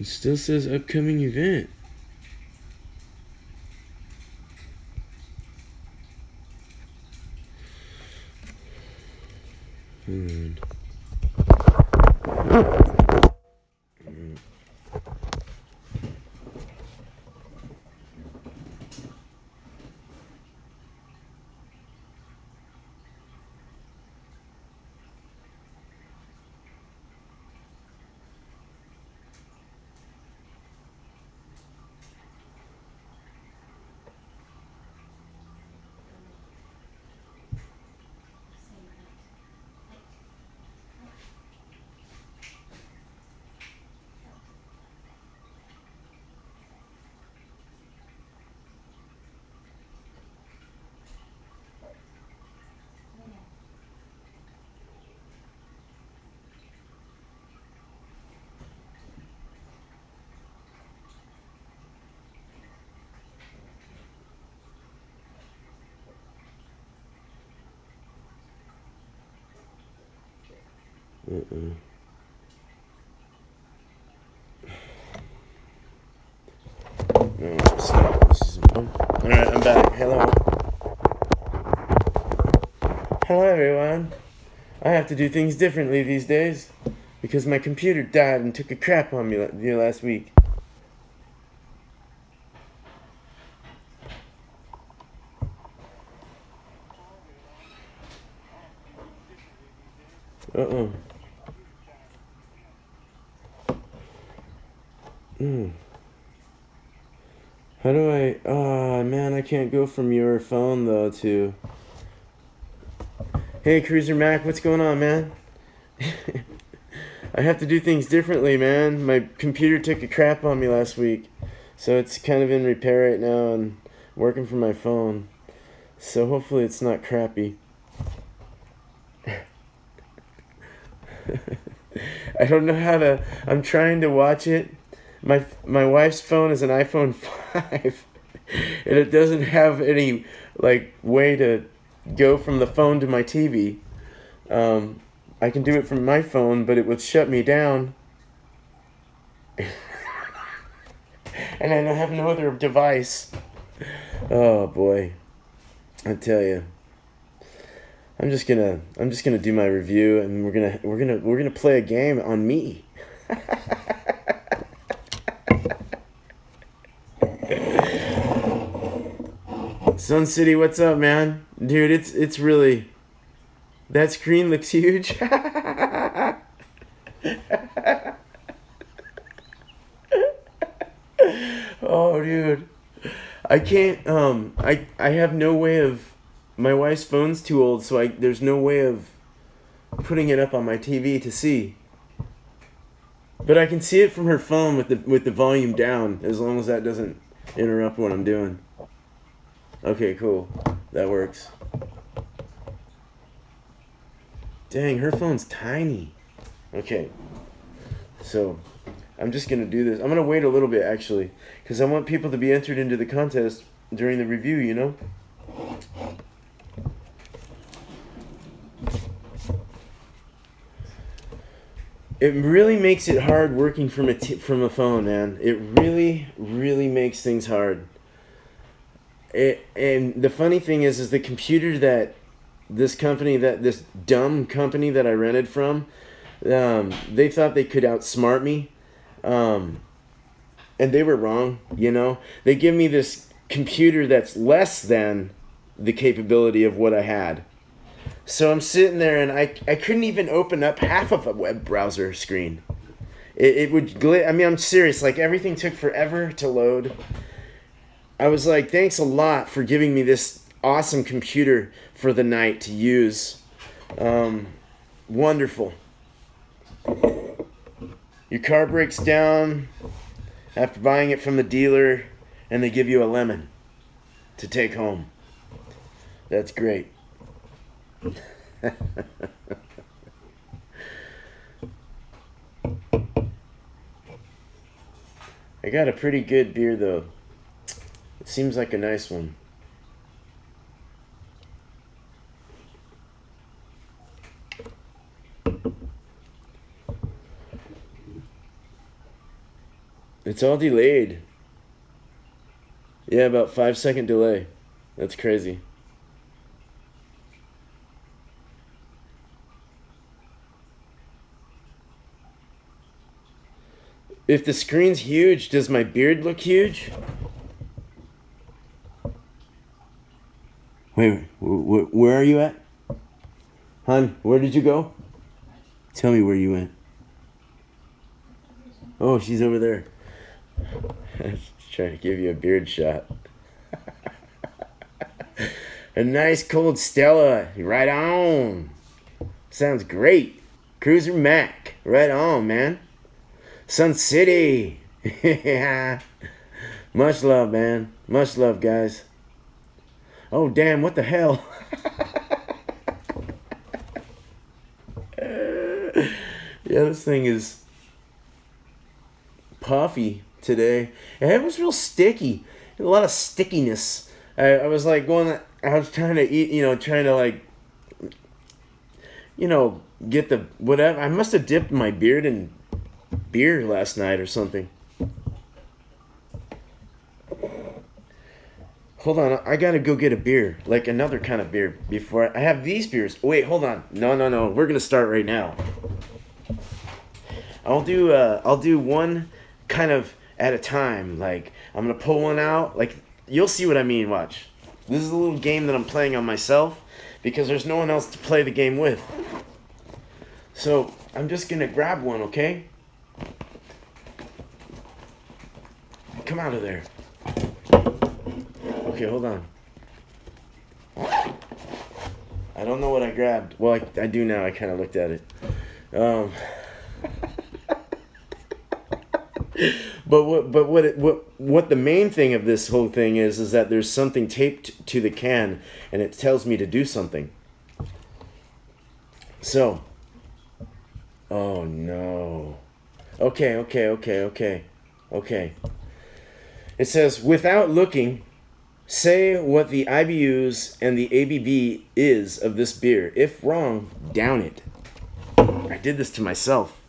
It still says upcoming event. Hmm. Uh-uh. No, stop. This is, oh, all right, I'm back. Hello. Hello, everyone. I have to do things differently these days because my computer died and took a crap on me last week. Uh-uh. Mm. How do I? Oh man, I can't go from your phone though to. Hey, Cruiser Mac, what's going on, man? I have to do things differently, man. My computer took a crap on me last week, so it's kind of in repair right now and working from my phone. So hopefully it's not crappy. I don't know how to. I'm trying to watch it. My my wife's phone is an iPhone five, and it doesn't have any like way to go from the phone to my TV. Um, I can do it from my phone, but it would shut me down. and I have no other device. Oh boy, I tell you. I'm just gonna I'm just gonna do my review and we're gonna we're gonna we're gonna play a game on me. Sun City, what's up, man? Dude, it's it's really that screen looks huge. oh, dude. I can't um I I have no way of my wife's phone's too old, so I there's no way of putting it up on my TV to see. But I can see it from her phone with the with the volume down, as long as that doesn't interrupt what I'm doing. Okay, cool. That works. Dang, her phone's tiny. Okay. So, I'm just gonna do this. I'm gonna wait a little bit actually, because I want people to be entered into the contest during the review. You know. It really makes it hard working from a from a phone, man. It really, really makes things hard. And the funny thing is, is the computer that this company that this dumb company that I rented from, um, they thought they could outsmart me, um, and they were wrong. You know, they give me this computer that's less than the capability of what I had. So I'm sitting there and I, I couldn't even open up half of a web browser screen. It, it would gl- I mean, I'm serious. Like everything took forever to load. I was like, thanks a lot for giving me this awesome computer for the night to use. Um, wonderful. Your car breaks down after buying it from the dealer, and they give you a lemon to take home. That's great. I got a pretty good beer though. Seems like a nice one. It's all delayed. Yeah, about five second delay. That's crazy. If the screen's huge, does my beard look huge? Wait, wh- where are you at? Hon, where did you go? Tell me where you went. Oh, she's over there. trying to give you a beard shot. a nice cold Stella. Right on. Sounds great. Cruiser Mac. Right on, man. Sun City. yeah. Much love, man. Much love, guys. Oh, damn, what the hell? yeah, this thing is puffy today. And it was real sticky. A lot of stickiness. I, I was like going, I was trying to eat, you know, trying to like, you know, get the whatever. I must have dipped my beard in beer last night or something. Hold on, I gotta go get a beer, like another kind of beer before I, have these beers. Wait, hold on. No, no, no. We're gonna start right now. I'll do uh, I'll do one kind of at a time. Like I'm gonna pull one out. Like you'll see what I mean. Watch. This is a little game that I'm playing on myself because there's no one else to play the game with. So I'm just gonna grab one, okay? Come out of there. Okay, hold on. I don't know what I grabbed. Well, I, I do now. I kind of looked at it. Um, but what but what it, what what the main thing of this whole thing is is that there's something taped to the can and it tells me to do something. So. Oh no. Okay, okay, okay, okay. Okay. It says without looking Say what the IBUs and the ABV is of this beer. If wrong, down it. I did this to myself.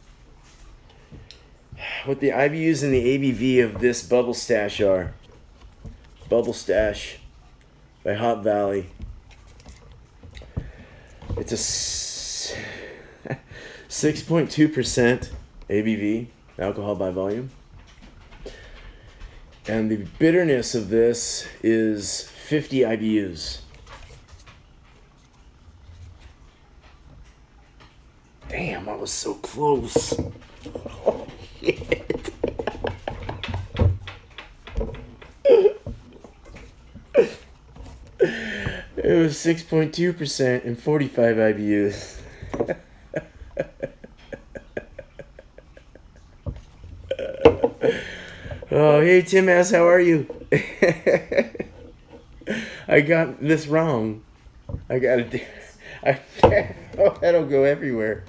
What the IBUs and the ABV of this Bubble Stash are. Bubble Stash by Hop Valley. It's a 6.2% ABV, alcohol by volume. And the bitterness of this is 50 IBUs. Damn, I was so close. Oh, shit. it was 6.2% and 45 IBUs. Oh, hey Tim S, how are you? I got this wrong. I got it. I oh, that'll go everywhere.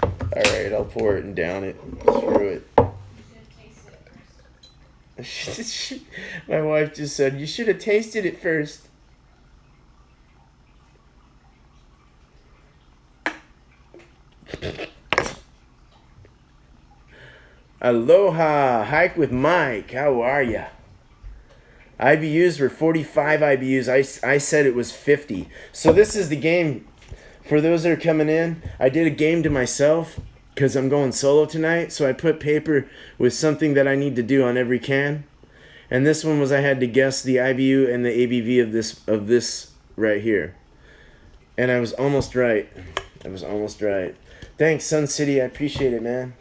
All right, I'll pour it and down it. Screw it. My wife just said you should have tasted it first. Aloha, hike with Mike. How are ya? IBUs were 45 IBUs. I, I said it was 50. So this is the game. For those that are coming in, I did a game to myself because I'm going solo tonight. So I put paper with something that I need to do on every can. And this one was I had to guess the IBU and the ABV of this of this right here. And I was almost right. I was almost right. Thanks, Sun City. I appreciate it, man.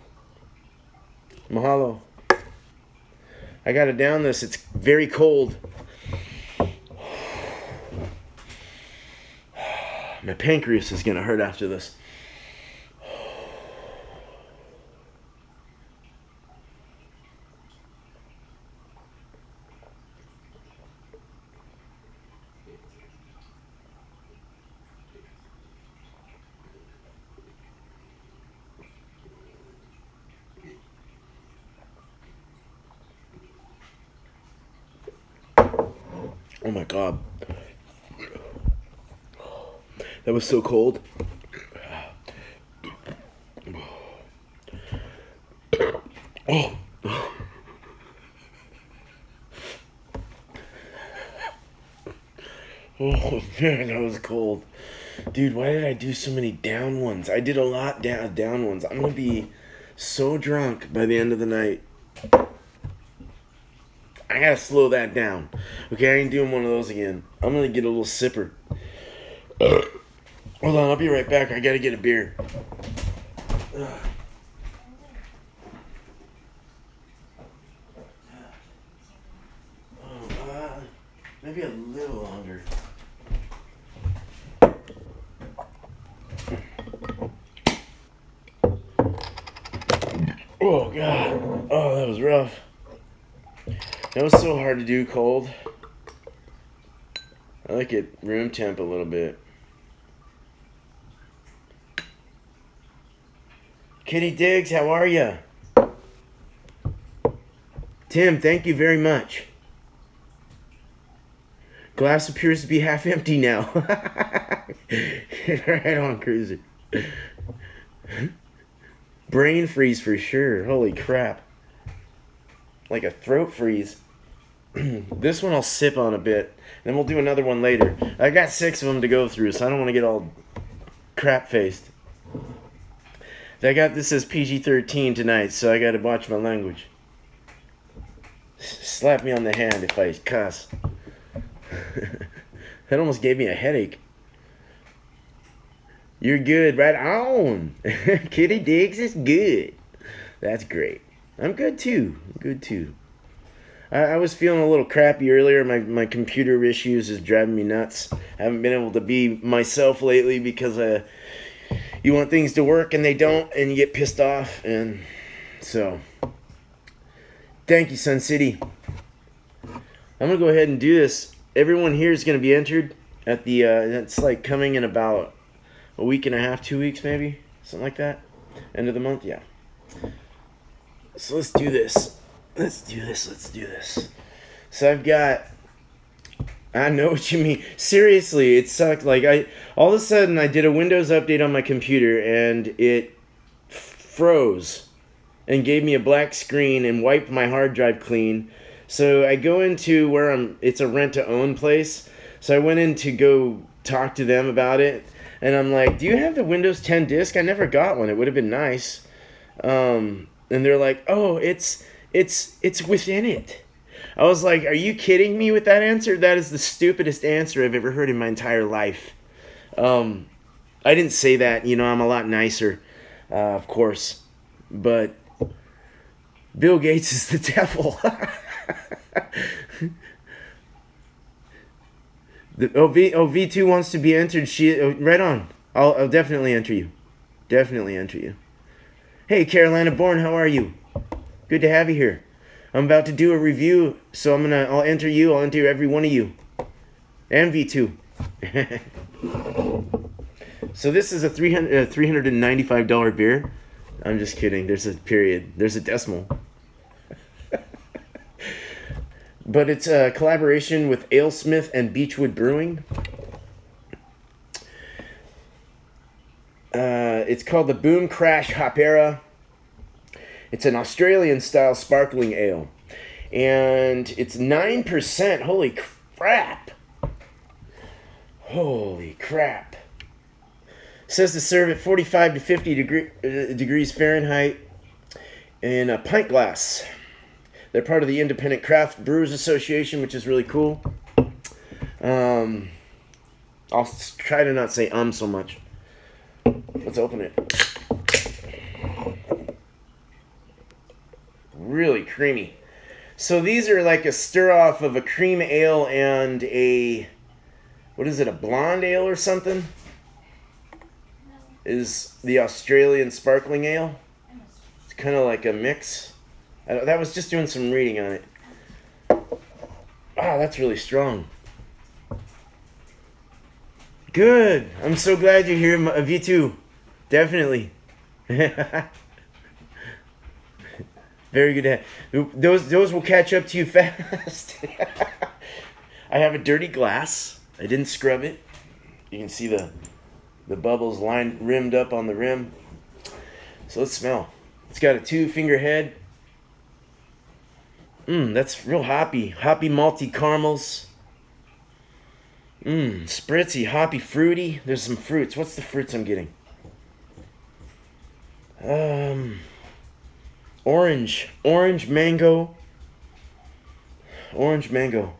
Mahalo. I gotta down this. It's very cold. My pancreas is gonna hurt after this. God. That was so cold. Oh. Oh man, that was cold. Dude, why did I do so many down ones? I did a lot down down ones. I'm gonna be so drunk by the end of the night. I gotta slow that down. Okay, I ain't doing one of those again. I'm gonna get a little sipper. Hold on, I'll be right back. I gotta get a beer. Oh, uh, maybe a little longer. Oh god. Oh, that was rough. That was so hard to do cold. I like it room temp a little bit. Kitty Diggs, how are you? Tim, thank you very much. Glass appears to be half empty now. right on, Cruiser. Brain freeze for sure. Holy crap. Like a throat freeze. this one I'll sip on a bit. Then we'll do another one later. I got six of them to go through, so I don't want to get all crap faced. I got this as PG 13 tonight, so I gotta watch my language. Slap me on the hand if I cuss. that almost gave me a headache. You're good, right on. Kitty Diggs is good. That's great. I'm good too. I'm good too. I, I was feeling a little crappy earlier. My my computer issues is driving me nuts. I haven't been able to be myself lately because uh, you want things to work and they don't, and you get pissed off. And so, thank you, Sun City. I'm gonna go ahead and do this. Everyone here is gonna be entered at the. Uh, it's like coming in about a week and a half, two weeks maybe, something like that. End of the month, yeah. So let's do this. Let's do this. Let's do this. So I've got. I know what you mean. Seriously, it sucked. Like I, all of a sudden, I did a Windows update on my computer and it froze, and gave me a black screen and wiped my hard drive clean. So I go into where I'm. It's a rent to own place. So I went in to go talk to them about it, and I'm like, "Do you have the Windows 10 disk? I never got one. It would have been nice." Um, and they're like, "Oh, it's it's it's within it." I was like, "Are you kidding me with that answer? That is the stupidest answer I've ever heard in my entire life." Um, I didn't say that. You know, I'm a lot nicer, uh, of course, but Bill Gates is the devil. The, oh, v, oh, V2 wants to be entered. She oh, Right on. I'll, I'll definitely enter you. Definitely enter you. Hey, Carolina Born, how are you? Good to have you here. I'm about to do a review, so I'm gonna. I'll enter you. I'll enter every one of you, and V2. so this is a 300 uh, $395 beer. I'm just kidding. There's a period. There's a decimal. but it's a collaboration with AleSmith and Beachwood Brewing. Uh, it's called the Boom Crash Hopera. It's an Australian style sparkling ale. And it's 9%. Holy crap. Holy crap. says to serve at 45 to 50 degree, uh, degrees Fahrenheit in a pint glass. They're part of the Independent Craft Brewers Association, which is really cool. Um, I'll try to not say um so much. Let's open it. Really creamy. So these are like a stir off of a cream ale and a what is it, a blonde ale or something? Is the Australian sparkling ale? It's kind of like a mix. I, that was just doing some reading on it. Wow, that's really strong. Good. I'm so glad you're here, V2. Definitely. Very good. Those those will catch up to you fast. I have a dirty glass. I didn't scrub it. You can see the the bubbles lined rimmed up on the rim. So let's smell. It's got a two finger head. Mmm, that's real hoppy. Hoppy malty caramels. Mmm, spritzy, hoppy, fruity. There's some fruits. What's the fruits I'm getting? Um, orange, orange, mango. Orange mango.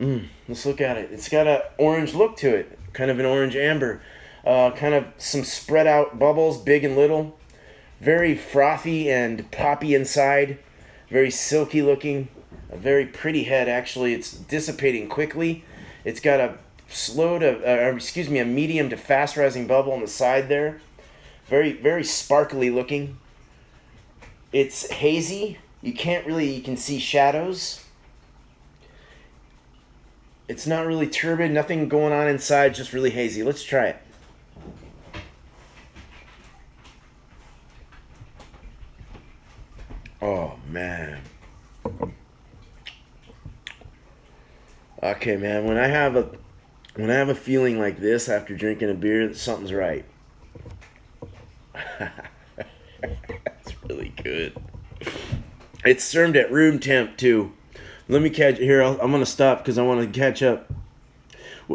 Mmm, let's look at it. It's got a orange look to it, kind of an orange amber. Uh, kind of some spread out bubbles, big and little. Very frothy and poppy inside. Very silky looking. A very pretty head, actually. It's dissipating quickly. It's got a slow to, uh, excuse me, a medium to fast rising bubble on the side there. Very, very sparkly looking. It's hazy. You can't really, you can see shadows. It's not really turbid, nothing going on inside, just really hazy. Let's try it. Oh, man. Okay, man, when I have a when I have a feeling like this after drinking a beer, something's right. That's really good. It's served at room temp too. Let me catch here. i am gonna stop because I want to catch up.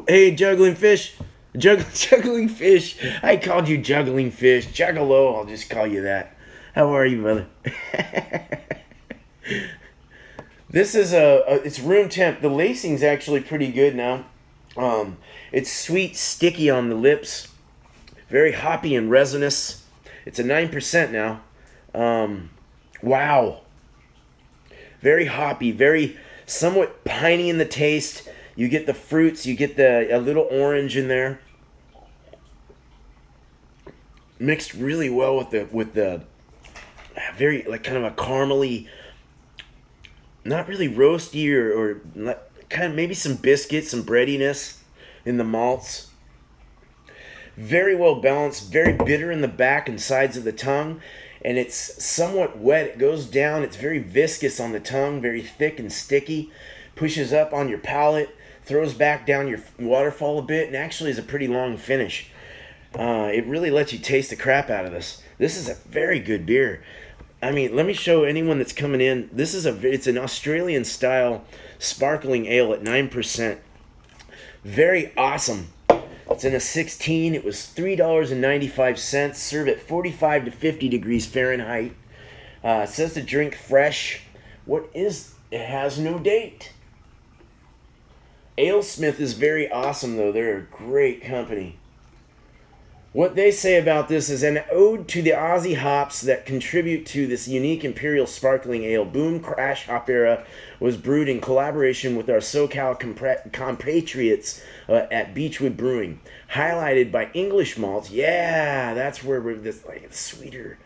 Hey, juggling fish, Jugg- juggling fish. I called you juggling fish, juggalo. I'll just call you that. How are you, brother? this is a, a, it's room temp. The lacing's actually pretty good now. Um, it's sweet, sticky on the lips, very hoppy and resinous. It's a 9% now. Um, wow. Very hoppy, very somewhat piney in the taste. You get the fruits, you get the a little orange in there. Mixed really well with the with the very like kind of a caramely not really roasty or, or kind of maybe some biscuits, some breadiness in the malts. Very well balanced, very bitter in the back and sides of the tongue, and it's somewhat wet. It goes down, it's very viscous on the tongue, very thick and sticky. Pushes up on your palate, throws back down your waterfall a bit, and actually is a pretty long finish. Uh, it really lets you taste the crap out of this. This is a very good beer. I mean, let me show anyone that's coming in. This is a it's an Australian style sparkling ale at 9%. Very awesome. It's in a 16. It was $3.95. Serve at 45 to 50 degrees Fahrenheit. Uh, says to drink fresh. What is it has no date. AleSmith is very awesome though. They're a great company. What they say about this is an ode to the Aussie hops that contribute to this unique imperial sparkling ale. Boom Crash Hopera was brewed in collaboration with our SoCal compatriots uh, at Beachwood Brewing, highlighted by English malts. Yeah, that's where we're this like sweeter,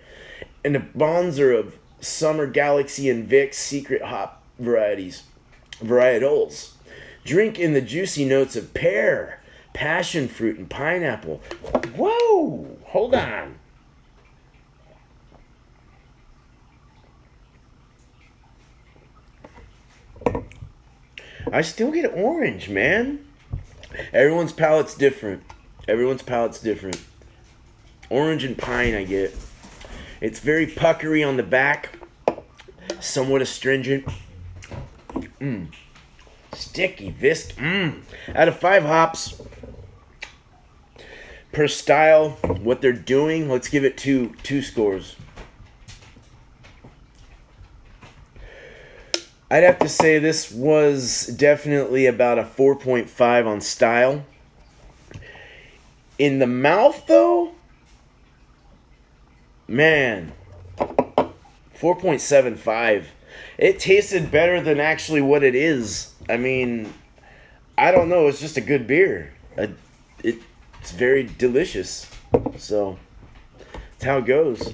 and the bonzer of Summer Galaxy and Vic's secret hop varieties, varietals. Drink in the juicy notes of pear passion fruit and pineapple. Whoa! Hold on. I still get orange, man. Everyone's palate's different. Everyone's palate's different. Orange and pine, I get. It's very puckery on the back, somewhat astringent. Mmm. Sticky, visc. Mmm. Out of five hops, per style, what they're doing, let's give it two two scores. I'd have to say this was definitely about a 4.5 on style. In the mouth, though, man, 4.75. It tasted better than actually what it is. I mean, I don't know. It's just a good beer. it it's very delicious. So that's how it goes.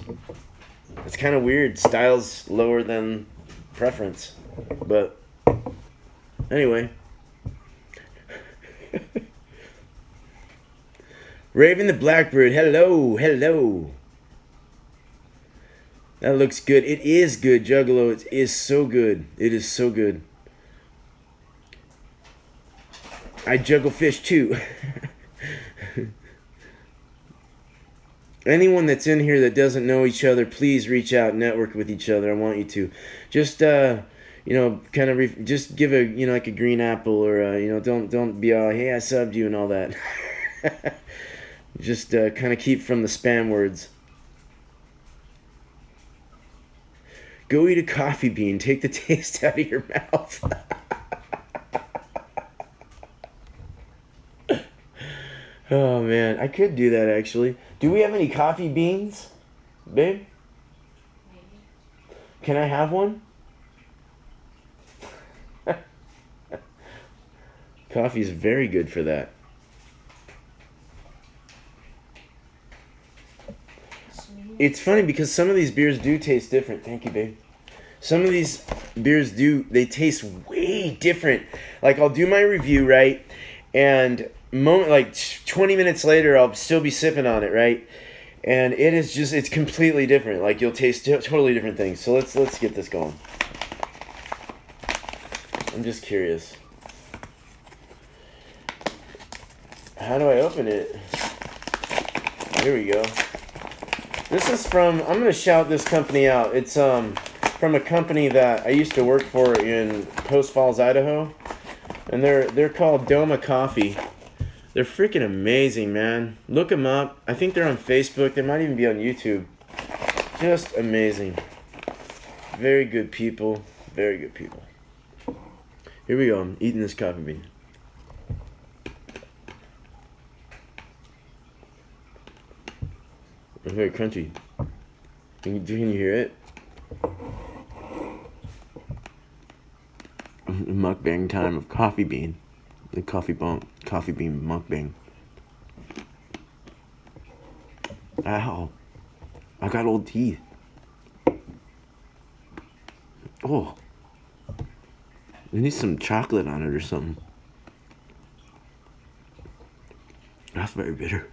It's kind of weird. Style's lower than preference, but anyway. Raven the Blackbird, hello, hello. That looks good. It is good, Juggalo. It is so good. It is so good. I juggle fish too. anyone that's in here that doesn't know each other, please reach out, network with each other. I want you to. Just uh, you know, kind of re- just give a you know like a green apple or uh, you know don't don't be all hey I subbed you and all that. just uh, kind of keep from the spam words. Go eat a coffee bean. Take the taste out of your mouth. Oh man, I could do that actually. Do we have any coffee beans, babe? Can I have one? Coffee is very good for that. It's funny because some of these beers do taste different. Thank you, babe. Some of these beers do they taste way different. Like I'll do my review right, and moment like twenty minutes later I'll still be sipping on it right, and it is just it's completely different. Like you'll taste totally different things. So let's let's get this going. I'm just curious. How do I open it? Here we go. This is from I'm gonna shout this company out. It's um from a company that I used to work for in Post Falls, Idaho. And they're they're called Doma Coffee. They're freaking amazing, man. Look them up. I think they're on Facebook. They might even be on YouTube. Just amazing. Very good people. Very good people. Here we go. I'm eating this coffee bean. It's very crunchy. Can you, can you hear it? Mukbang time of coffee bean. The coffee bone, coffee bean mukbang. Ow. I got old teeth. Oh. I need some chocolate on it or something. That's very bitter.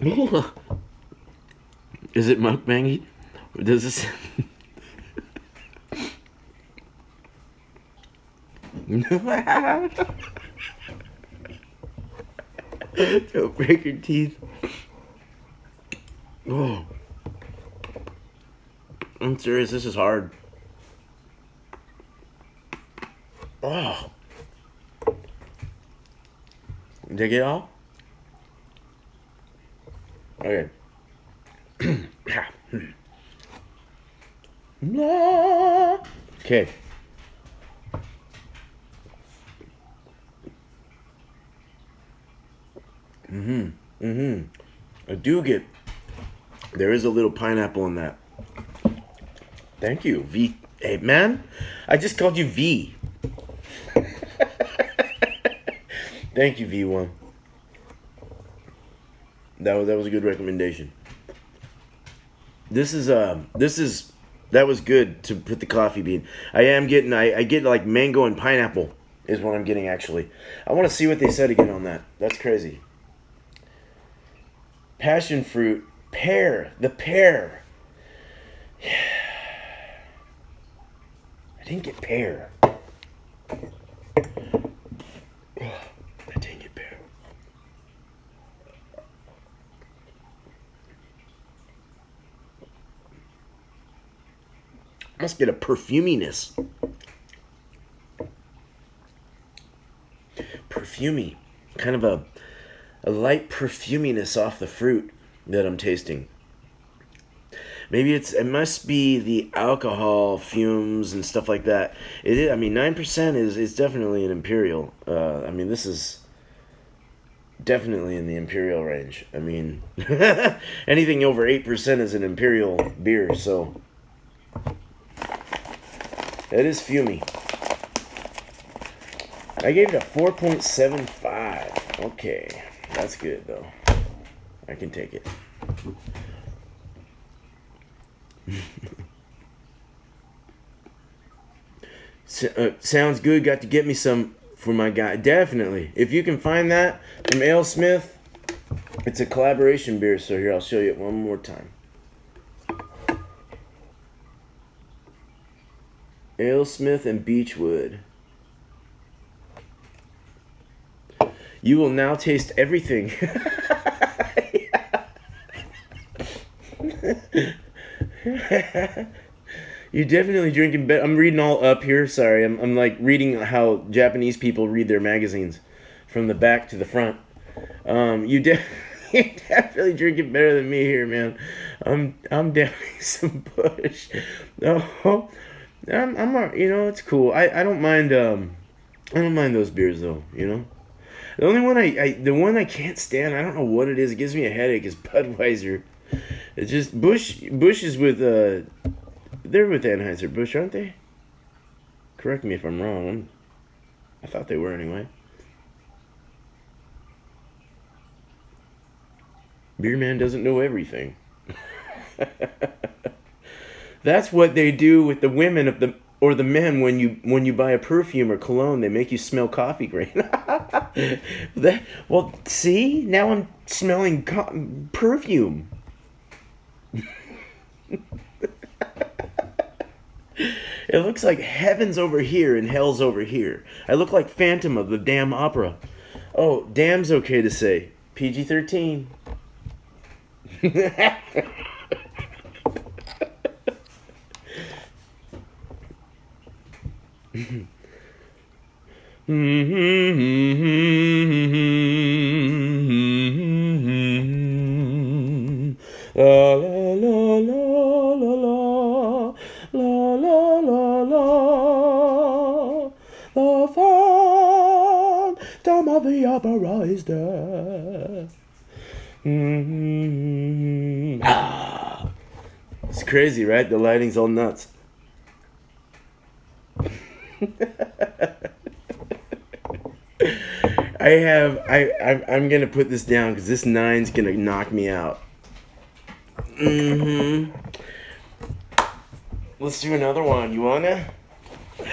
Is it mukbangy? Does this? Don't break your teeth. Oh. I'm serious, this is hard. Oh. Did I get all? Okay. okay. Mm-hmm. Mm-hmm. I do get there is a little pineapple in that. Thank you, V. Hey man, I just called you V. Thank you, V1. That was that was a good recommendation. This is uh this is that was good to put the coffee bean. I am getting I, I get like mango and pineapple is what I'm getting actually. I want to see what they said again on that. That's crazy. Passion fruit, pear, the pear. I didn't get pear. i must get a perfuminess. Perfumy. Kind of a, a light perfuminess off the fruit that I'm tasting. Maybe it's it must be the alcohol fumes and stuff like that. It is, I mean nine percent is is definitely an imperial. Uh, I mean this is definitely in the imperial range. I mean anything over eight percent is an imperial beer. So that is fumy. I gave it a 4.75. Okay. That's good, though. I can take it. uh, sounds good. Got to get me some for my guy. Definitely. If you can find that from AleSmith, it's a collaboration beer. So here, I'll show you it one more time. AleSmith and Beachwood. You will now taste everything. You definitely drinking better. I'm reading all up here. Sorry, I'm, I'm like reading how Japanese people read their magazines from the back to the front. Um, you de- definitely drinking better than me here, man. I'm I'm downing some Busch. No, I'm I'm you know it's cool. I I don't mind um I don't mind those beers though. You know. The only one I, I the one I can't stand, I don't know what it is, it gives me a headache, is Budweiser. It's just Busch. Busch is with uh they're with Anheuser Busch, aren't they? Correct me if I'm wrong. I thought they were anyway. Beer man doesn't know everything. That's what they do with the women of the or the men when you when you buy a perfume or cologne they make you smell coffee grain. That, well see? Now i'm smelling co- perfume. It looks like heaven's over here and hell's over here. I look like phantom of the damn opera. Oh damn's okay to say. Pg-13 la la la la Phantom of the Opera is there. -hmm. It's crazy, right? The lighting's all nuts. I have I, I I'm gonna put this down because this nine's gonna knock me out. Mm-hmm. Let's do another one. You wanna?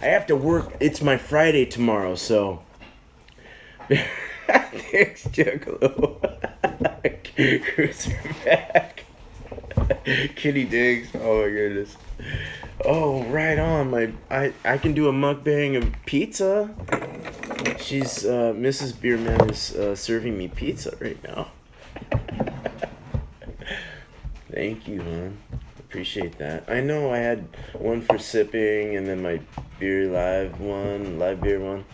I have to work. It's my Friday tomorrow, so. Thanks, Juggalo. Cruiser back. Kitty Diggs. Oh my goodness. Oh, right on. My I I can do a mukbang of pizza. She's uh, Mrs. Beerman is uh, serving me pizza right now. Thank you, man. Appreciate that. I know I had one for sipping and then my beer live one, live beer one.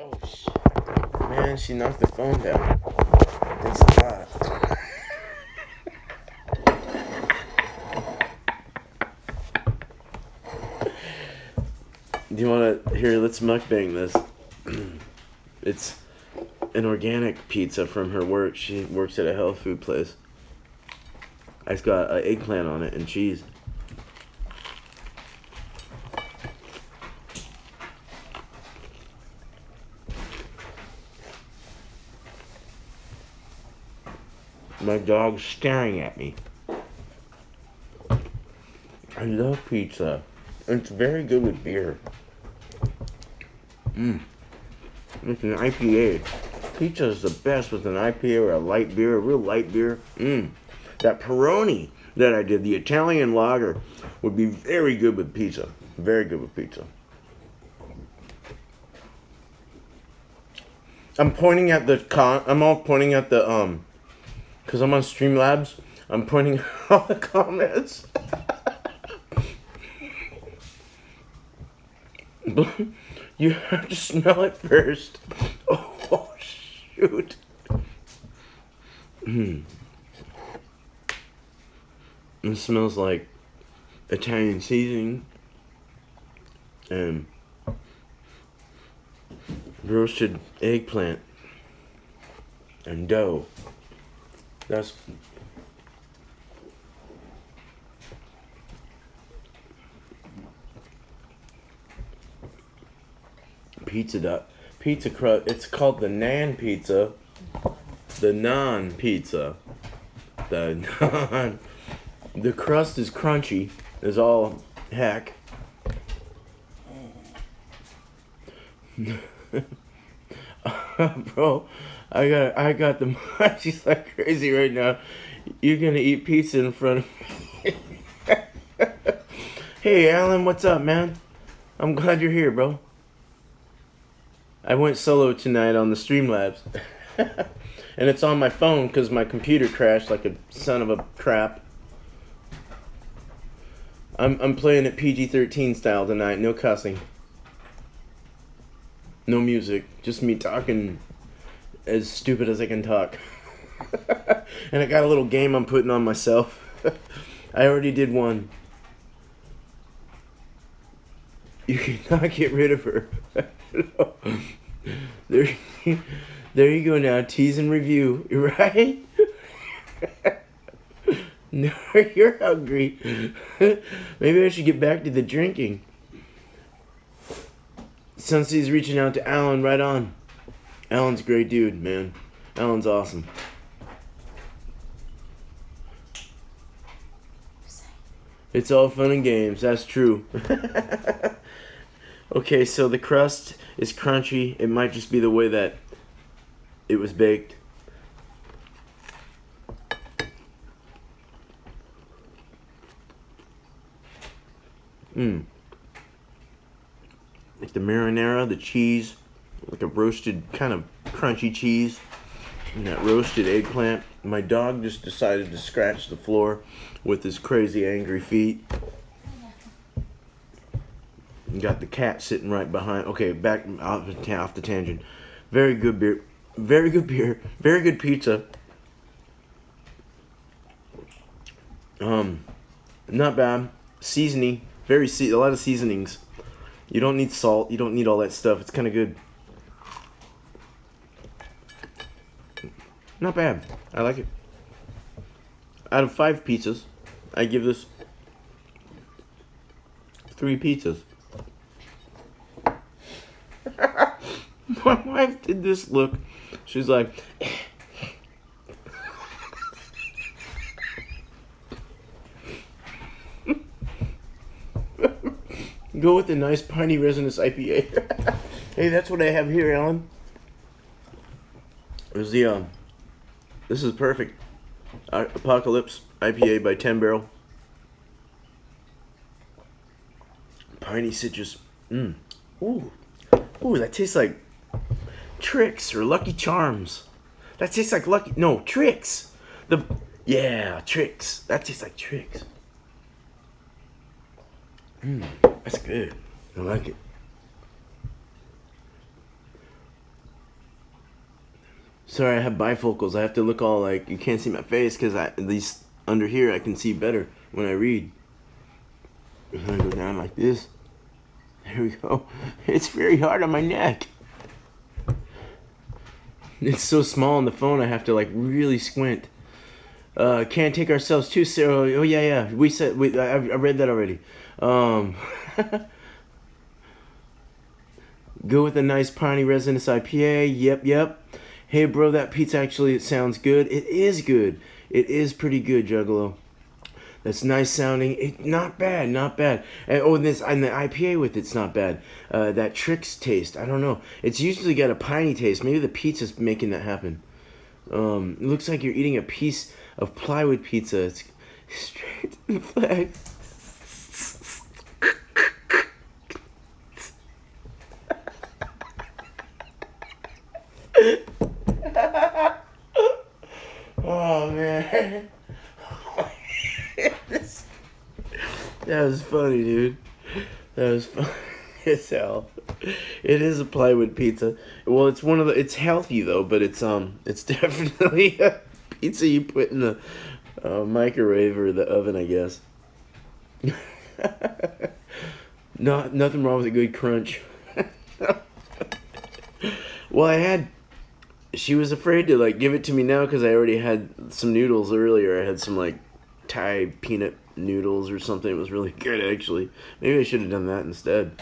Oh shit. Man, she knocked the phone down. Thanks a lot. Do you want to here? Let's mukbang this. it's an organic pizza from her work. She works at a health food place. It's got an eggplant on it and cheese. My dog's staring at me. I love pizza. It's very good with beer. Mmm. It's an IPA. Pizza is the best with an IPA or a light beer, a real light beer. Mmm. That Peroni that I did, the Italian lager, would be very good with pizza. Very good with pizza. I'm pointing at the con. I'm all pointing at the um, cause I'm on Streamlabs. I'm pointing at the comments. you have to smell it first. Oh shoot. Mm. It smells like Italian seasoning and roasted eggplant and dough. That's pizza pizza crust. It's called the nan pizza. The non pizza. The non. The crust is crunchy. Is all heck. Bro, I got I got the munchies like crazy right now. You're gonna eat pizza in front of me. hey Alan, what's up, man? I'm glad you're here, bro. I went solo tonight on the Streamlabs. and it's on my phone because my computer crashed like a son of a crap. I'm I'm playing it PG-13 style tonight. No cussing. No music. Just me talking as stupid as I can talk. and I got a little game I'm putting on myself. I already did one. You cannot get rid of her. there, there you go now. Tease and review, right? no, you're hungry. Maybe I should get back to the drinking. Sunsea's reaching out to Alan right on. Alan's a great dude, man. Alan's awesome. It's all fun and games. That's true. Okay, so the crust is crunchy. It might just be the way that it was baked. Mmm. Like the marinara, the cheese, like a roasted kind of crunchy cheese, and that roasted eggplant. My dog just decided to scratch the floor with his crazy angry feet. You got the cat sitting right behind. Okay, back off, off the tangent. Very good beer. Very good beer. Very good pizza. Um, not bad. Seasoning. Very se- a lot of seasonings. You don't need salt. You don't need all that stuff. It's kind of good. Not bad. I like it. Out of five pizzas, I give this three pizzas. My wife did this look. She's like, Go with the nice piney resinous IPA. hey, that's what I have here, Alan. There's the um. This is perfect. Apocalypse IPA by Ten Barrel. Piney citrus. Mmm. Ooh. Ooh, that tastes like Trix or Lucky Charms. That tastes like Lucky. No, Trix. The yeah, Trix. That tastes like Trix. Mmm, that's good. I like it. Sorry, I have bifocals. I have to look all like you can't see my face because I at least under here I can see better when I read. I go down like this. There we go. It's very hard on my neck. It's so small on the phone. I have to like really squint. Uh, can't take ourselves too seriously. Oh yeah, yeah. We said we. I, I read that already. Um, go with a nice piney resinous IPA. Yep, yep. Hey, bro, that pizza actually it sounds good. It is good. It is pretty good, Juggalo. That's nice sounding. It, not bad, not bad. And, oh, and this and the IPA with it's not bad. Uh, that Trix taste, I don't know. It's usually got a piney taste. Maybe the pizza's making that happen. Um, looks like you're eating a piece of plywood pizza. It's straight to flag. oh man. that was funny, dude. That was funny as hell. It is a plywood pizza. Well, it's one of the. It's healthy though, but it's um, it's definitely a pizza you put in the uh, microwave or the oven, I guess. Not nothing wrong with a good crunch. well, I had. She was afraid to like give it to me now because I already had some noodles earlier. I had some like Thai peanut noodles or something. It was really good actually. Maybe I should have done that instead.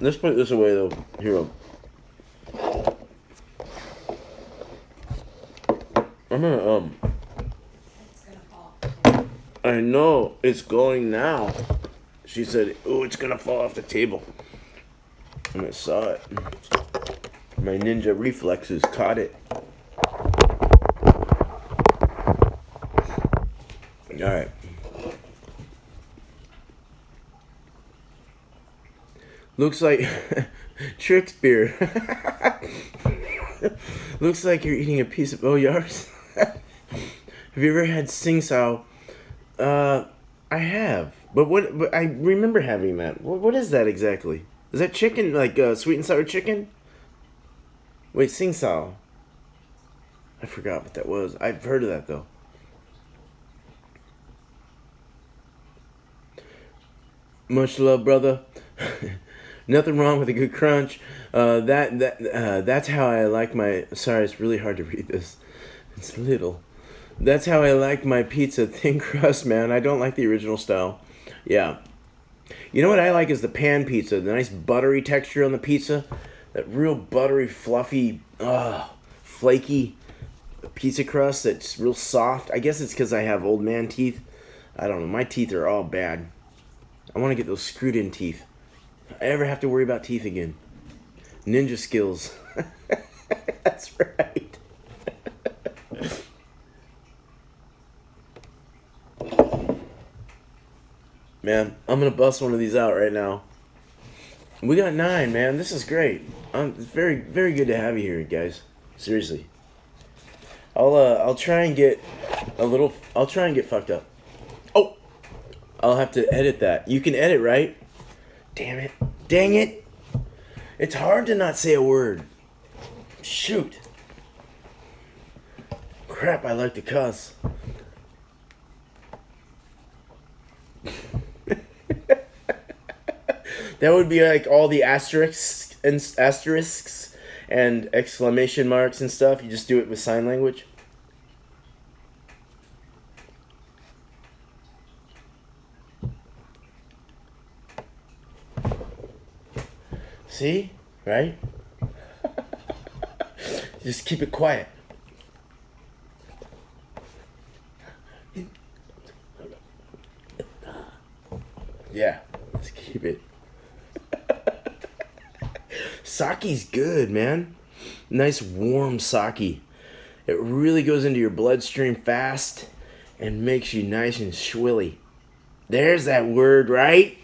Let's put this away though. Here. I'm gonna um. I know it's going now. She said, "Oh, it's gonna fall off the table." And I saw it. My ninja reflexes caught it. All right. Looks like Trix beer. Looks like you're eating a piece of yours. Have you ever had Tsingtao? Uh, I have. But what? But I remember having that. What, what is that exactly? Is that chicken like uh, sweet and sour chicken? Wait, Tsingtao. I forgot what that was. I've heard of that though. Much love, brother. Nothing wrong with a good crunch. Uh, that that uh, that's how I like my. Sorry, it's really hard to read this. It's little. That's how I like my pizza, thin crust, man. I don't like the original style. Yeah. You know what I like is the pan pizza. The nice buttery texture on the pizza. That real buttery, fluffy, uh, flaky pizza crust that's real soft. I guess it's because I have old man teeth. I don't know. My teeth are all bad. I want to get those screwed in teeth. I ever have to worry about teeth again. Ninja skills. That's right. man, I'm gonna bust one of these out right now. We got nine, man. This is great. Um, it's very, very good to have you here, guys. Seriously. I'll, uh, I'll try and get a little. I'll try and get fucked up. I'll have to edit that. You can edit, right? Damn it. Dang it. It's hard to not say a word. Shoot. Crap, I like to cuss. that would be like all the asterisks and asterisks and exclamation marks and stuff. You just do it with sign language. See? Right? Just keep it quiet. Yeah, let's keep it. Sake's good, man. Nice warm sake. It really goes into your bloodstream fast and makes you nice and swilly. There's that word, right?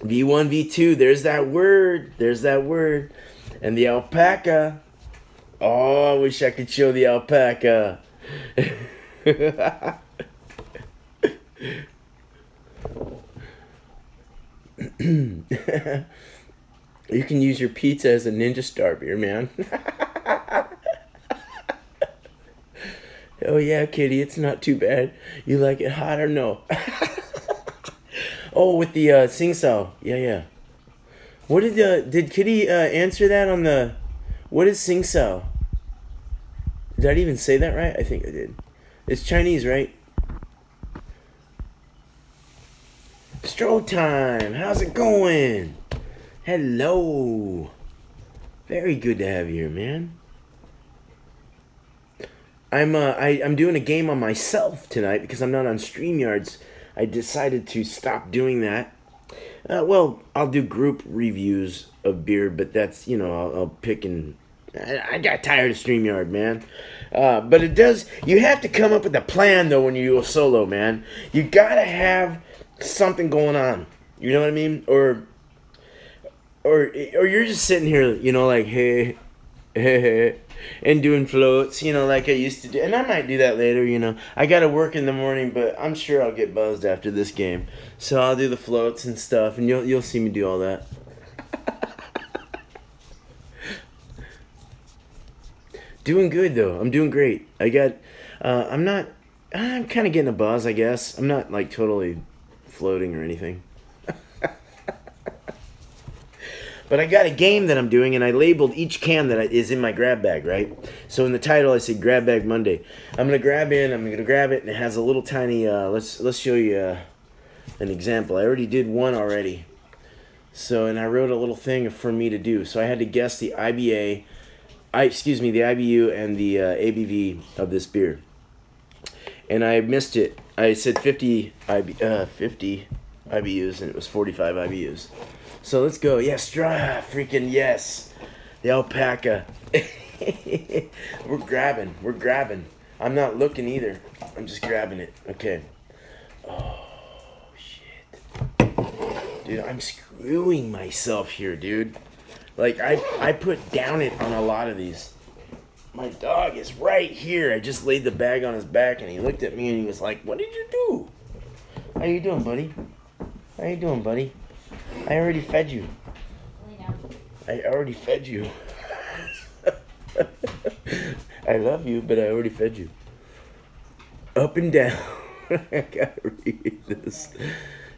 V1, V2, there's that word. There's that word. And the alpaca. Oh, I wish I could show the alpaca. you can use your pizza as a ninja star beer, man. oh yeah, kitty, it's not too bad. You like it hot or no? Oh, with the uh, Tsingtao. Yeah, yeah. What did uh, did Kitty uh, answer that on the? What is Tsingtao? Did I even say that right? I think I did. It's Chinese, right? Stroll time. How's it going? Hello. Very good to have you here, man. I'm uh, I, I'm doing a game on myself tonight because I'm not on StreamYards I decided to stop doing that. Uh, well, I'll do group reviews of beer, but that's, you know, I'll, I'll pick and. I, I, got tired of StreamYard, man. Uh, but it does. You have to come up with a plan, though, when you go solo, man. You gotta have something going on. You know what I mean? Or. Or, or you're just sitting here, you know, like, hey, hey, hey and doing floats, you know, like I used to do. And I might do that later, you know. I got to work in the morning, but I'm sure I'll get buzzed after this game. So I'll do the floats and stuff, and you'll you'll see me do all that. doing good though. I'm doing great. I got. Uh, I'm not. I'm kind of getting a buzz, I guess. I'm not like totally floating or anything. But I got a game that I'm doing, and I labeled each can that is in my grab bag, right? So in the title, I say Grab Bag Monday. I'm gonna grab in. I'm gonna grab it, and it has a little tiny. Uh, let's let's show you uh, an example. I already did one already. So and I wrote a little thing for me to do. So I had to guess the IBA, I excuse me, the IBU and the uh, ABV of this beer. And I missed it. I said 50 IB, uh, 50 IBUs, and it was 45 IBUs. So let's go. Yes, dry. Freaking yes. The alpaca. We're grabbing. We're grabbing. I'm not looking either. I'm just grabbing it. Okay. Oh, shit. Dude, I'm screwing myself here, dude. Like, I, I put down it on a lot of these. my dog is right here. I just laid the bag on his back and he looked at me and he was like, What did you do? How you doing, buddy? How you doing, buddy? I already fed you. I already fed you. I love you, but I already fed you. Up and down. I gotta read this.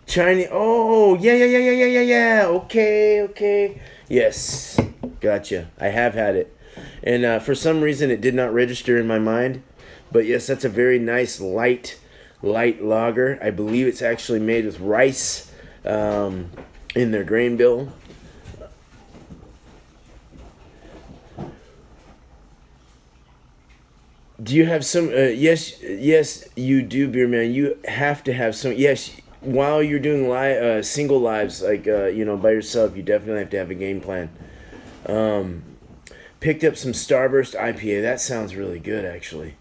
Chinese. Oh, yeah, yeah, yeah, yeah, yeah, yeah, yeah. Okay, okay. Yes, gotcha. I have had it, and uh, for some reason it did not register in my mind. But yes, that's a very nice light, light lager. I believe it's actually made with rice um, in their grain bill. Do you have some? Uh, yes, yes, you do, beer man. You have to have some. Yes, while you're doing live, uh, single lives, like uh, you know, by yourself, you definitely have to have a game plan. Um, picked up some Starburst IPA. That sounds really good, actually.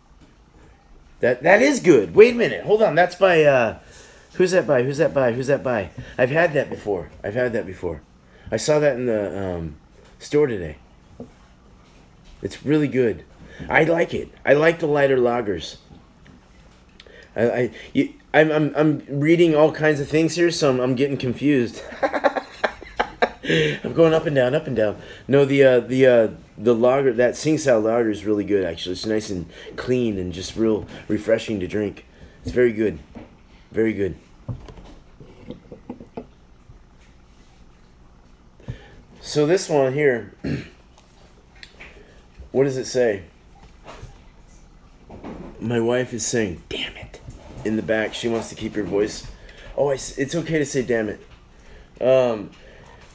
That that is good. Wait a minute. Hold on. That's by. Uh, who's that by? Who's that by? Who's that by? I've had that before. I've had that before. I saw that in the um, store today. It's really good. I like it. I like the lighter lagers. I, I you, I'm, I'm, I'm reading all kinds of things here, so I'm, I'm getting confused. I'm going up and down, up and down. No, the uh, the uh, the lager that Tsingtao lager is really good. Actually, it's nice and clean and just real refreshing to drink. It's very good, very good. So this one here, what does it say? My wife is saying, "Damn it." in the back. She wants to keep your voice. Oh, it's okay to say damn it. Um,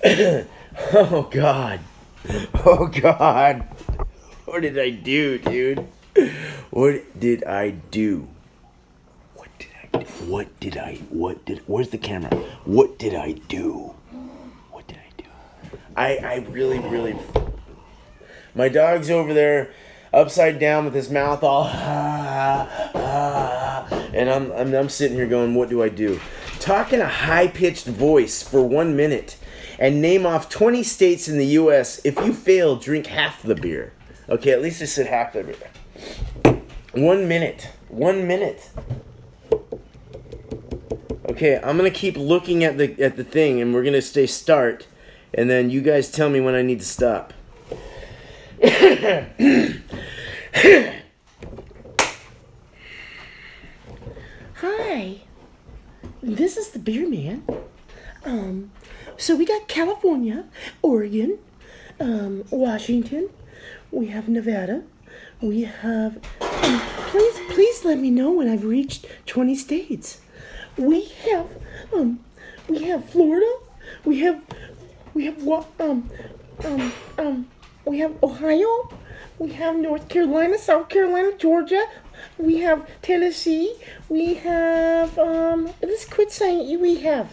oh God, oh God, what did I do, dude? What did I do? What did I? What did? Where's the camera? What did I do? What did I do? I I really really. My dog's over there, upside down with his mouth all. Ah, ah, and I'm, I'm, I'm sitting here going, what do I do? Talk in a high pitched voice for one minute and name off 20 states in the U.S. If you fail, drink half the beer. Okay, at least I said half the beer. One minute. One minute. Okay, I'm gonna keep looking at the at the thing, and we're gonna stay start, and then you guys tell me when I need to stop. Hi, this is the beer man. Um, so we got California, Oregon, um, Washington, we have Nevada, we have. Um, please, please let me know when I've reached 20 states. We have, um, we have Florida, we have, we have um, um, um, we have Ohio, we have North Carolina, South Carolina, Georgia, we have Tennessee. We have um. Let's quit saying we have.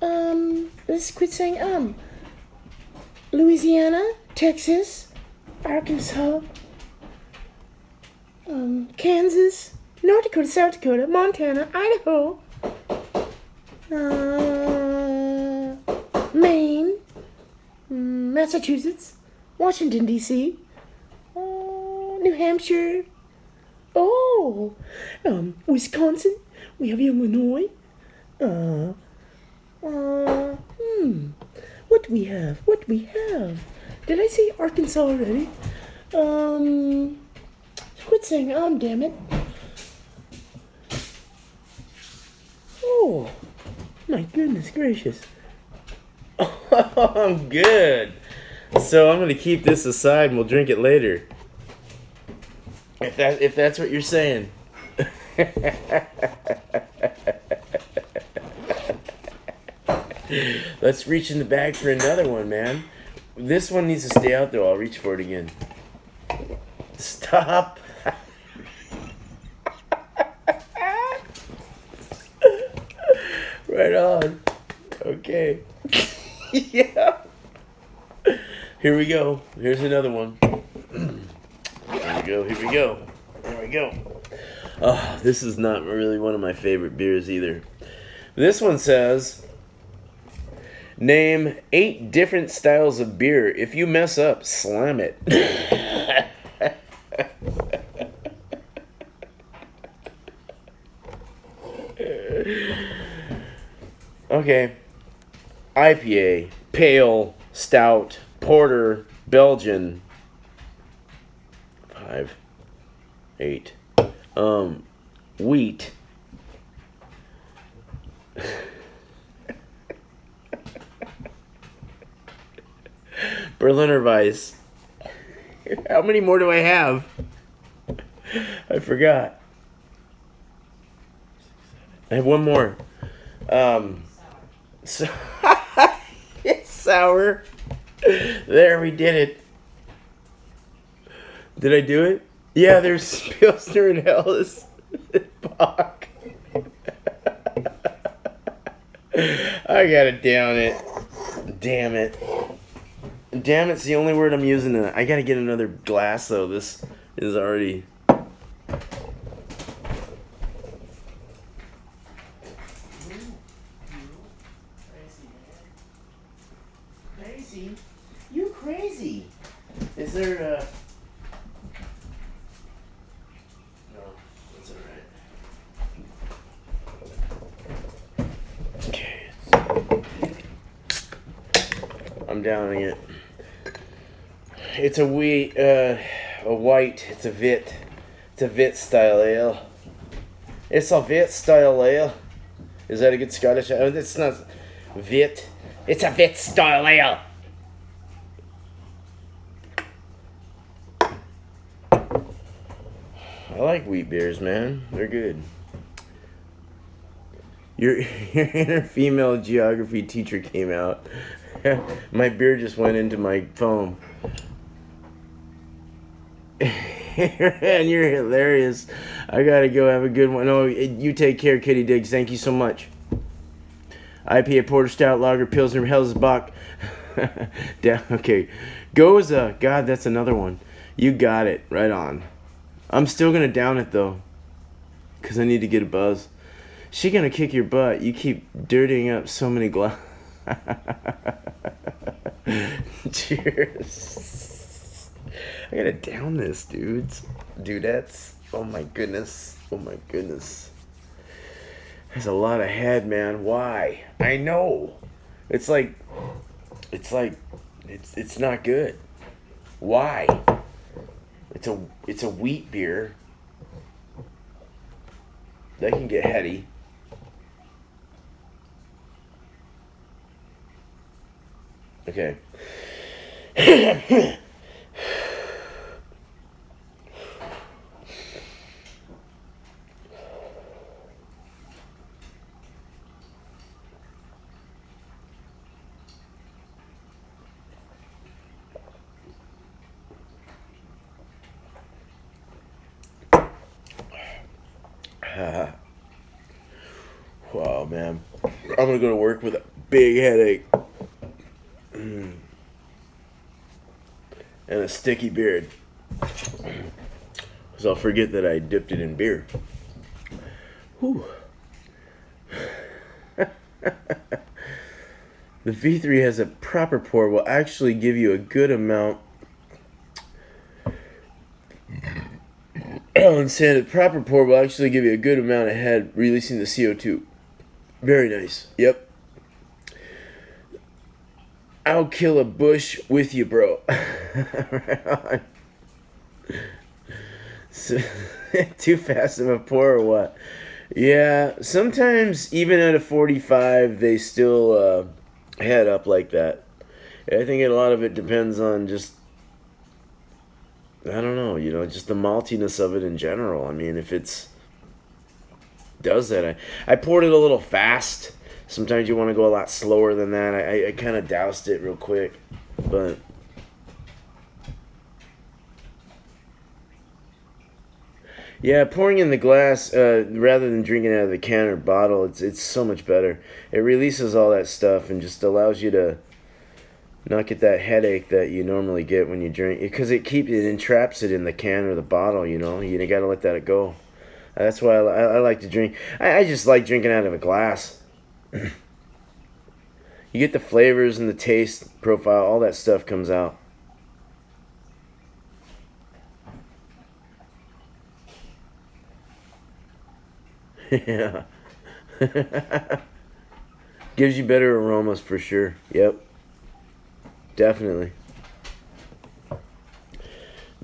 Um. Let's quit saying um. Louisiana, Texas, Arkansas, um, Kansas, North Dakota, South Dakota, Montana, Idaho, uh, Maine, Massachusetts, Washington D.C., uh, New Hampshire. Oh, um, Wisconsin. We have Illinois. Uh, uh, hmm. What do we have? What do we have? Did I say Arkansas already? Um, quit saying um, damn it. Oh, my goodness gracious. I'm good. So I'm gonna keep this aside and we'll drink it later. If that if that's what you're saying. Let's reach in the bag for another one, man. This one needs to stay out though. I'll reach for it again. Stop. Right on. Okay. yeah. Here we go. Here's another one. Here we go. Here we go. Here we go. Oh, this is not really one of my favorite beers either. This one says, Name eight different styles of beer. If you mess up, slam it. Okay. IPA, pale, stout, porter, Belgian. Five, eight. Um, wheat. Berliner Weisse. How many more do I have? I forgot. I have one more. Um, so it's sour. There, we did it. Did I do it? Yeah, there's Pilsner and Helles. Bock. I gotta down it. Damn it. Damn it's the only word I'm using. I gotta get another glass though. This is already. Crazy? You crazy? Is there a? No, that's alright. Okay. I'm downing it. It's a wheat, uh, a white. It's a vit. It's a vit style ale. It's a vit style ale. Is that a good Scottish? Oh, it's not vit. It's a vit style ale. I like wheat beers, man. They're good. Your your inner female geography teacher came out. my beer just went into my phone. and you're hilarious. I gotta go have a good one. No, you take care, Kitty Diggs. Thank you so much. IPA Porter Stout Lager Pilsner Helles Bock. Down. Okay, Gose. God, that's another one. You got it. Right on. I'm still gonna down it though, cause I need to get a buzz. She gonna kick your butt. You keep dirtying up so many glass. Cheers. I gotta down this, dudes. Dudettes. Oh my goodness. Oh my goodness. There's a lot of head, man. Why? I know. It's like it's like it's it's not good. Why? It's a it's a wheat beer. That can get heady. Okay. wow, man. I'm gonna go to work with a big headache. And a sticky beard. Because I'll forget that I dipped it in beer. Whew. the V3 has a proper pour, will actually give you a good amount. Oh, Alan said the proper pour will actually give you a good amount of head, releasing the CO2. Very nice. Yep. I'll kill a Busch with you, bro. right on. So, too fast of a pour or what? Yeah, sometimes even at a 45, they still uh, head up like that. I think a lot of it depends on just, I don't know, you know, just the maltiness of it in general. I mean, if it's, does that. I, I poured it a little fast Sometimes you want to go a lot slower than that. I, I, kind of doused it real quick, but yeah, pouring in the glass uh, rather than drinking out of the can or bottle, it's it's so much better. It releases all that stuff and just allows you to not get that headache that you normally get when you drink because it keeps it entraps it in the can or the bottle. You know, you gotta let that go. That's why I, I, like to drink. I, I just like drinking out of a glass you get the flavors and the taste profile, all that stuff comes out. yeah. Gives you better aromas for sure. Yep. Definitely.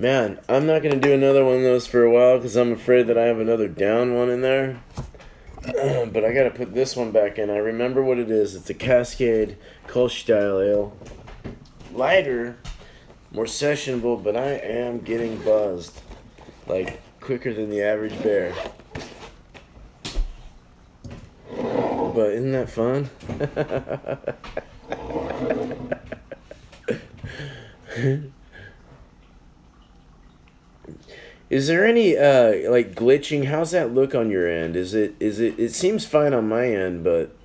Man, I'm not going to do another one of those for a while because I'm afraid that I have another down one in there. but I got to put this one back in. I remember what it is. It's a Cascade Kolsch style ale. Lighter, more sessionable, but I am getting buzzed. Like, quicker than the average bear. But isn't that fun? Is there any uh like glitching? How's that look on your end? Is it is it it seems fine on my end, but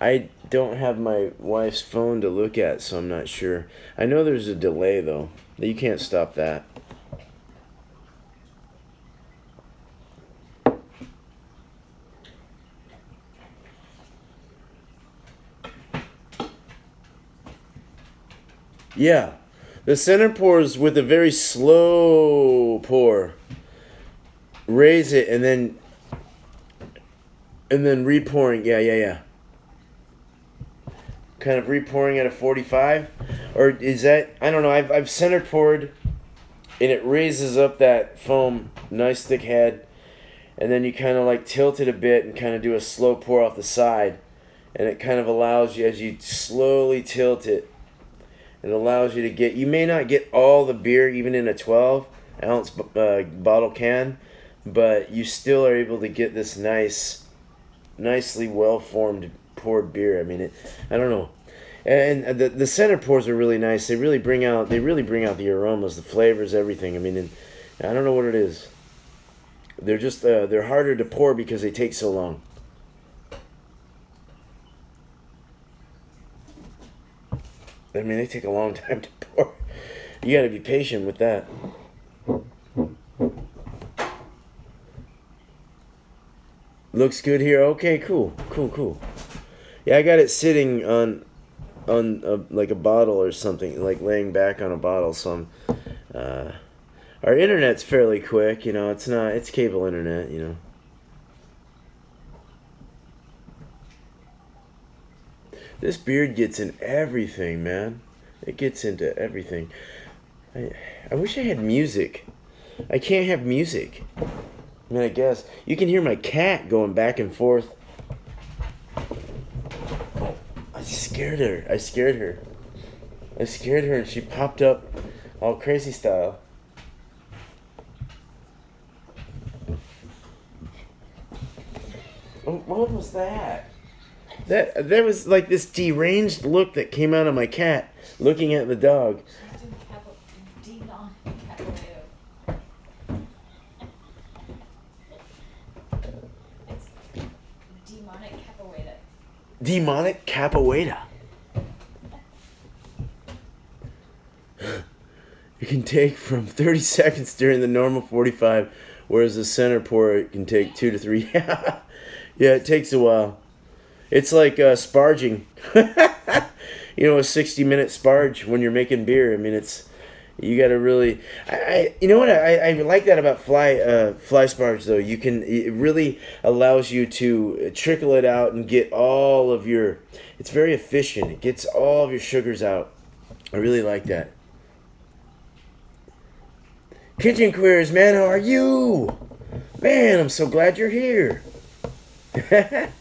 I don't have my wife's phone to look at, so I'm not sure. I know there's a delay though. You can't stop that. Yeah. The center pours with a very slow pour. Raise it and then and then repouring. Yeah, yeah, yeah. Kind of repouring at a 45 or is that I don't know. I've I've center poured and it raises up that foam nice thick head and then you kind of like tilt it a bit and kind of do a slow pour off the side and it kind of allows you as you slowly tilt it it allows you to get, you may not get all the beer even in a 12 ounce uh, bottle can, but you still are able to get this nice, nicely well formed poured beer. I mean, it, I don't know. And the, the center pours are really nice. They really bring out they really bring out the aromas, the flavors, everything. I mean, and I don't know what it is. They're just uh, they're harder to pour because they take so long. I mean, they take a long time to pour. You got to be patient with that. Looks good here. Okay, cool, cool, cool. Yeah, I got it sitting on, on a, like a bottle or something, like laying back on a bottle. So I'm, uh, our internet's fairly quick. You know, it's not. It's cable internet. You know. This beard gets in everything, man. It gets into everything. I, I wish I had music. I can't have music. I mean, I guess. You can hear my cat going back and forth. Oh, I scared her. I scared her. I scared her and she popped up all crazy style. Oh, what was that? That there was like this deranged look that came out of my cat looking at the dog. Demonic capoeira. Demonic capoeira. it can take from 30 seconds during the normal 45, whereas the center pour it can take two to three. yeah, it takes a while. It's like uh, sparging. you know, a 60 minute sparge when you're making beer. I mean, it's you got to really I, I, you know what? I, I like that about fly uh, fly sparge though. You can it really allows you to trickle it out and get all of your it's very efficient. It gets all of your sugars out. I really like that. Kitchen queers man how are you? Man i'm so glad you're here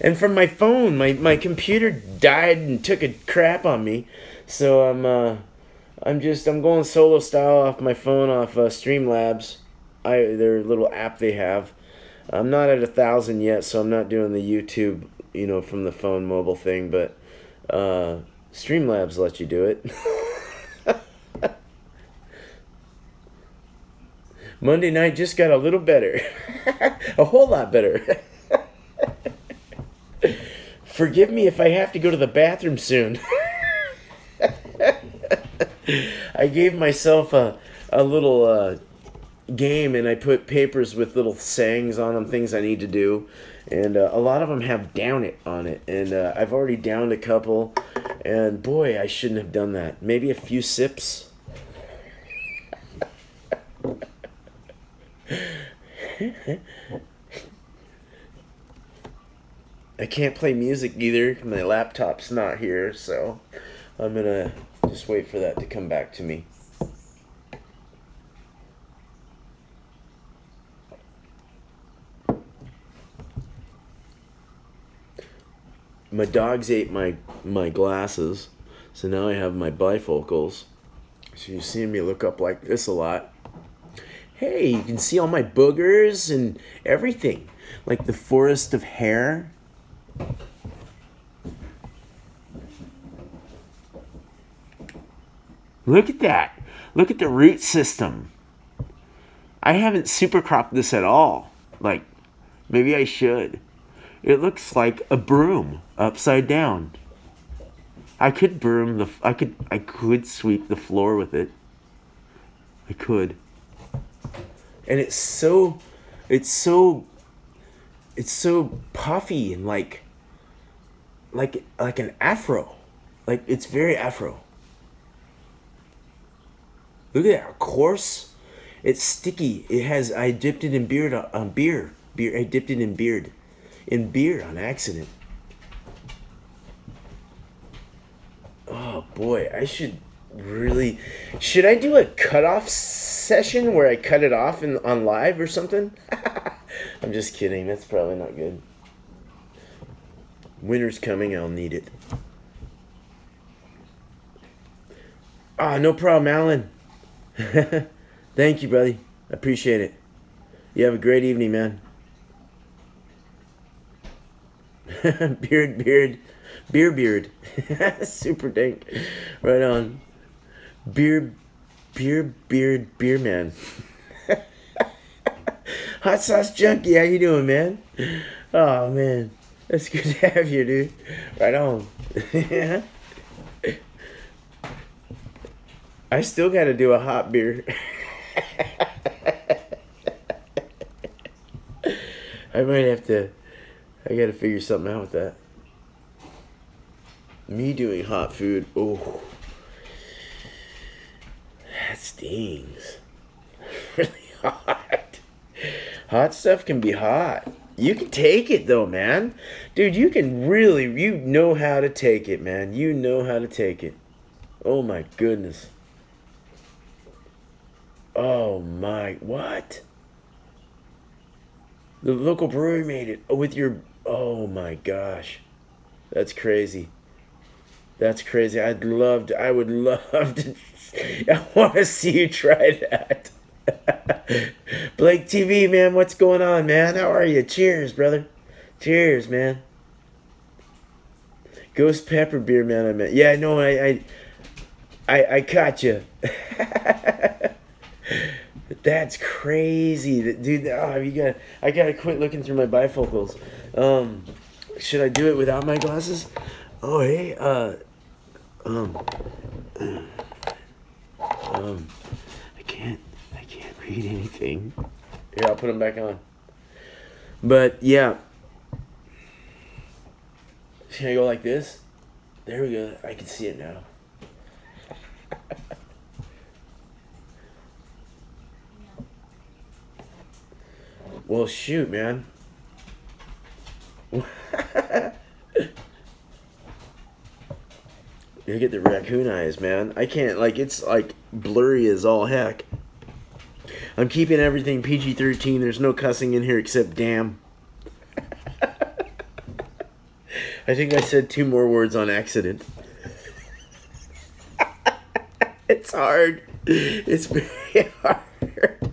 and from my phone. My my computer died and took a crap on me, so I'm uh, I'm just I'm going solo style off my phone off uh, Streamlabs. I their little app they have. I'm not at a thousand yet, so I'm not doing the YouTube, you know, from the phone mobile thing, but uh, Streamlabs let you do it. Monday night just got a little better, a whole lot better. Forgive me if I have to go to the bathroom soon. I gave myself a, a little uh, game and I put papers with little sayings on them, things I need to do. And uh, a lot of them have down it on it. And uh, I've already downed a couple. And boy, I shouldn't have done that. Maybe a few sips. I can't play music either. My laptop's not here, so I'm gonna just wait for that to come back to me. My dogs ate my my glasses, so now I have my bifocals. So you see me look up like this a lot. Hey, you can see all my boogers and everything, like the forest of hair. Look at that. Look at the root system. I haven't super cropped this at all. Like, maybe I should. It looks like a broom upside down. I could broom the. I could. I could sweep the floor with it. I could. And it's so. It's so. It's so puffy and like. Like like an afro, like it's very afro. Look at that coarse. It's sticky. It has. I dipped it in beard. Um, beer. Beer. I dipped it in beard. In beer on accident. Oh boy, I should really. Should I do a cutoff session where I cut it off in, on live or something? I'm just kidding. That's probably not good. Winter's coming. I'll need it. Ah, oh, no problem, Alan. Thank you, buddy. I appreciate it. You have a great evening, man. beard, beard, beer, beard. Super dank. Right on. Beer, beer, beard, beer man. Hot sauce junkie, how you doing, man? Oh man, that's good to have you, dude. Right on. I still got to do a hot beer. I might have to. I got to figure something out with that. Me doing hot food. Oh, that stings. really hot. Hot stuff can be hot. You can take it though, man. Dude, you can really, you know how to take it, man. You know how to take it. Oh my goodness. Oh my, what? The local brewery made it with your, oh my gosh. That's crazy. That's crazy. I'd love to, I would love to, I want to see you try that. Blake TV, man, what's going on, man? How are you? Cheers, brother. Cheers, man. Ghost Pepper Beer, man, I meant. Yeah, no, I, I, I, I caught you. That's crazy, dude. Oh, you got. I gotta quit looking through my bifocals. Um, should I do it without my glasses? Oh, hey. Uh, um, um, I can't. Read anything. Here, I'll put them back on. But yeah. Can I go like this? There we go. I can see it now. Well, shoot, man. you get the raccoon eyes, man. I can't, like, it's, like, blurry as all heck. I'm keeping everything PG-13. There's no cussing in here except damn. I think I said two more words on accident. it's hard. It's very hard.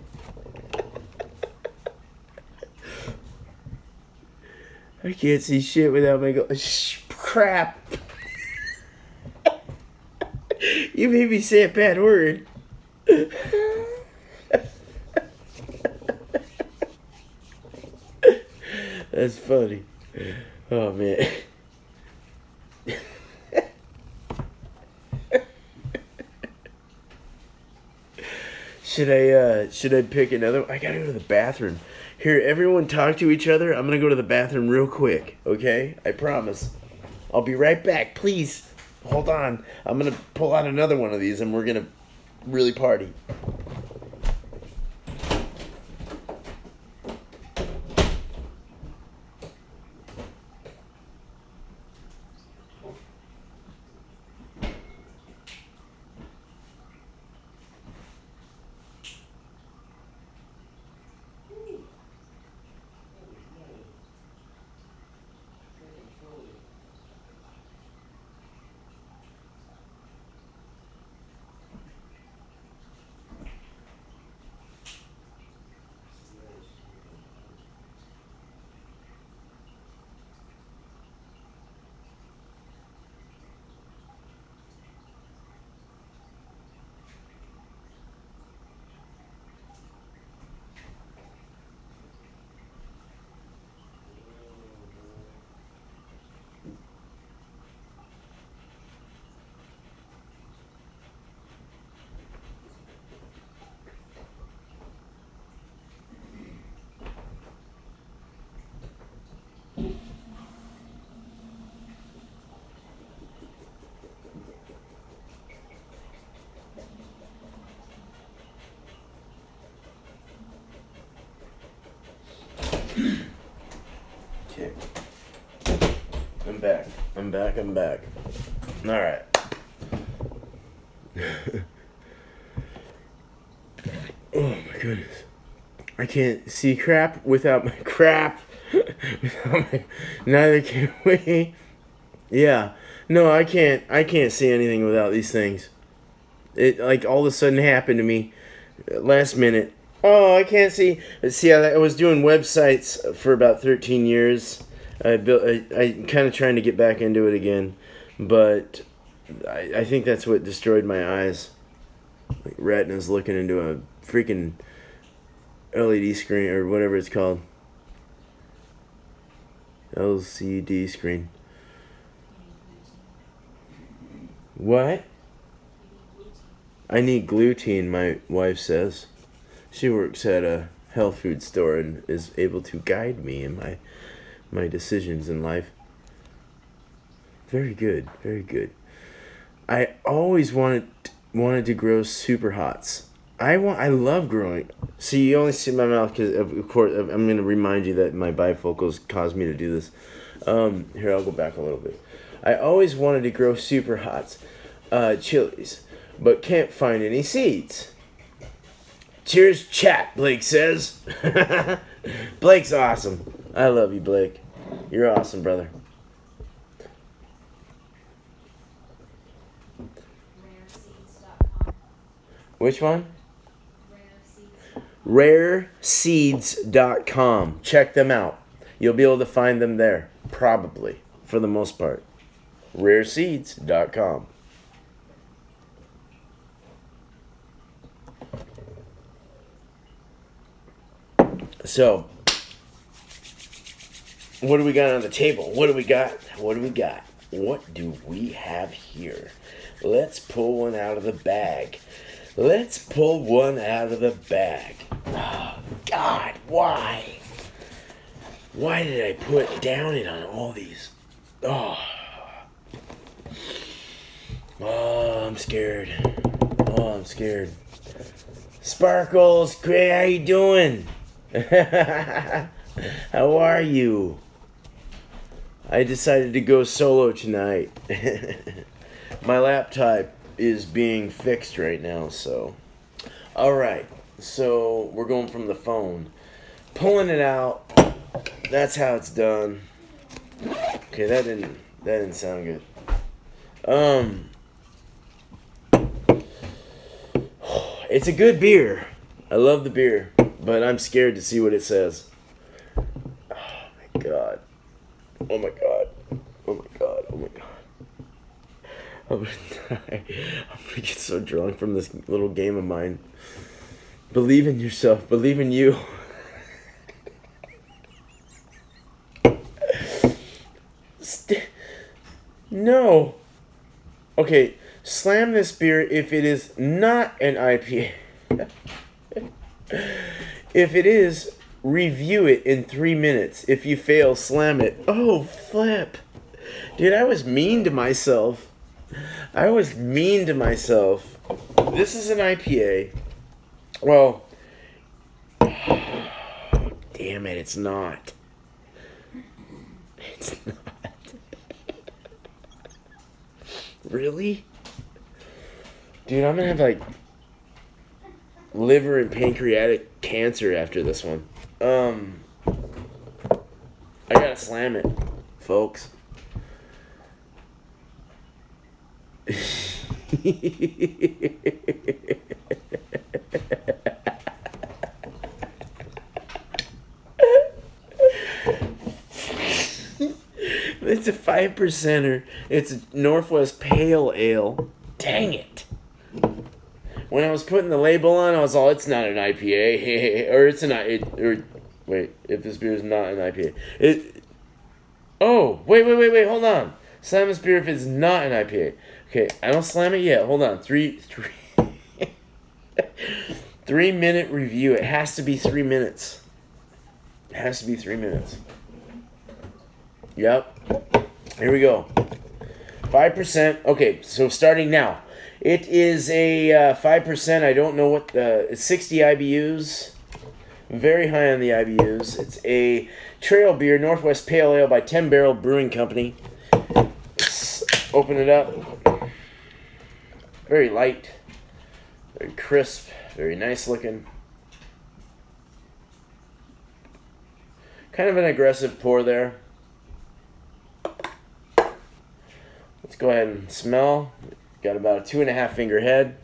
I can't see shit without my go. Shh, crap. you made me say a bad word. That's funny. Oh man. should I uh should I pick another I gotta go to the bathroom. Here, everyone talk to each other. I'm gonna go to the bathroom real quick, okay? I promise. I'll be right back. Please hold on. I'm gonna pull out another one of these and we're gonna really party. Okay. I'm back. I'm back. I'm back. All right. oh my goodness. I can't see crap without my crap. without my, neither can we. Yeah. No, I can't. I can't see anything without these things. It like all of a sudden happened to me, last minute. Oh, I can't see. See, I, I was doing websites for about thirteen years. I built. I, I'm kind of trying to get back into it again, but I, I think that's what destroyed my eyes. Like retina's looking into a freaking LED screen or whatever it's called. LCD screen. What? I need gluten, my wife says. She works at a health food store and is able to guide me in my my decisions in life. Very good, very good. I always wanted wanted to grow super hots. I want I love growing. See, you only see my mouth because of course I'm going to remind you that my bifocals caused me to do this. Um, here I'll go back a little bit. I always wanted to grow super hots, uh, chilies, but can't find any seeds. Cheers, chat, Blake says. Blake's awesome. I love you, Blake. You're awesome, brother. Which one? Rareseeds.com. Check them out. You'll be able to find them there, probably, for the most part. rareseeds.com. So, what do we got on the table? What do we got? What do we got? What do we have here? Let's pull one out of the bag. Let's pull one out of the bag. Oh, God, why? Why did I put down it on all these? Oh. Oh, I'm scared. Oh, I'm scared. Sparkles, Gray, how you doing? how are you? I decided to go solo tonight. My laptop is being fixed right now, so. Alright, so we're going from the phone. Pulling it out. That's how it's done. Okay, that didn't that didn't sound good. Um It's a good beer. I love the beer, but I'm scared to see what it says. Oh my god. Oh my god. Oh my god. Oh my god. I'm gonna die. I'm gonna get so drunk from this little game of mine. Believe in yourself. Believe in you. St- no. Okay, slam this beer if it is not an IPA. if it is, review it in three minutes. If you fail, slam it. Oh, flip. Dude, I was mean to myself. I was mean to myself. This is an IPA. Well, damn it, it's not. It's not. really? Dude, I'm gonna have like liver and pancreatic cancer after this one. Um, I gotta slam it, folks. it's a five percenter. It's Northwest Pale Ale. Dang it! When I was putting the label on, I was all, "It's not an IPA," or "It's an It, or wait, if this beer is not an IPA, it. Oh wait wait wait wait hold on. Slam this beer if it's not an IPA. Okay, I don't slam it yet. Hold on. Three three. three minute review. It has to be three minutes. It has to be three minutes. Yep. Here we go. Five percent. Okay, so starting now. It is a uh, five percent. I don't know what the sixty IBUs. very high on the IBUs. It's a trail beer, Northwest Pale Ale by 10 Barrel Brewing Company. Let's open it up. Very light, very crisp, very nice looking. Kind of an aggressive pour there. Let's go ahead and smell. Got about a two and a half finger head.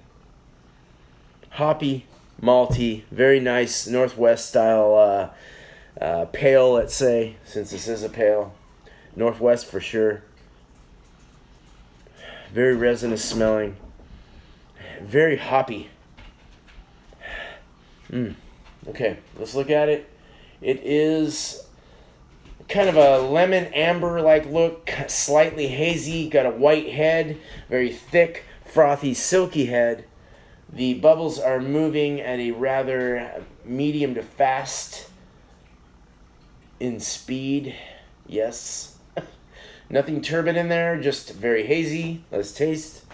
Hoppy, malty, very nice Northwest style uh, uh, pale, let's say, since this is a pale. Northwest for sure. Very resinous smelling. Very hoppy. Mm. Okay, let's look at it. It is kind of a lemon amber like look, slightly hazy, got a white head, very thick, frothy, silky head. The bubbles are moving at a rather medium to fast in speed. Yes. Nothing turbid in there, just very hazy. Let's taste.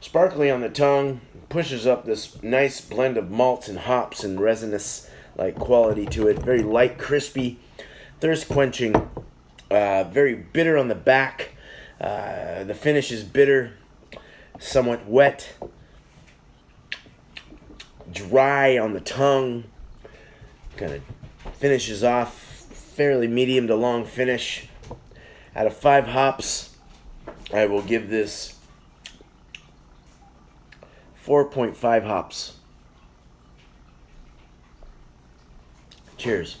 Sparkly on the tongue, pushes up this nice blend of malts and hops and resinous like quality to it. Very light, crispy, thirst quenching, uh, very bitter on the back. Uh, the finish is bitter, somewhat wet, dry on the tongue. Kind of finishes off fairly medium to long finish. Out of five hops, I will give this 4.5 hops. Cheers.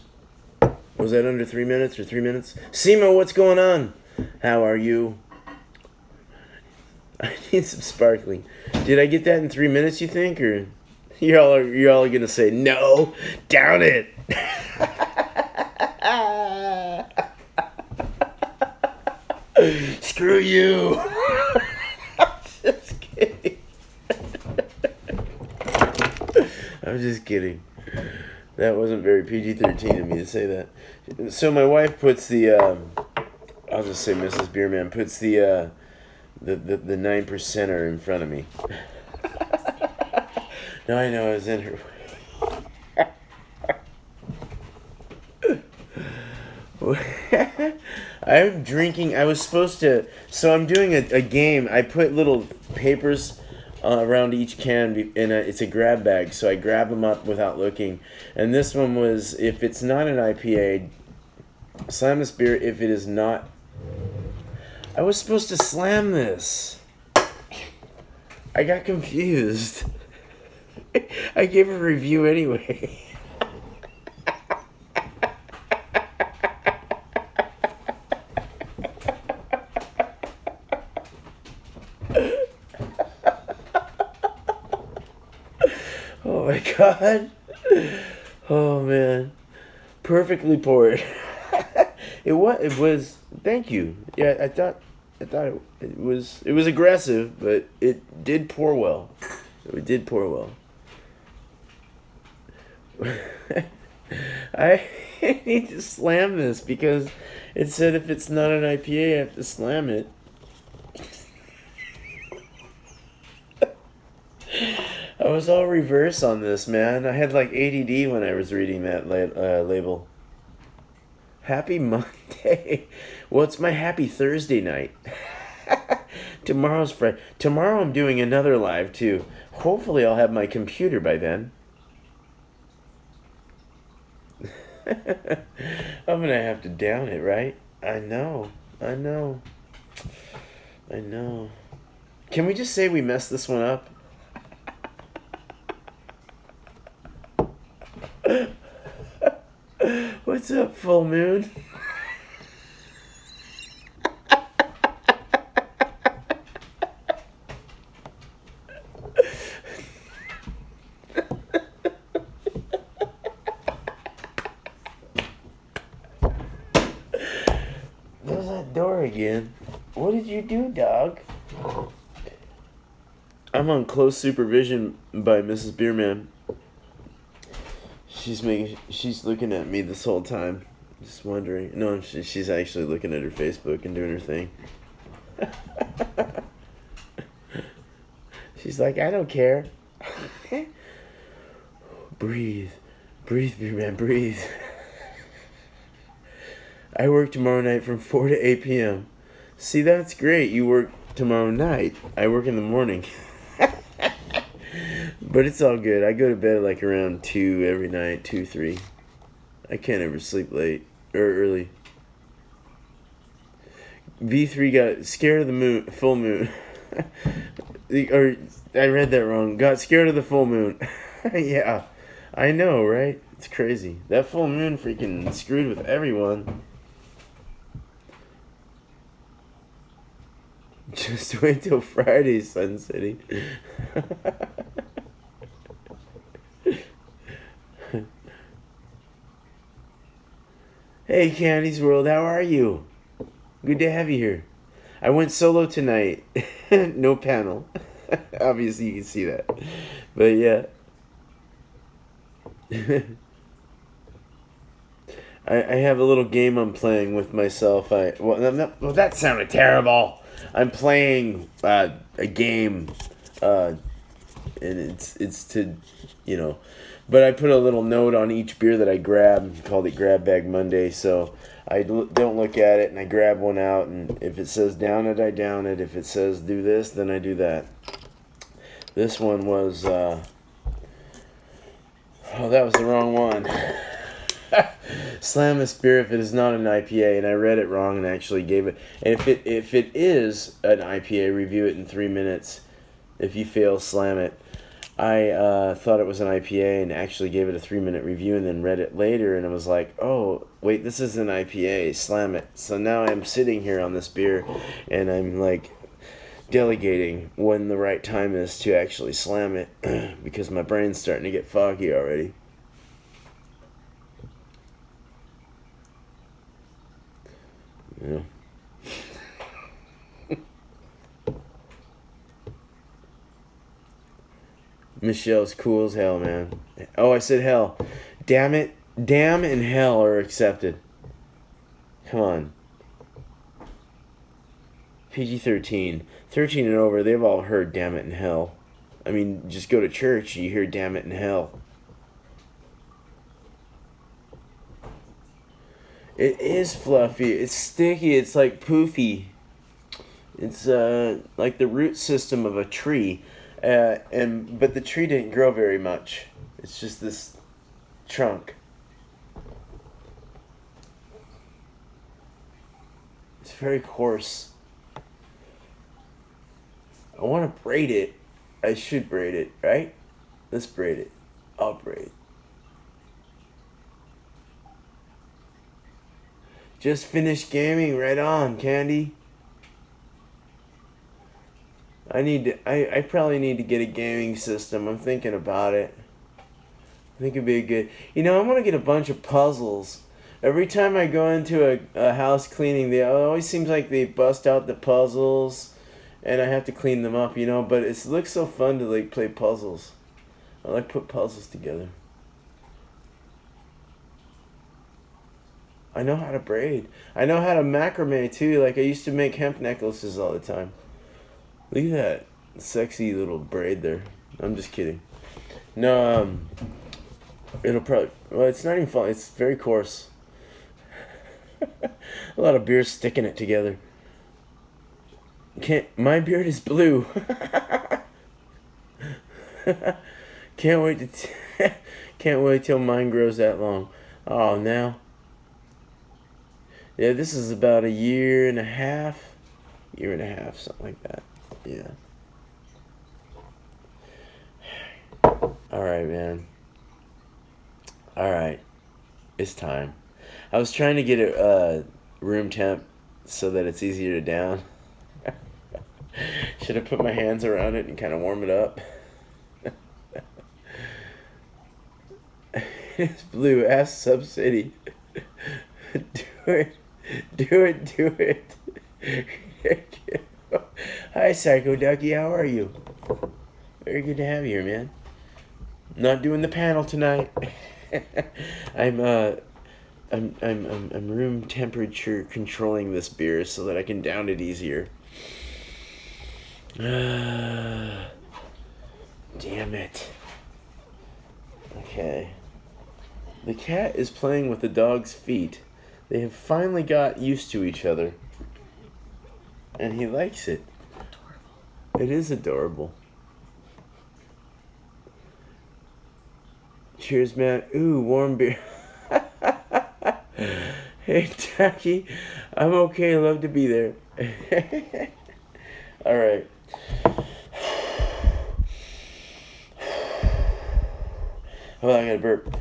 Was that under three minutes or three minutes? Simo, what's going on? How are you? I need some sparkling. Did I get that in three minutes? You think, or y'all are all you're all gonna say no? Down it. Screw you. Just kidding. I'm just kidding. That wasn't very PG 13 of me to say that. So my wife puts the, um, I'll just say Mrs. Beerman puts the, uh, the, the, the 9 percenter in front of me. no, I know, I was in her. I'm drinking. I was supposed to. So I'm doing a, a game. I put little papers uh, around each can, and it's a grab bag. So I grab them up without looking. And this one was if it's not an IPA, slam this beer. If it is not, I was supposed to slam this. I got confused. I gave a review anyway. Oh my god. Oh man. Perfectly poured. it was it was thank you. Yeah, I thought I thought it, it was it was aggressive, but it did pour well. It did pour well. I need to slam this because it said if it's not an IPA, I have to slam it. I was all reverse on this, man. I had like ADD when I was reading that la- uh, label. Happy Monday. Well, it's my happy Thursday night. Tomorrow's Friday. Tomorrow I'm doing another live too. Hopefully I'll have my computer by then. I'm gonna have to down it, right? I know. I know. I know. Can we just say we messed this one up? What's up, full moon? There's that door again. What did you do, dog? I'm on close supervision by Mrs. Beerman. She's making. She's looking at me this whole time, just wondering. No, she, she's actually looking at her Facebook and doing her thing. She's like, I don't care. breathe. Breathe, man, breathe. I work tomorrow night from 4 to 8 p.m. See, that's great. You work tomorrow night. I work in the morning. But it's all good. I go to bed like around 2 every night, 2, 3. I can't ever sleep late or early. V3 got scared of the moon, full moon. or I read that wrong. Got scared of the full moon. yeah. I know, right? It's crazy. That full moon freaking screwed with everyone. Just wait till Friday, Sun City. Hey, Candy's World, how are you? Good to have you here. I went solo tonight. no panel. Obviously, you can see that. But yeah. I, I have a little game I'm playing with myself. I well, that, well that sounded terrible. I'm playing uh, a game, uh, and it's it's to, you know, but I put a little note on each beer that I grab. Called it Grab Bag Monday. So I don't look at it, and I grab one out, and if it says down it, I down it. If it says do this, then I do that. This one was. Uh, oh, that was the wrong one. Slam this beer if it is not an IPA, and I read it wrong and actually gave it. And if it if it is an IPA, review it in three minutes. If you fail, slam it. I uh, thought it was an IPA and actually gave it a three minute review and then read it later and I was like, oh wait, this is an IPA. Slam it. So now I'm sitting here on this beer and I'm like delegating when the right time is to actually slam it because my brain's starting to get foggy already. Yeah. Michelle's cool as hell, man. Oh, I said hell. Damn it. Damn and hell are accepted. Come on. PG 13. 13 and over, they've all heard damn it and hell. I mean, just go to church, you hear damn it and hell. It is fluffy. It's sticky. It's like poofy. It's uh like the root system of a tree, uh, and but the tree didn't grow very much. It's just this trunk. It's very coarse. I want to braid it. I should braid it, right? Let's braid it. I'll braid. Just finished gaming. Right on, Candy. I need to, I, I probably need to get a gaming system. I'm thinking about it. I think it'd be a good. You know, I want to get a bunch of puzzles. Every time I go into a, a house cleaning, they always seems like they bust out the puzzles, and I have to clean them up. You know, but it looks so fun to like play puzzles. I like put puzzles together. I know how to braid. I know how to macrame too. Like I used to make hemp necklaces all the time. Look at that sexy little braid there. I'm just kidding. No, um, it'll probably. Well, it's not even fun. It's very coarse. a lot of beer sticking it together. Can't. My beard is blue. can't wait to. Can't wait till mine grows that long. Oh, now. Yeah, this is about a year and a half. Year and a half, something like that. Yeah. All right, man. All right. It's time. I was trying to get it uh, room temp so that it's easier to down. Should have put my hands around it and kind of warm it up. it's blue ass sub city. do it. Do it, do it. Hi, Psycho Ducky. How are you? Very good to have you here, man. Not doing the panel tonight. I'm uh, I'm I'm I'm room temperature controlling this beer so that I can down it easier. Damn it. Okay. The cat is playing with the dog's feet. They have finally got used to each other. And he likes it. It is adorable. Cheers, man. Ooh, warm beer. hey, Jackie. I'm okay. Love to be there. All right. Oh, I got a burp.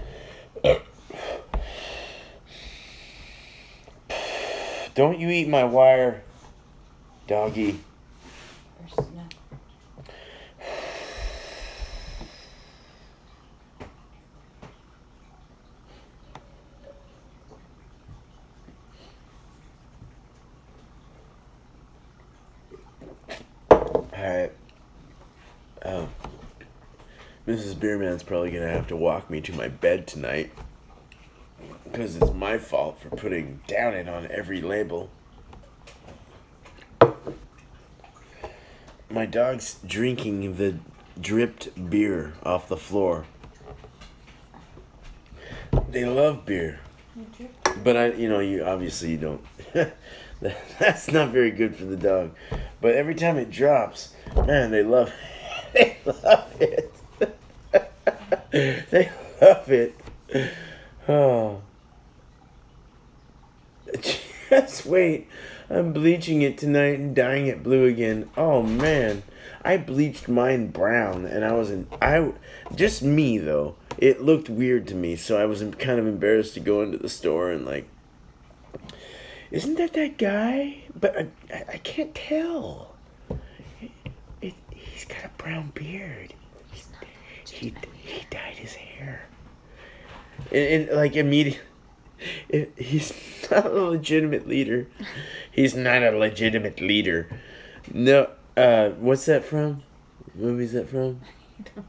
Don't you eat my wire, doggy. Alright. Um, Mrs. Beerman's probably gonna have to walk me to my bed tonight. Because it's my fault for putting down it on every label. My dog's drinking the dripped beer off the floor. They love beer. But I, you know, you obviously you don't. That's not very good for the dog. But every time it drops, man, they love, they love it. they love it. Oh. Just wait. I'm bleaching it tonight and dyeing it blue again. Oh man, I bleached mine brown, and I wasn't. I just me though. It looked weird to me, so I was kind of embarrassed to go into the store and like. Isn't that that guy? But I, I, can't tell. It, it, he's got a brown beard. He, he dyed his hair. And, and like immediately, it, he's not a legitimate leader. He's not a legitimate leader. No, uh, what's that from? What movie's that from?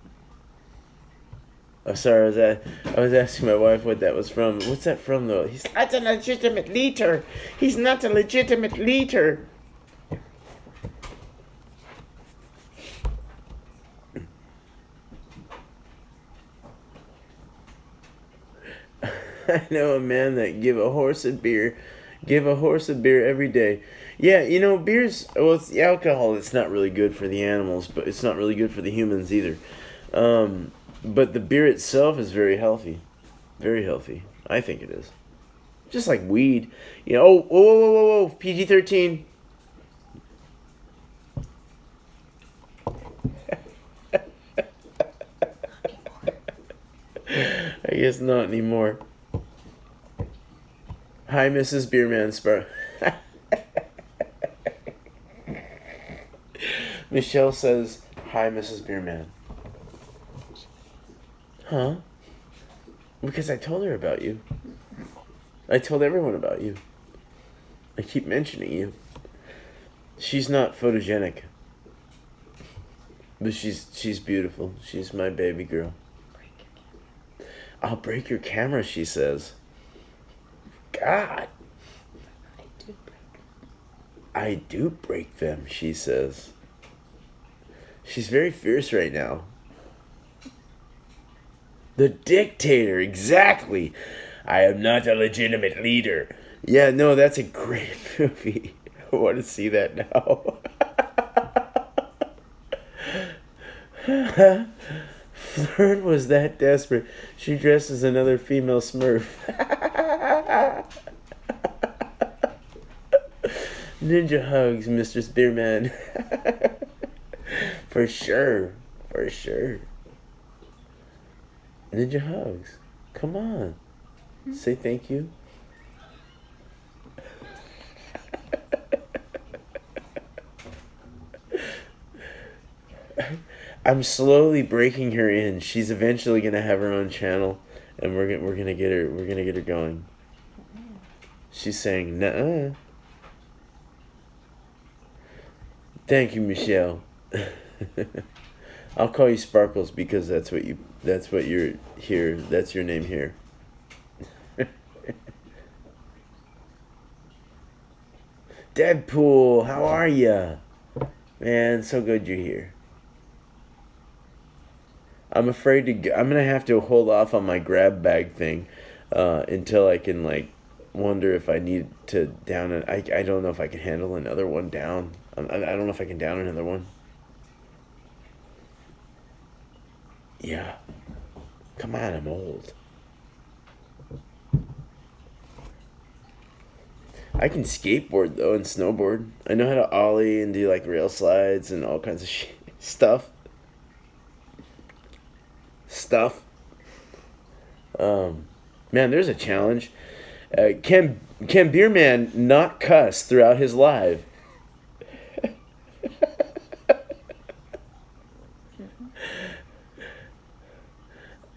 Oh, sorry, I was, at, I was asking my wife what that was from. What's that from, though? He's not a legitimate leader. He's not a legitimate leader. I know a man that give a horse a beer, give a horse a beer every day. Yeah, you know, beer's well, it's the alcohol. It's not really good for the animals, but it's not really good for the humans either. Um, but the beer itself is very healthy, very healthy. I think it is. Just like weed, you know. Oh, whoa, whoa, whoa, whoa. PG thirteen. I guess not anymore. Hi, Mrs. Beerman Spur. Michelle says, Hi, Mrs. Beerman. Huh? Because I told her about you. I told everyone about you. I keep mentioning you. She's not photogenic. But she's she's beautiful. She's my baby girl. I'll break your camera, she says. God. I do break. I do break them, she says. She's very fierce right now. The dictator, exactly. I am not a legitimate leader. Yeah, no, that's a great movie. I want to see that now. Flern was that desperate. She dresses another female smurf. Ninja hugs, Mr. Spearman. for sure. For sure. Ninja hugs. Come on. Hmm. Say thank you. I'm slowly breaking her in. She's eventually gonna have her own channel, and we're gonna we're gonna get her we're gonna get her going. Mm-hmm. She's saying, "Nuh." Thank you, Michelle. I'll call you Sparkles because that's what you that's what you're here. That's your name here. Deadpool, how are you? Man, so good you're here. I'm afraid to. I'm gonna have to hold off on my grab bag thing uh, until I can like wonder if I need to down. I I don't know if I can handle another one down. I, I I don't know if I can down another one. Yeah. Come on, I'm old. I can skateboard though and snowboard. I know how to ollie and do like rail slides and all kinds of sh- stuff. Stuff. Um, man, there's a challenge. Uh, can can Beer Man not cuss throughout his live?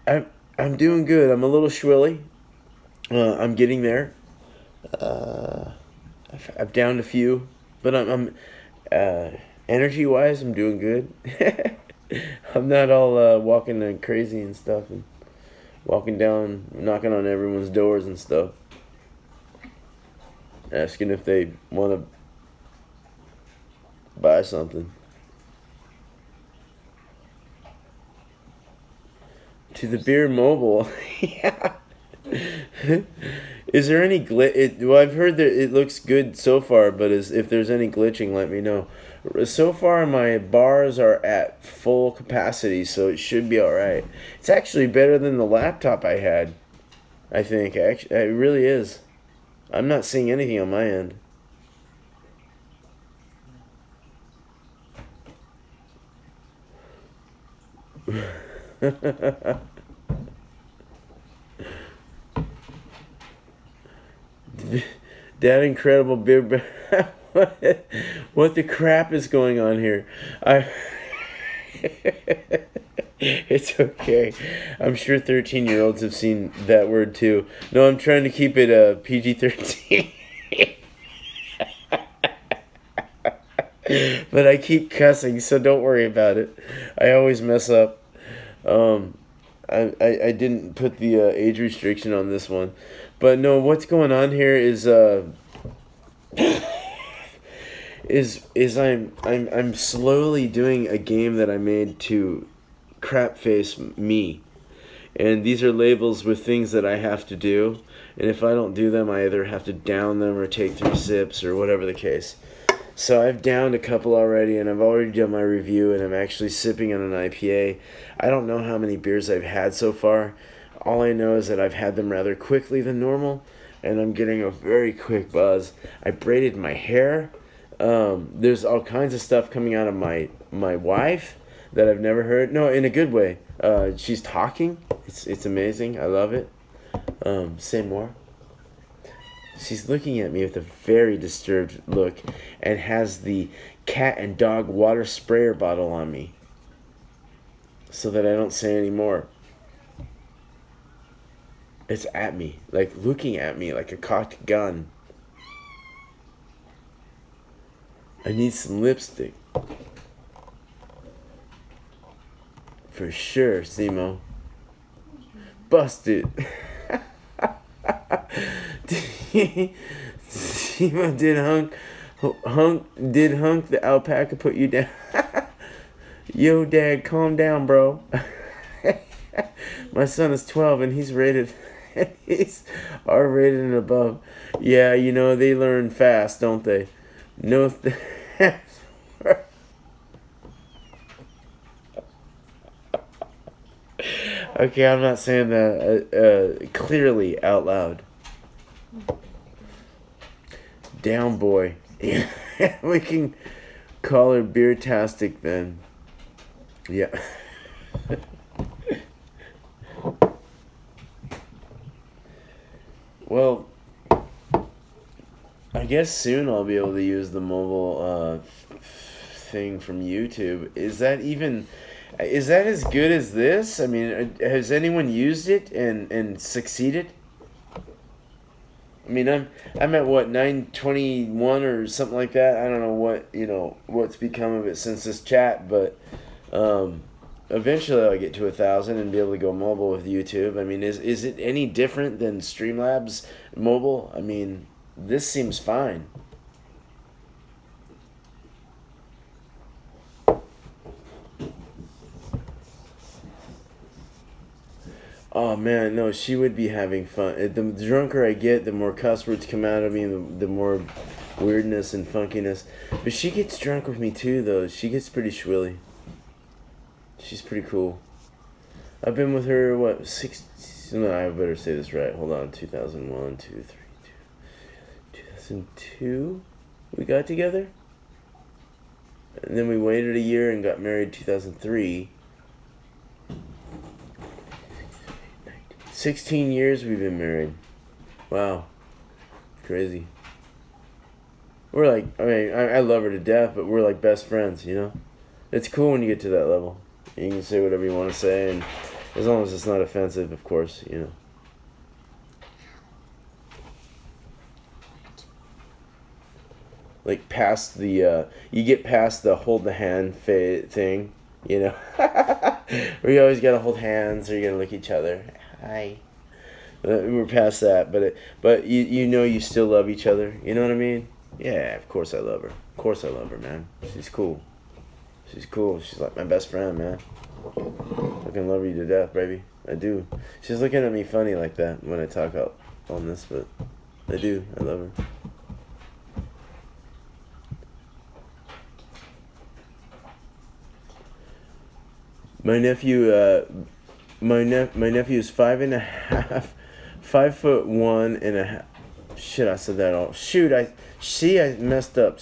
I'm I'm doing good. I'm a little schwilly. Uh, I'm getting there. Uh, I've, I've downed a few, but I'm, I'm uh, energy wise, I'm doing good. I'm not all uh, walking and crazy and stuff, and walking down, knocking on everyone's doors and stuff, asking if they want to buy something. To the beer mobile, yeah. Is there any glitch? Well, I've heard that it looks good so far, but is if there's any glitching, let me know. So far, my bars are at full capacity, so it should be all right. It's actually better than the laptop I had. I think actually, it really is. I'm not seeing anything on my end. that incredible beer. what, what the crap is going on here? I. it's okay. I'm sure 13 year olds have seen that word too. No, I'm trying to keep it uh, PG 13. but I keep cussing, so don't worry about it. I always mess up. Um, I, I, I didn't put the uh, age restriction on this one. But no, what's going on here is uh is is I'm I'm I'm slowly doing a game that I made to crap face me. And these are labels with things that I have to do. And if I don't do them, I either have to down them or take three sips or whatever the case. So I've downed a couple already, and I've already done my review, and I'm actually sipping on an IPA. I don't know how many beers I've had so far. All I know is that I've had them rather quickly than normal, and I'm getting a very quick buzz. I braided my hair. Um, there's all kinds of stuff coming out of my my wife that I've never heard. No, in a good way. Uh, she's talking. It's it's amazing. I love it. Um, say more. She's looking at me with a very disturbed look and has the cat and dog water sprayer bottle on me so that I don't say any more. It's at me, like looking at me like a cocked gun. I need some lipstick. For sure, Simo. Busted. Simo did hunk, hunk, did hunk the alpaca put you down? Yo, dad, calm down, bro. My son is 12 and he's rated, he's R rated and above. Yeah, you know, they learn fast, don't they? No. Th- okay, I'm not saying that uh, uh, clearly out loud. Down, boy. we can call her beer tastic then. Yeah. well, I guess soon I'll be able to use the mobile uh, thing from YouTube. Is that even? Is that as good as this? I mean, uh, has anyone used it and and succeeded? I mean, I'm I'm at what nine twenty one or something like that. I don't know what you know what's become of it since this chat, but um, eventually I'll get to a thousand and be able to go mobile with YouTube. I mean, is is it any different than Streamlabs mobile? I mean, this seems fine. Oh man, no, she would be having fun. Uh, The drunker I get, the more cuss words come out of me, the, the more weirdness and funkiness. But she gets drunk with me too, though. She gets pretty shwilly. She's pretty cool. I've been with her, what, six. No, I better say this right. Hold on. 2001, 2, 3, 2. 2002, we got together. And then we waited a year and got married 2003. 16 years we've been married. Wow. Crazy. We're like, I mean, I, I love her to death, but we're like best friends, you know? It's cool when you get to that level. You can say whatever you want to say, and as long as it's not offensive, of course, you know. Like past the, uh, you get past the hold the hand thing, you know? Where you always gotta hold hands, or you gotta lick each other. Hi. Uh, We're past that, but it, but you you know you still love each other. You know what I mean? Yeah, of course I love her. Of course I love her, man. She's cool. She's cool. She's like my best friend, man. Fucking love you to death, baby. I do. She's looking at me funny like that when I talk up on this, but I do. I love her. My nephew, uh, my nep- my nephew is five and a half, five foot one and a half. Shit, I said that all. Shoot, I see, I messed up.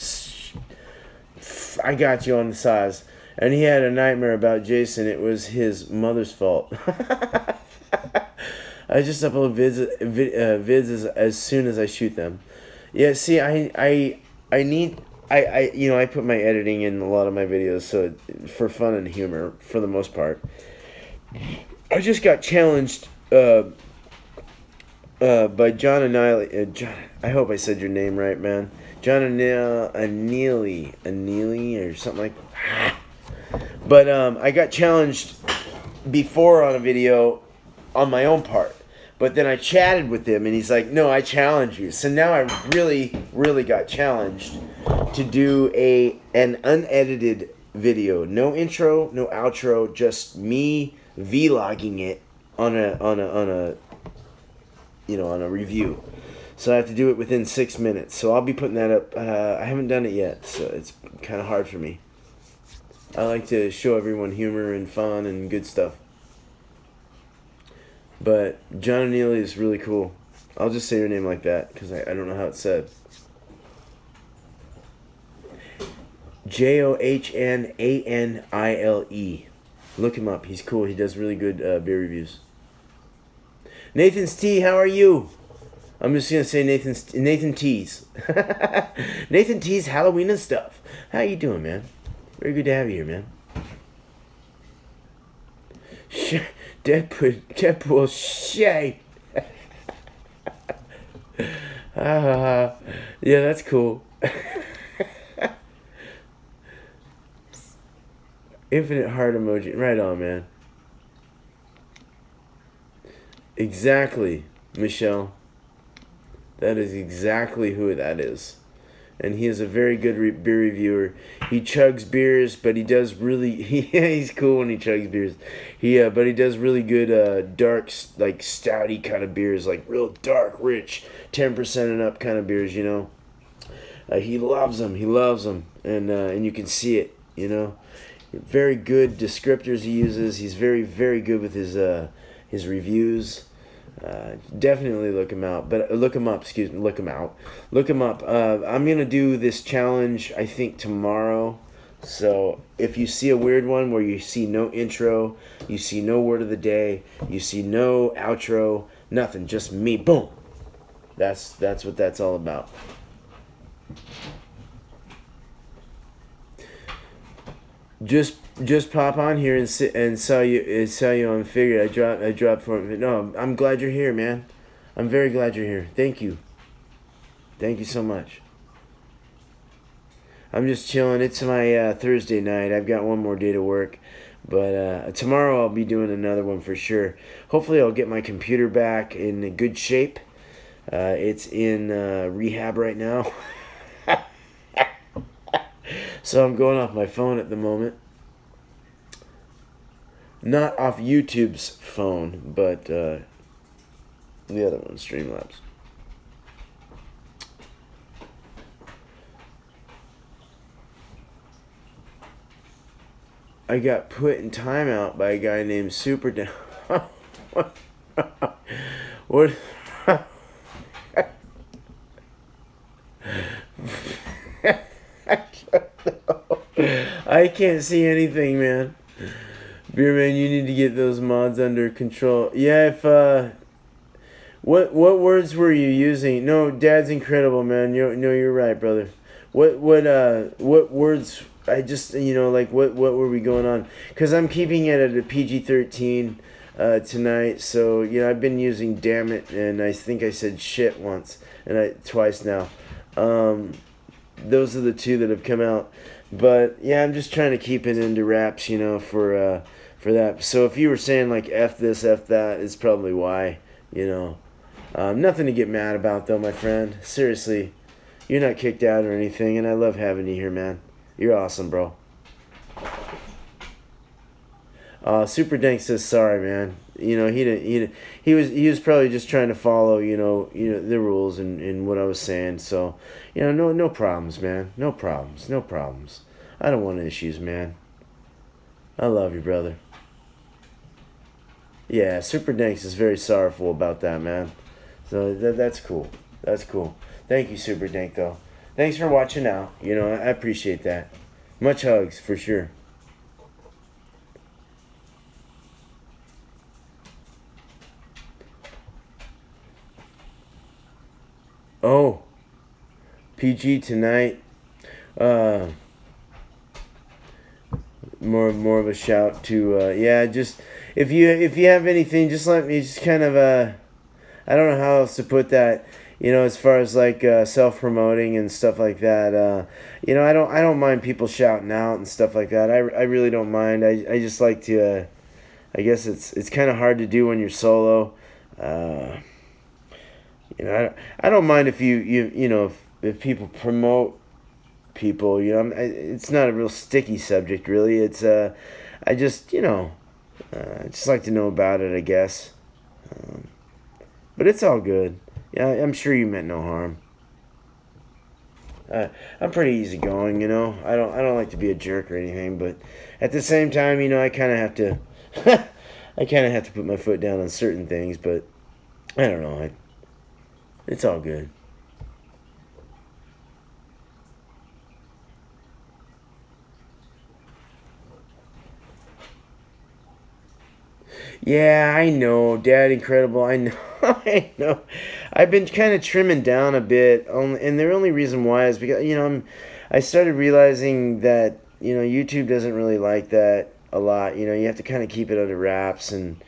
I got you on the size. And he had a nightmare about Jason. It was his mother's fault. I just upload vids, vid, uh, vids as, as soon as I shoot them. Yeah, see, I I I need I, I you know I put my editing in a lot of my videos so for fun and humor for the most part. I just got challenged uh, uh, by John Anili. Uh, John, I hope I said your name right, man. John Anili Anili or something like. But um, I got challenged before on a video on my own part. But then I chatted with him and he's like, "No, I challenge you." So now I really, really got challenged to do a an unedited video, no intro, no outro, just me vlogging it on a on a on a you know on a review. So I have to do it within six minutes. So I'll be putting that up. Uh, I haven't done it yet, so it's kind of hard for me. I like to show everyone humor and fun and good stuff. But John O'Neill is really cool. I'll just say your name like that because I, I don't know how it's said. J O H N A N I L E. Look him up. He's cool. He does really good uh, beer reviews. Nathan's Tea, how are you? I'm just gonna say Nathan's Nathan T's. Nathan T's Halloween and stuff. How you doing, man? Very good to have you here, man. Sh- Deadpool, Deadpool, Shay. Ah, yeah, that's cool. Infinite heart emoji. Right on, man. Exactly, Michelle. That is exactly who that is. And he is a very good re- beer reviewer. He chugs beers, but he does really. He, he's cool when he chugs beers. He, uh, but he does really good, uh, dark, like stouty kind of beers, like real dark, rich, ten percent and up kind of beers. You know, uh, he loves them. He loves them, and uh, and you can see it. You know, very good descriptors he uses. He's very very good with his uh, his reviews. Uh, definitely look him out, but uh, look him up. Excuse me, look him out. Look him up. Uh, I'm gonna do this challenge. I think tomorrow. So if you see a weird one where you see no intro, you see no word of the day, you see no outro, nothing, just me. Boom. That's that's what that's all about. Just just pop on here and sit and saw you and saw you on figure. I dropped I dropped for no. I'm glad you're here, man. I'm very glad you're here. Thank you. Thank you so much. I'm just chilling. It's my uh, Thursday night. I've got one more day to work, but uh, tomorrow I'll be doing another one for sure. Hopefully, I'll get my computer back in good shape. Uh, it's in uh, rehab right now. so I'm going off my phone at the moment. not off YouTube's phone, but uh, the other one, Streamlabs. I got put in timeout by a guy named Super Down. what? I can't see anything, man. Beerman, you need to get those mods under control. Yeah, if uh, what what words were you using? No, Dad's incredible, man. You no, you're right, brother. What what uh what words? I just you know like what what were we going on? Because I'm keeping it at a PG thirteen uh, tonight. So you know I've been using damn it, and I think I said shit once and I twice now. Um, those are the two that have come out. But yeah, I'm just trying to keep it into wraps, you know, for uh, for that. So if you were saying like f this, f that, it's probably why, you know. Um, nothing to get mad about though, my friend. Seriously, you're not kicked out or anything, and I love having you here, man. You're awesome, bro. Uh, Super Dank says sorry, man. You know he didn't. He he was he was probably just trying to follow you know you know the rules and, and what I was saying. So you know no no problems, man. No problems. No problems. I don't want issues, man. I love you, brother. Yeah, Super Danks is very sorrowful about that, man. So that that's cool. That's cool. Thank you, Super Dank, though. Thanks for watching out. You know I appreciate that. Much hugs for sure. Oh, PG tonight. Uh, more more of a shout to uh, yeah. Just if you if you have anything, just let me just kind of uh, I don't know how else to put that. You know, as far as like uh, self promoting and stuff like that. Uh, you know, I don't I don't mind people shouting out and stuff like that. I, I really don't mind. I, I just like to. Uh, I guess it's it's kind of hard to do when you're solo. Uh, you know, I, don't- I don't mind if you you you know if, if people promote people. You know, I, it's not a real sticky subject really. It's uh, I just you know, uh, I just like to know about it. I guess, um, but it's all good. Yeah, I'm sure you meant no harm. Uh, I'm pretty easygoing, you know. I don't I don't like to be a jerk or anything, but at the same time, you know, I kind of have to. I kind of have to put my foot down on certain things, but I don't know. I, it's all good. Yeah, I know, Dad. Incredible. I know. I know. I've been kind of trimming down a bit, and the only reason why is because you know I'm. I started realizing that you know YouTube doesn't really like that a lot. You know, you have to kind of keep it under wraps, and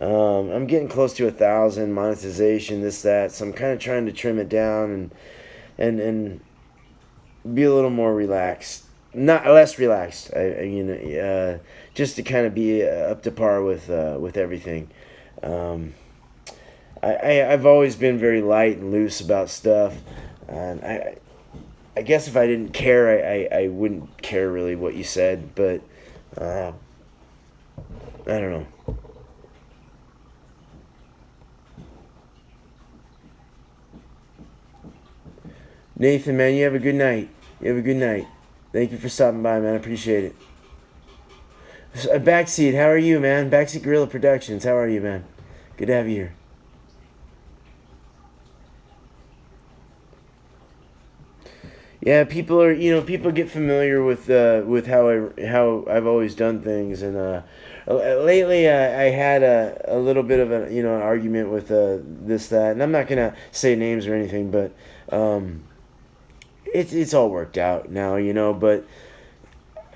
um, I'm getting close to a thousand monetization, this that. So I'm kind of trying to trim it down and and and be a little more relaxed, not less relaxed. I, I you know, uh, just to kind of be uh, up to par with uh, with everything. Um, I, I I've always been very light and loose about stuff, and I I guess if I didn't care, I, I, I wouldn't care really what you said, but uh, I don't know. Nathan, man, you have a good night. You have a good night. Thank you for stopping by, man. I appreciate it. Uh, Backseat, how are you, man? Backseat Gorilla Productions, how are you, man? Good to have you here. Yeah, people are you know people get familiar with uh, with how I how I've always done things, and uh, uh, lately I, I had a, a little bit of a you know an argument with uh, this that, and I'm not gonna say names or anything, but um, it's it's all worked out now, you know. But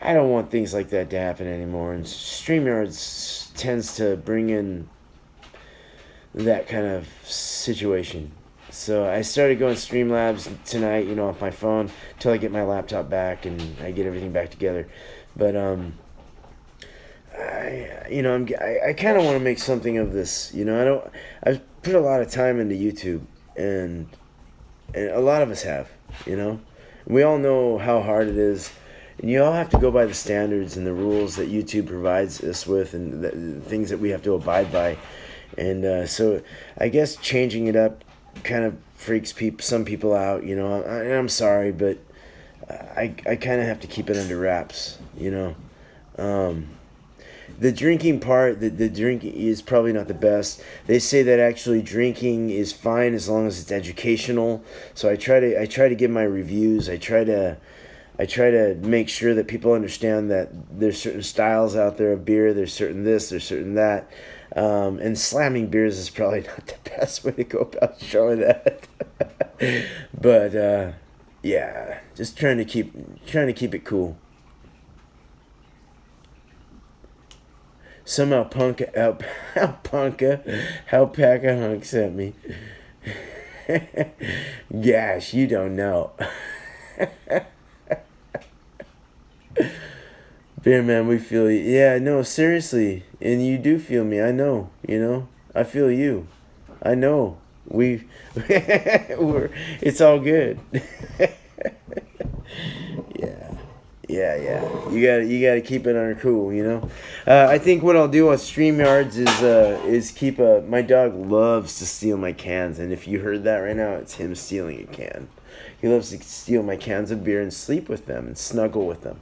I don't want things like that to happen anymore, and Streamyard tends to bring in that kind of situation. So I started going Streamlabs tonight, you know, off my phone till I get my laptop back and I get everything back together. But um, I you know I'm I, I kind of want to make something of this. You know, I don't. I've put a lot of time into YouTube, and and a lot of us have. You know, we all know how hard it is, and you all have to go by the standards and the rules that YouTube provides us with, and the, the things that we have to abide by. And uh, so, I guess changing it up kind of freaks people, some people out. You know, I, I'm sorry, but I I kind of have to keep it under wraps. You know. Um, the drinking part, the, the drinking is probably not the best. They say that actually drinking is fine as long as it's educational. So I try to I try to give my reviews. I try to I try to make sure that people understand that there's certain styles out there of beer. There's certain this. There's certain that. Um, and slamming beers is probably not the best way to go about showing that. but uh, yeah, just trying to keep trying to keep it cool. Some alpaca, alp, alpaca, alpaca hunk sent me. Gosh, you don't know. Beer man, we feel you. Yeah, no, seriously, and you do feel me. I know. You know, I feel you. I know. We, we're. It's all good. yeah. Yeah, yeah. You got you got to keep it under cool, you know. Uh, I think what I'll do on Streamyards is uh, is keep a. My dog loves to steal my cans, and if you heard that right now, it's him stealing a can. He loves to steal my cans of beer and sleep with them and snuggle with them.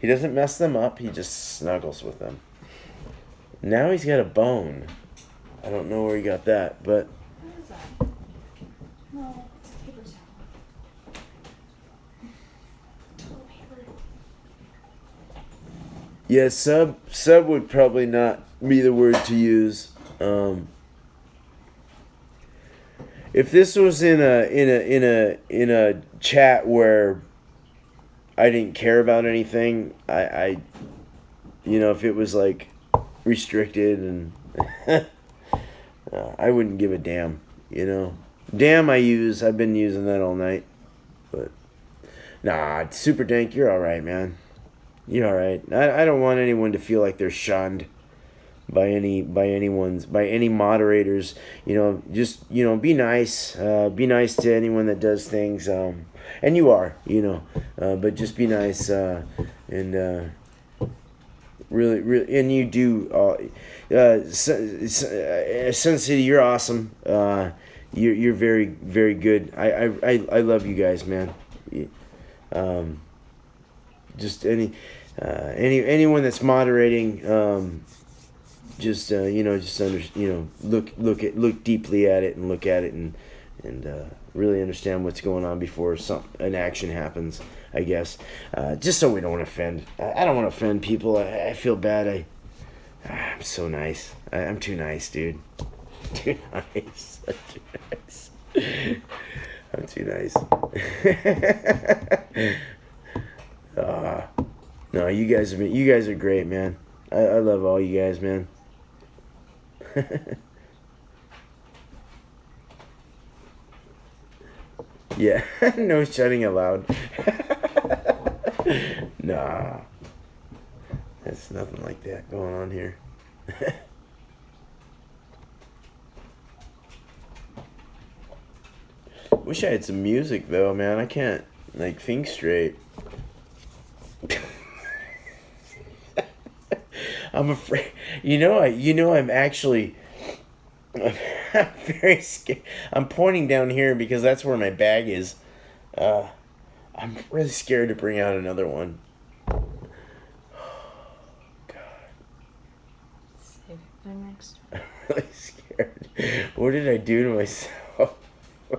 He doesn't mess them up. He just snuggles with them. Now he's got a bone. I don't know where he got that, but What is that? No, it's a paper towel. Toilet paper. Yeah, sub sub would probably not be the word to use. Um, if this was in a in a in a in a chat where I didn't care about anything, I, I you know, if it was like restricted and uh, I wouldn't give a damn, you know. Damn I use, I've been using that all night. But nah, super dank, you're all right, man. You're all right. I, I don't want anyone to feel like they're shunned by any by anyone's by any moderators. You know, just you know, be nice. Uh, be nice to anyone that does things. Um, and you are, you know, uh, but just be nice uh, and uh, really, really, and you do. Uh, uh, Sun, uh, you're awesome. Uh, you're you're very very good. I I I, I love you guys, man. Um, just any uh, any anyone that's moderating um, just uh, you know just under you know look look at look deeply at it and look at it and and uh, really understand what's going on before some an action happens I guess. Uh, just so we don't offend I, I don't want to offend people. I, I feel bad. I I'm so nice. I, I'm too nice dude. Too nice. I'm too nice. I'm too nice. Ah. No, you guys have been, you guys are great, man. I, I love all you guys, man. yeah, no shutting aloud. nah. There's nothing like that going on here. Wish I had some music though, man. I can't like think straight. I'm afraid. You know, I. You know, I'm actually. I'm very scared. I'm pointing down here because that's where my bag is. Uh, I'm really scared to bring out another one. God. Save it for next. I'm really scared. What did I do to myself?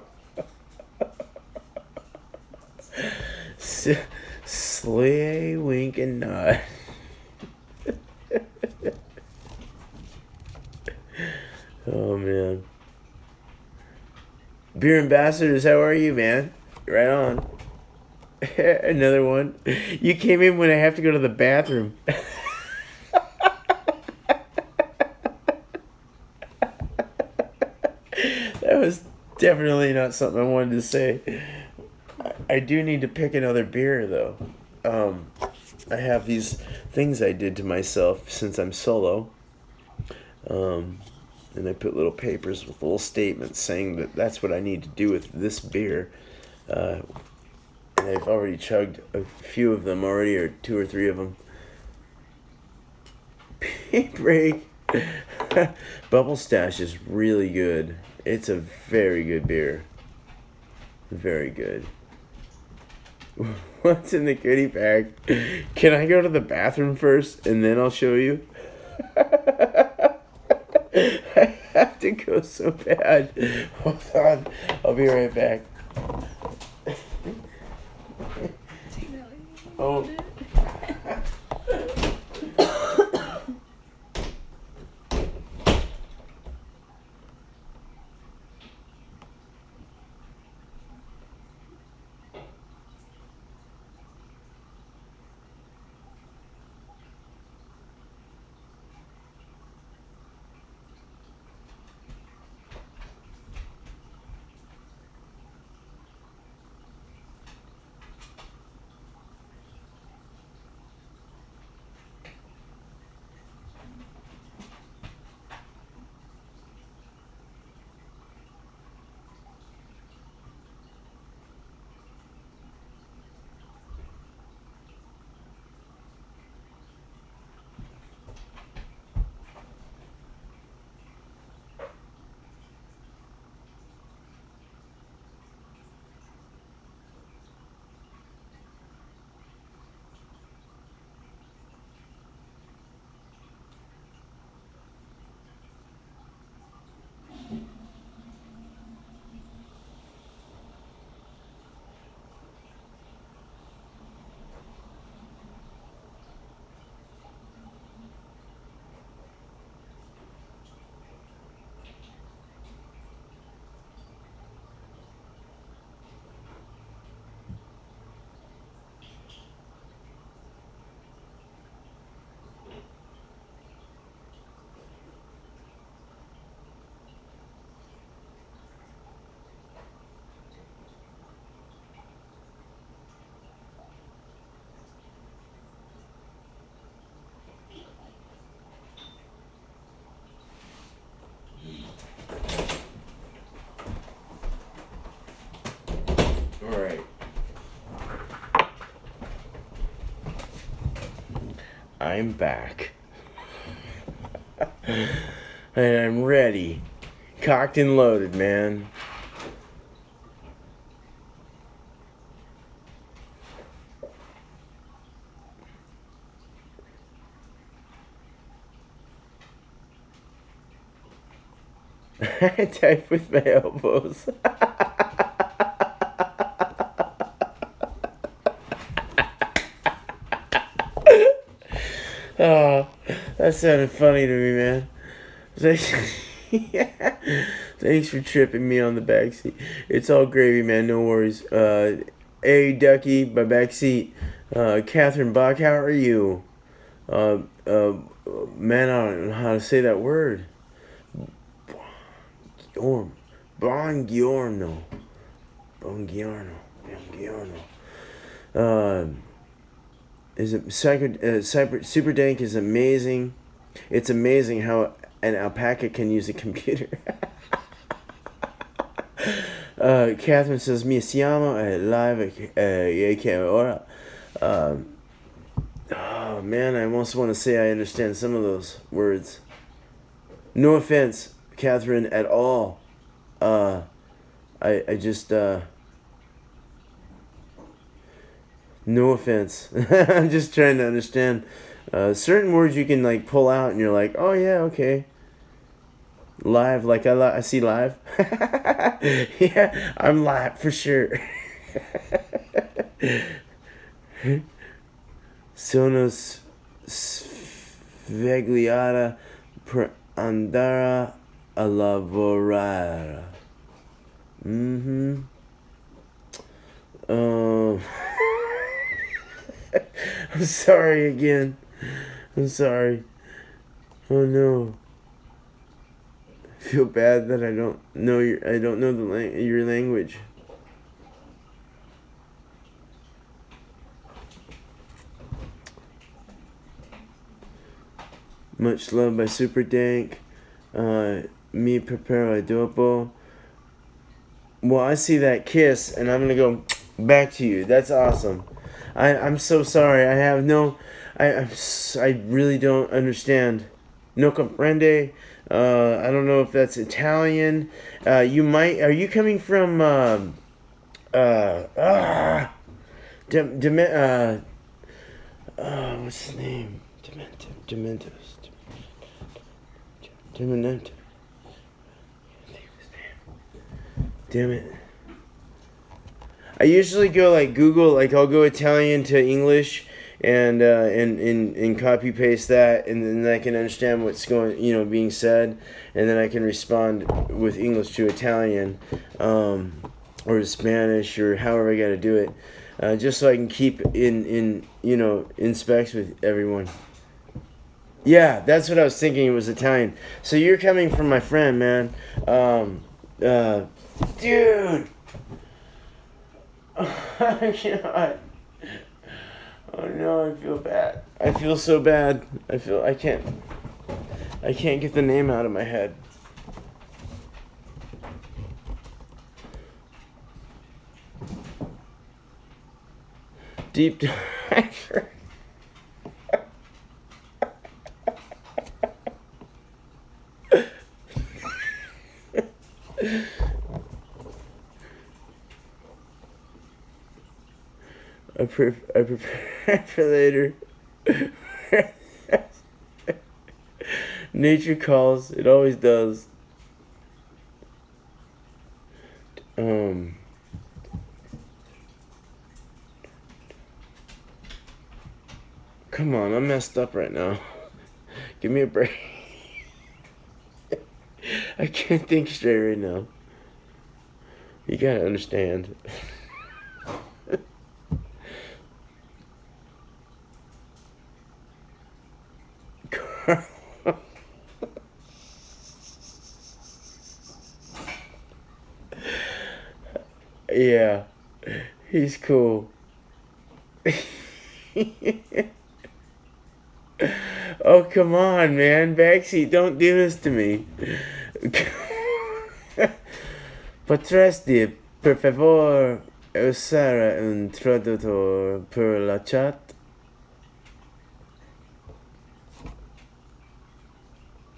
S- Slay, wink, and nod. oh man. Beer ambassadors, how are you, man? Right on. Another one. You came in when I have to go to the bathroom. that was definitely not something I wanted to say. I, do need to pick another beer though. Um, I have these things I did to myself since I'm solo. Um, and I put little papers with little statements saying that that's what I need to do with this beer. Uh, I've already chugged a few of them already, or two or three of them. break. Bubble Stash is really good. It's a very good beer. Very good. What's in the goodie bag? Can I go to the bathroom first and then I'll show you? I have to go so bad. Hold on. I'll be right back. Oh. I'm back. and I'm ready. Cocked and loaded, man. I type with my elbows. Oh, that sounded funny to me, man. Thanks, Thanks for tripping me on the back seat. It's all gravy, man. No worries. Uh, hey, Ducky, my back seat. Uh, Catherine Bach, how are you? Uh, uh, man, I don't know how to say that word. Buongiorno. Buongiorno. Buongiorno. Buongiorno. Uh, is it Psycho, uh, Cyber, Super Dank is amazing. It's amazing how an alpaca can use a computer. uh, Catherine says, Mi siamo live che ora. Um, oh man, I almost want to say I understand some of those words. No offense, Catherine, at all. Uh, I, I just, uh, no offense. I'm just trying to understand. Uh, certain words you can like pull out and you're like, oh yeah, okay. Live, like I, li- I see live. yeah, I'm live for sure. Sonos svegliata per andare a lavorare. Mm-hmm. Um... I'm sorry again. I'm sorry. Oh no. I feel bad that I don't know your I don't know the lang- your language. Much love by Super Dank. Uh, me prepare a dopo. Well, I see that kiss, and I'm gonna go. back to you. That's awesome. I I'm so sorry. I have no. I I'm, I really don't understand. No comprende. Uh, I don't know if that's Italian. Uh, you might. Are you coming from? Um, uh, ah, uh, uh, what's his name? Demento, Dementos. Demento. Damn it. I usually go like Google, like I'll go Italian to English and uh, and, and and copy paste that, and then I can understand what's going, you know, being said, and then I can respond with English to Italian, um, or Spanish, or however I got to do it, uh, just so I can keep in in you know in specs with everyone. Yeah, that's what I was thinking. It was Italian. So you're coming from my friend, man. Um, uh, dude. Oh God. Oh no, I feel bad. I feel so bad. I feel I can't. I can't get the name out of my head. Deep diver. I, pre- I prepare for later. Nature calls. It always does. Um. Come on, I'm messed up right now. Give me a break. I can't think straight right now. You gotta understand. yeah, he's cool. oh, come on, man. Backseat, don't do this to me. Potresti, per favor, usare un traduttore per la chat?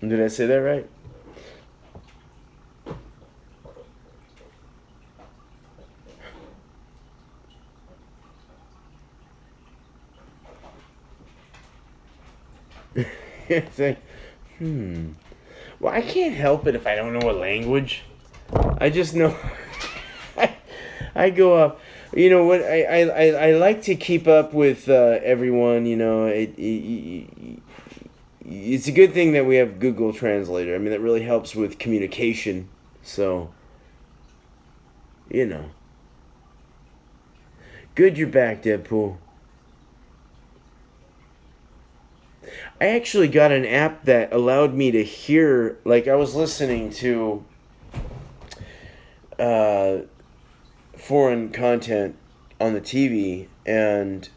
Did I say that right? it's like, hmm. Well, I can't help it if I don't know a language. I just know. I, I go up. You know what? I, I, I, like to keep up with uh, everyone. You know, it, it, it's a good thing that we have Google Translator. I mean, that really helps with communication. So, you know. Good you're back, Deadpool. I actually got an app that allowed me to hear, like, I was listening to uh, foreign content on the TV, and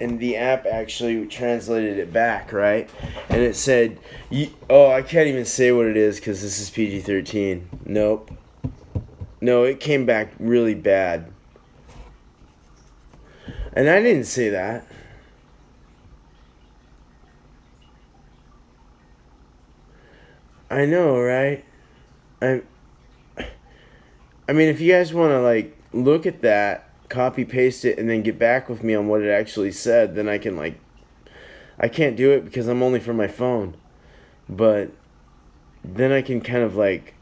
and the app actually translated it back, right? And it said, "Oh, I can't even say what it is because this is PG thirteen. Nope. No, it came back really bad." And I didn't say that. I know, right? I I mean, if you guys want to like look at that, copy paste it and then get back with me on what it actually said, then I can like I can't do it because I'm only from my phone. But then I can kind of like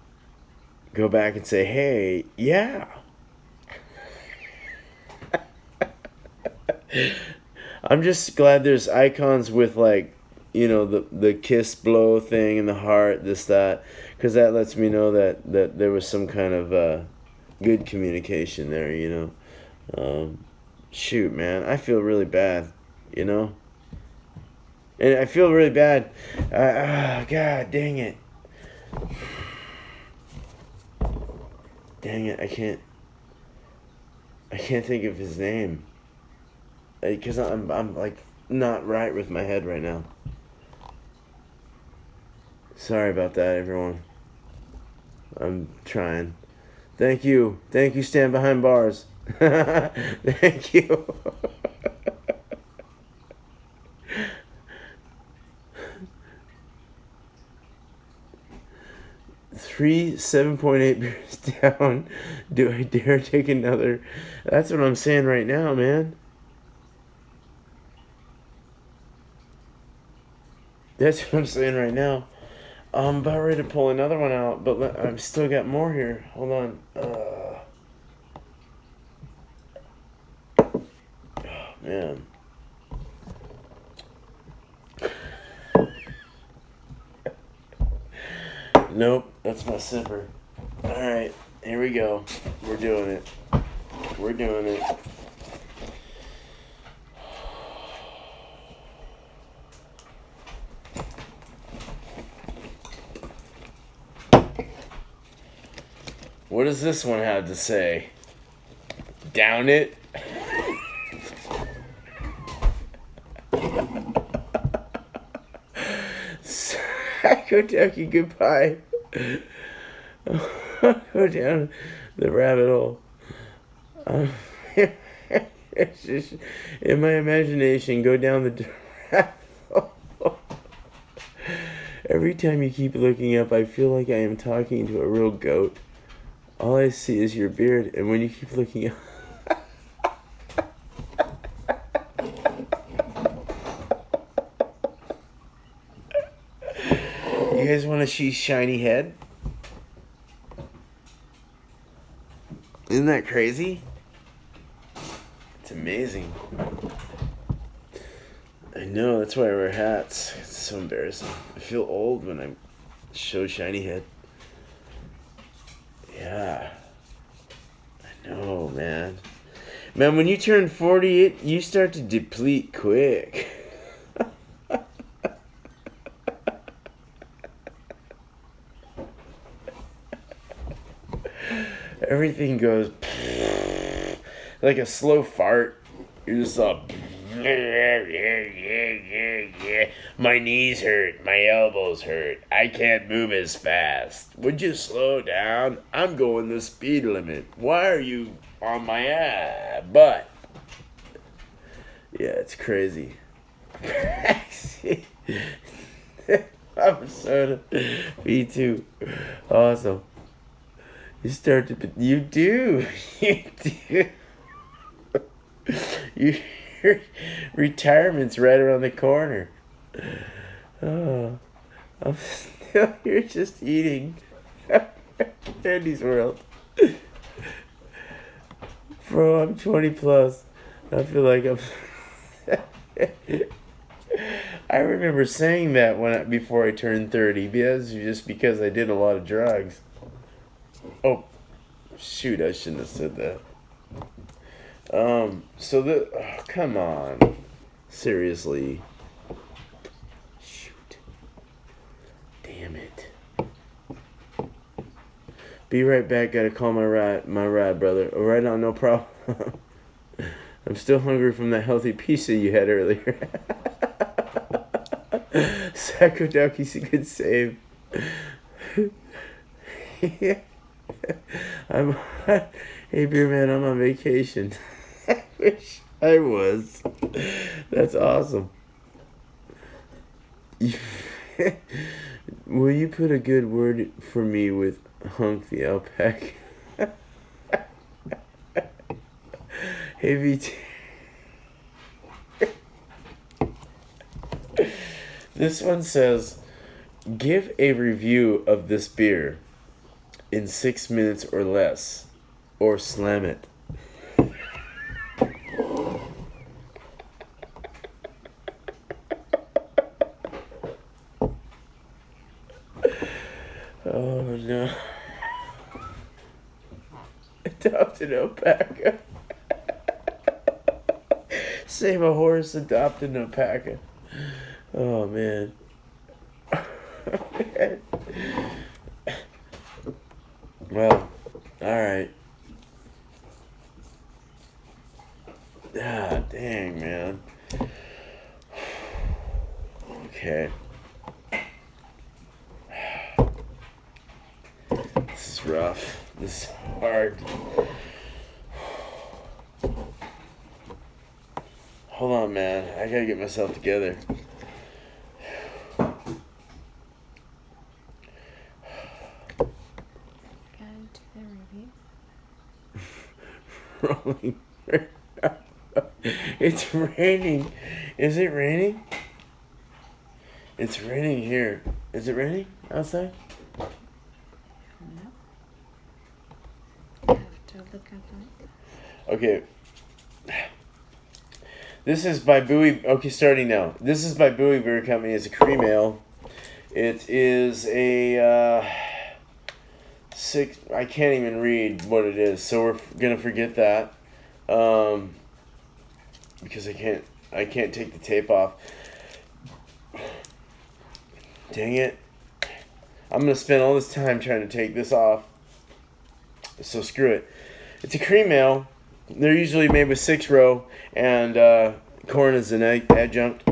go back and say, "Hey, yeah." I'm just glad there's icons with like, you know, the the kiss blow thing and the heart, this that, because that lets me know that that there was some kind of uh, good communication there. You know, um, shoot, man, I feel really bad. You know, and I feel really bad. Uh, ah, God, dang it. Dang it, I can't. I can't think of his name because I'm I'm like not right with my head right now. Sorry about that, everyone. I'm trying. Thank you, thank you. Stand behind bars. Thank you. Three seven point eight beers down. Do I dare take another? That's what I'm saying right now, man. That's what I'm saying right now. I'm about ready to pull another one out, but I've still got more here. Hold on. Uh, oh, man. Nope, that's my sipper. Alright, here we go. We're doing it. We're doing it. What does this one have to say? Down it? Psycho Ducky, goodbye. Go down the rabbit hole. Um, it's just, in my imagination, go down the rabbit hole. Every time you keep looking up, I feel like I am talking to a real goat. All I see is your beard, and when you keep looking up. You guys want to see shiny head? Isn't that crazy? It's amazing. I know, that's why I wear hats. It's so embarrassing. I feel old when I show shiny head. Yeah. I know, man. Man, when you turn 40, it, you start to deplete quick. Everything goes like a slow fart. You're just up. My knees hurt. My elbows hurt. I can't move as fast. Would you slow down? I'm going the speed limit. Why are you on my ass? But yeah, it's crazy. I'm soda. Me too. Awesome. You start to. You do. You do. You. Your retirement's right around the corner. Oh, I'm still here just eating. Andy's World. Bro, I'm 20 plus. I feel like I'm. I remember saying that when I, before I turned 30 because just because I did a lot of drugs. Oh, shoot! I shouldn't have said that. Um. So the oh, come on, seriously. Shoot. Damn it. Be right back. Gotta call my ride, my ride, brother. All right on, no problem. I'm still hungry from that healthy pizza you had earlier. Psycho Ducky's a good save. I'm hey beer man, I'm on vacation. I wish I was. That's awesome. Will you put a good word for me with Hunk the alpaca? hey VT. This one says, give a review of this beer in six minutes or less, or slam it. Oh no. Adopt an alpaca. Save a horse, adopt an alpaca. Oh man. Well, alright. Ah, dang, man. Okay. This is rough. This is hard. Hold on, man. I gotta get myself together. Rolling. it's raining. Is it raining? It's raining here. Is it raining outside? No. I have to look at that. Okay. This is by Bowie. Okay, starting now. This is by Bowie Beer Company. It's a cream ale. It is a uh, six. I can't even read what it is, so we're gonna forget that. Um, because I can't. I can't take the tape off. Dang it! I'm gonna spend all this time trying to take this off. So screw it. It's a cream ale. They're usually made with six row, and uh, corn is an ad- adjunct.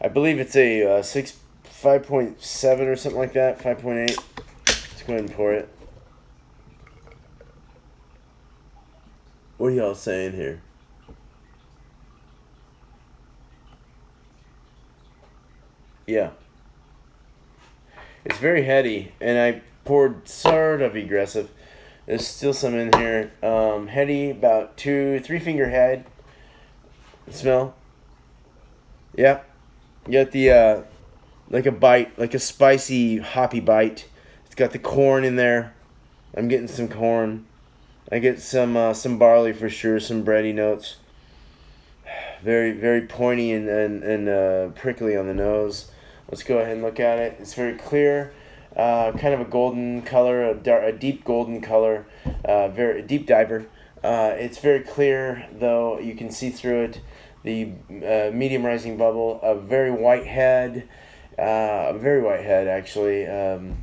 I believe it's a uh, six, five point seven or something like that. Five point eight. And pour it. What are y'all saying here? Yeah. It's very heady, and I poured sort of aggressive. There's still some in here. Um, heady, about two, three finger head. Smell. Yeah. You got the, uh, like a bite, like a spicy, hoppy bite. Got the corn in there. I'm getting some corn. I get some, uh, some barley for sure, some bready notes. Very, very pointy and, and, and uh, prickly on the nose. Let's go ahead and look at it. It's very clear uh, kind of a golden color, a, dark, a deep golden color, uh, very deep diver. Uh, it's very clear, though you can see through it. The uh, medium rising bubble, a very white head, a very white head actually, um,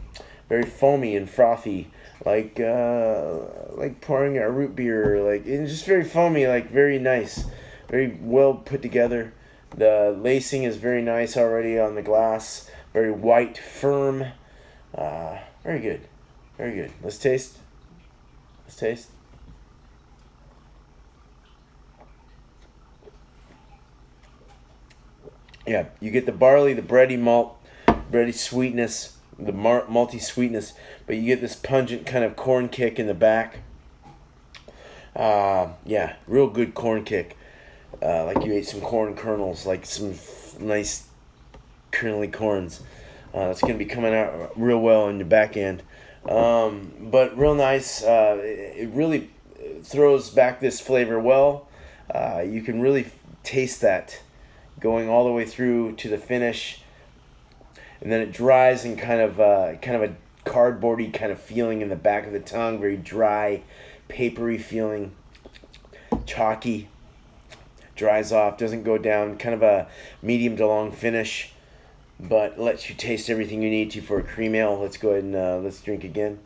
very foamy and frothy, like uh, like pouring a root beer. Like it's just very foamy, like very nice, very well put together. The lacing is very nice already on the glass, very white, firm. Uh, very good. Very good. Let's taste. Let's taste. Yeah, you get the barley, the bready malt, bready sweetness, the malty sweetness, but you get this pungent kind of corn kick in the back. Uh, yeah, real good corn kick. Uh, like you ate some corn kernels, like some nice kernely corns. Uh, it's going to be coming out real well in the back end. Um, but real nice. Uh, it, it really throws back this flavor well. Uh, you can really taste that going all the way through to the finish. And then it dries and kind of uh, kind of a cardboardy kind of feeling in the back of the tongue, very dry, papery feeling, chalky. Dries off, doesn't go down, kind of a medium to long finish but lets you taste everything you need to for a cream ale. Let's go ahead and uh, let's drink again.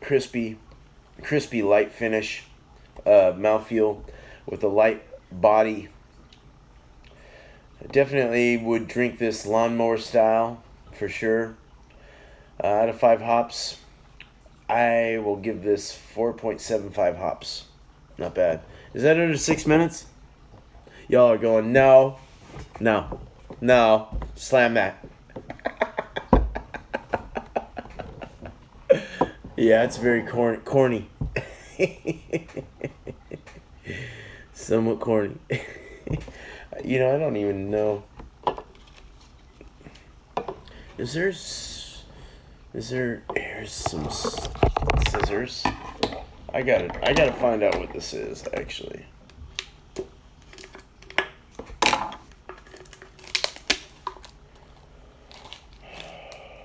Crispy, crispy light finish, uh, mouthfeel with a light body. Definitely would drink this lawnmower style for sure. Uh, out of five hops, I will give this 4.75 hops. Not bad. Is that under six minutes? Y'all are going, no, no, no, slam that. yeah, it's very corny. corny. Somewhat corny. you know, I don't even know. Is there... Is there, here's some scissors. I gotta, I gotta find out what this is, actually.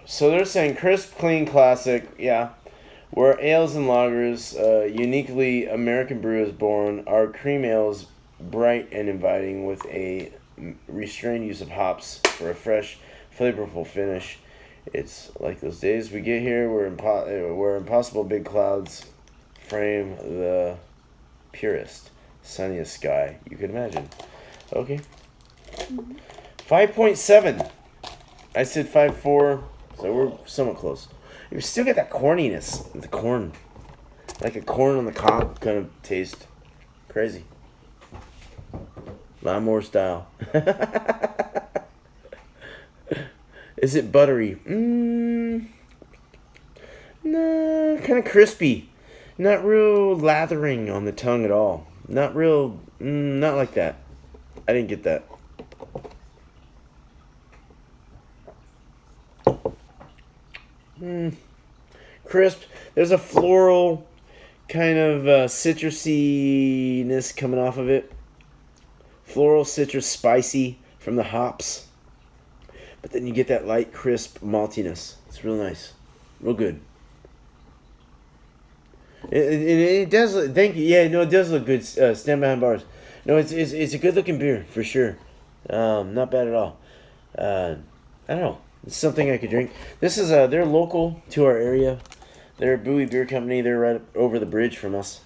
So they're saying crisp, clean, classic, yeah. Where ales and lagers, uh, uniquely American brew is born, our cream ales bright and inviting with a restrained use of hops for a fresh, flavorful finish. It's like those days we get here where, impo- where impossible big clouds frame the purest, sunniest sky you could imagine. Okay. 5.7. I said 5.4. So we're somewhat close. You still get that corniness, the corn. like a corn on the cob kind of taste. Crazy. Lawnmower style. Is it buttery? Mmm. Kind of crispy. Not real lathering on the tongue at all. Not real. Mm, not like that. I didn't get that. Mm, crisp. There's a floral kind of uh, citrusiness coming off of it. Floral, citrus, spicy from the hops. But then you get that light, crisp maltiness. It's real nice. Real good. It, it, it does. Look, thank you. Yeah, no, it does look good. Uh, stand behind bars. No, it's, it's it's a good looking beer for sure. Um, not bad at all. Uh, I don't know. It's something I could drink. This is uh, they're local to our area. They're a Buoy Beer Company. They're right over the bridge from us.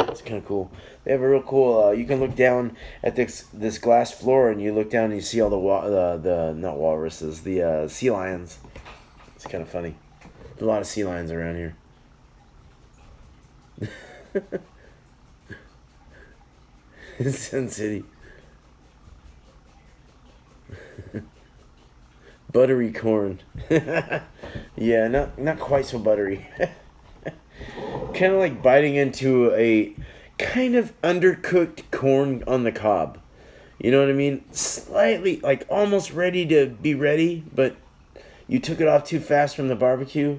It's kind of cool. They have a real cool. Uh, you can look down at this this glass floor, and you look down and you see all the wa- uh, the not walruses, the uh, sea lions. It's kind of funny. There's a lot of sea lions around here. Sun City. buttery corn. yeah, not not quite so buttery. kind of like biting into a kind of undercooked corn on the cob. You know what I mean? Slightly like almost ready to be ready, but you took it off too fast from the barbecue.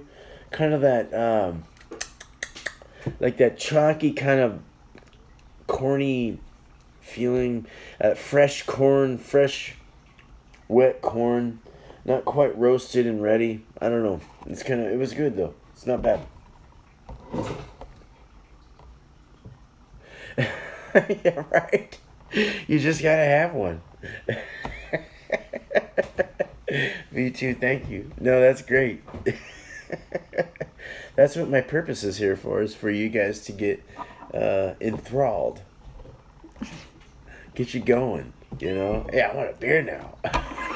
Kind of that um like that chalky kind of corny feeling uh, fresh corn fresh wet corn not quite roasted and ready i don't know it's kind of it was good though it's not bad yeah right. You just gotta have one. Me too thank you. No that's great. That's what my purpose is here for is for you guys to get uh, enthralled. Get you going you know? Yeah i want a beer now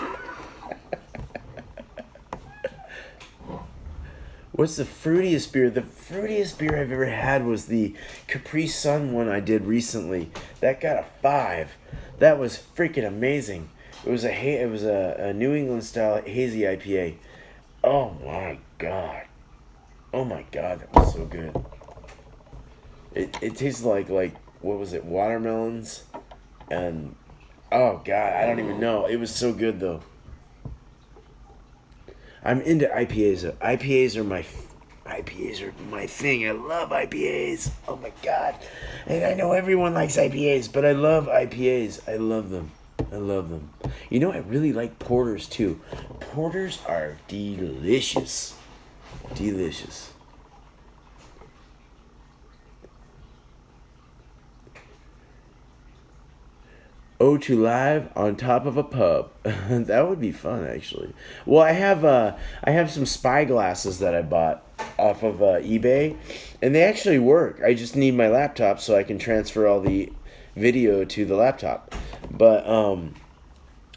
what's the fruitiest beer? The fruitiest beer i've ever had was the capri sun one i did recently. That got a five. That was freaking amazing. It was a it was a, a new england style hazy ipa oh my god. Oh my god, that was so good. It it tastes like like what was it, watermelons, and oh god, I don't even know. It was so good though. I'm into IPAs. IPAs are my IPAs are my thing. I love IPAs. Oh my god, and I know everyone likes IPAs, but I love IPAs. I love them. I love them. You know, I really like porters too. Porters are delicious. Delicious. O2 Live on top of a pub. that would be fun, actually. Well, I have uh, I have some spy glasses that I bought off of uh, eBay, and they actually work. I just need my laptop so I can transfer all the video to the laptop. But um,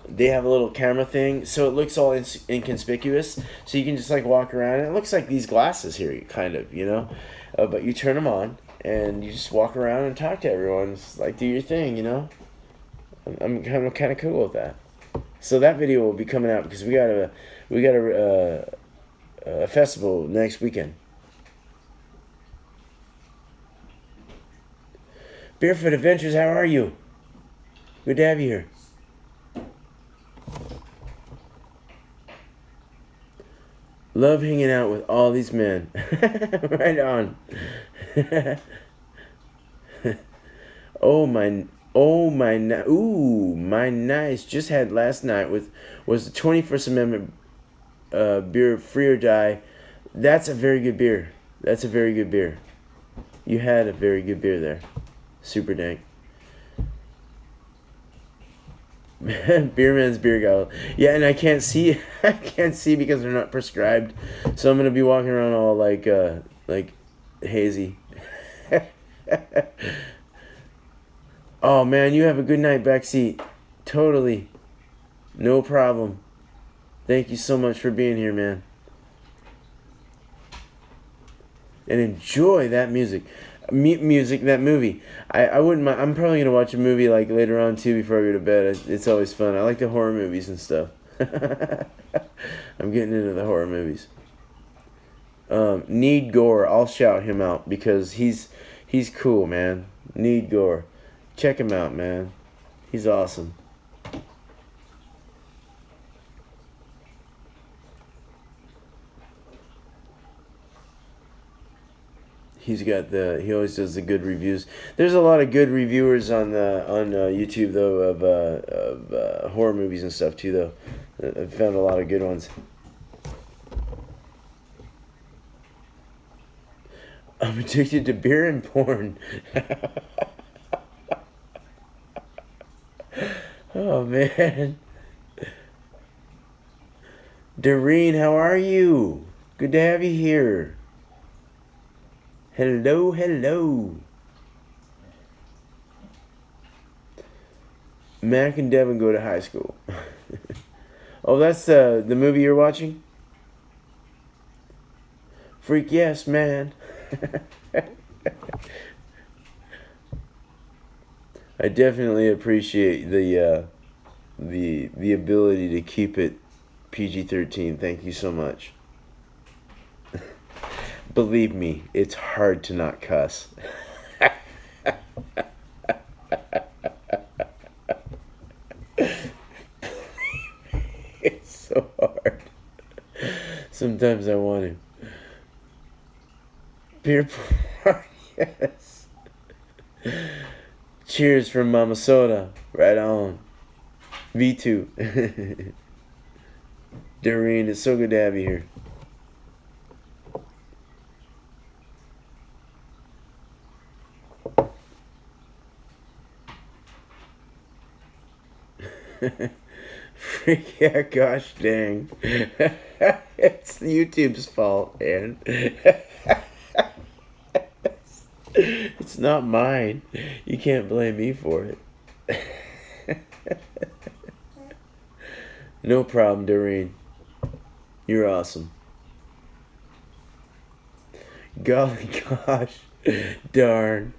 they have a little camera thing, so it looks all inconspicuous. So you can just like walk around. It looks like these glasses here, kind of, you know. Uh, but you turn them on, and you just walk around and talk to everyone. It's like do your thing, you know. I'm kind of kind of cool with that. So that video will be coming out because we got a we got a uh, a festival next weekend. Barefoot Adventures, how are you? Good to have you here. Love hanging out with all these men. right on. oh my Oh my ooh my nice just had last night with was the twenty first amendment uh, Brew Free or Die. That's a very good beer. That's a very good beer. You had a very good beer there. Super dank. Beerman's beer gobble. Yeah, and I can't see I can't see because they're not prescribed. So I'm gonna be walking around all like uh like hazy. Oh man, you have a good night backseat. Totally. No problem. Thank you so much for being here, man. and enjoy that music. Mu- music, that movie. I, I wouldn't mind. I'm probably going to watch a movie like later on too before I go to bed. It's always fun. I like the horror movies and stuff. I'm getting into the horror movies. Um, Need Gore, I'll shout him out because he's he's cool, man. Need Gore. Check him out, man. He's awesome. He's got the he always does the good reviews. There's a lot of good reviewers on the on uh, YouTube though of uh, of uh, horror movies and stuff too though. I've found a lot of good ones. I'm addicted to beer and porn. oh man. Doreen, how are you? Good to have you here. Hello, hello. Mac and Devin go to high school. oh, that's uh, the movie you're watching? Freak yes, man. I definitely appreciate the uh, the the ability to keep it PG thirteen. Thank you so much. Believe me, it's hard to not cuss. it's so hard. Sometimes I want to. Beer party. Cheers from Mama Soda. Right on. V2. Doreen, it's so good to have you here. Freak yeah, gosh dang. it's YouTube's fault, man. it's not mine. You can't blame me for it. no problem, Doreen. You're awesome. Golly gosh. Darn.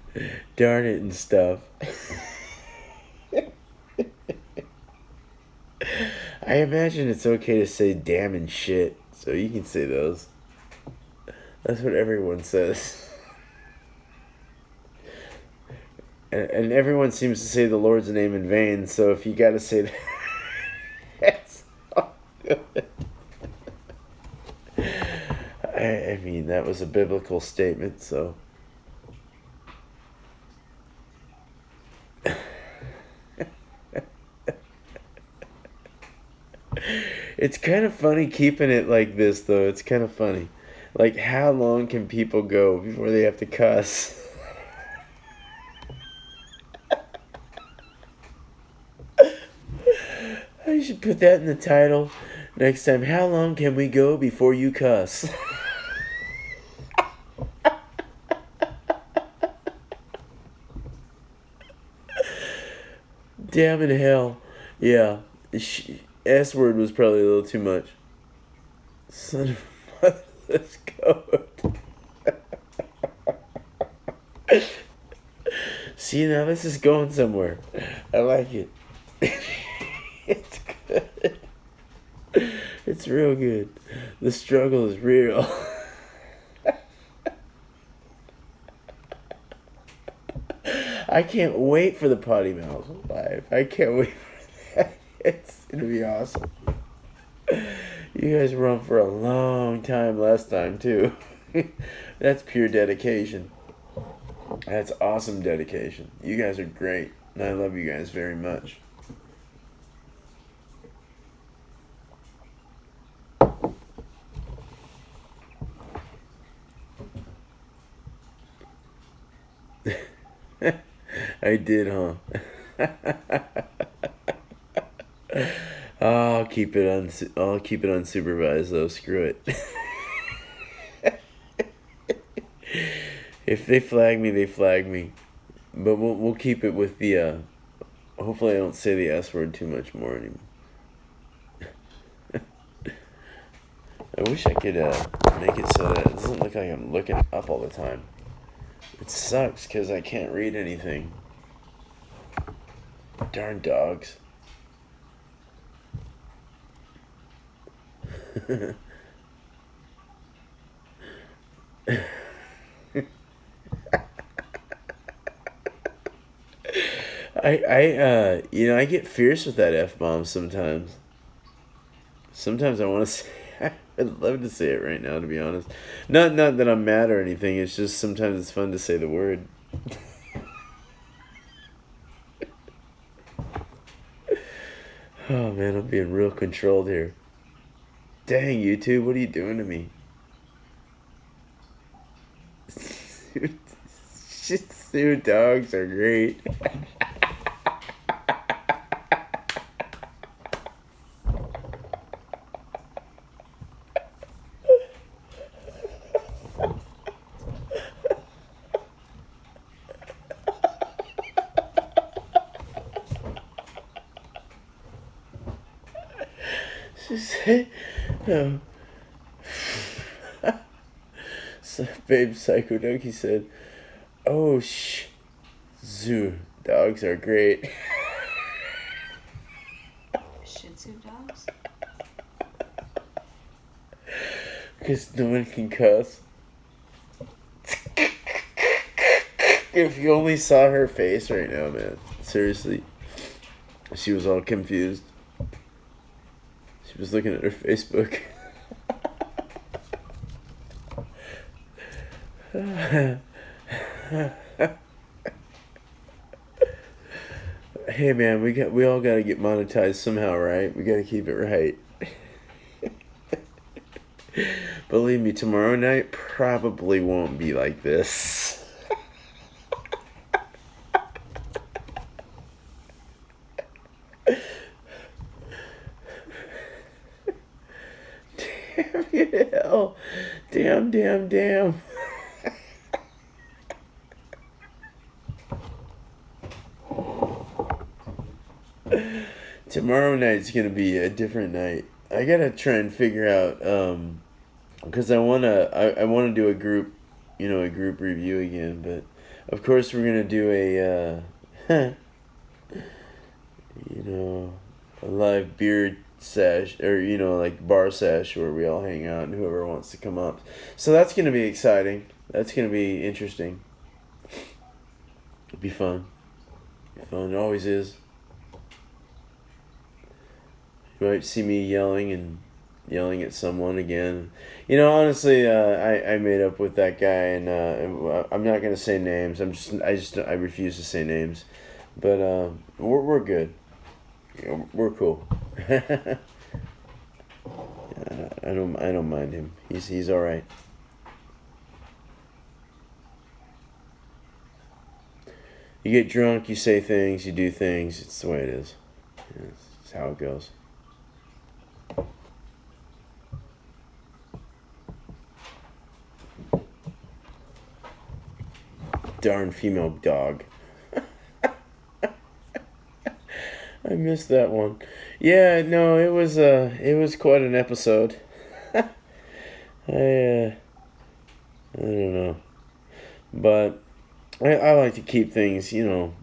Darn it and stuff. I imagine it's okay to say damn and shit, so you can say those. That's what everyone says. And, everyone seems to say the Lord's name in vain, so if you gotta say that. I, I mean, that was a biblical statement, so. It's kind of funny keeping it like this, though. It's kind of funny. Like, how long can people go before they have to cuss? I should put that in the title next time. How long can we go before you cuss? Damn in hell. Yeah. S word was probably a little too much. Son of a motherless goat. See, now this is going somewhere. I like it. it's good. It's real good. The struggle is real. I can't wait for the potty mouth live. I can't wait for that. It's gonna be awesome. You guys were on for a long time last time too. That's pure dedication. That's awesome dedication. You guys are great. And I love you guys very much. I did, huh? I'll keep it on. I'll keep it unsupervised though. Screw it. if they flag me, they flag me. But we'll we'll keep it with the. Uh, hopefully, I don't say the S word too much more anymore. I wish I could uh, make it so that it doesn't look like I'm looking up all the time. It sucks because I can't read anything. Darn dogs. I I uh you know I get fierce with that f bomb sometimes. Sometimes I want to say I'd love to say it right now to be honest. Not not that I'm mad or anything. It's just sometimes it's fun to say the word. oh man, I'm being real controlled here. Dang, YouTube, what are you doing to me? Shih Tzu dogs are great. She said, um, so babe psycho donkey said, "Oh sh, zoo dogs are great." Shih Tzu dogs? Because no one can cuss. if you only saw her face right now, man. Seriously. She was all confused. She was looking at her Facebook. hey man, we got we all gotta get monetized somehow, right? We gotta keep it right. Believe me, tomorrow night probably won't be like this. damn hell. Damn, damn, damn. Tomorrow night's gonna be a different night. I gotta try and figure out, um, because I wanna, I, I wanna do a group, you know, a group review again. But of course, we're gonna do a, uh, you know, a live beer sesh or you know, like bar sesh where we all hang out and whoever wants to come up. So that's gonna be exciting. That's gonna be interesting. It'll be fun. Fun. It always is. You might see me yelling and yelling at someone again. You know, honestly, uh, I I made up with that guy, and uh, I'm not gonna say names. I'm just I just I refuse to say names, but uh, we're we're good. Know, we're cool. Yeah, I don't I don't mind him. He's he's all right. You get drunk, you say things, you do things. It's the way it is. Yeah, it's how it goes. Darn female dog. I missed that one. Yeah, no, it was uh it was quite an episode. I uh I don't know. But I I like to keep things, you know,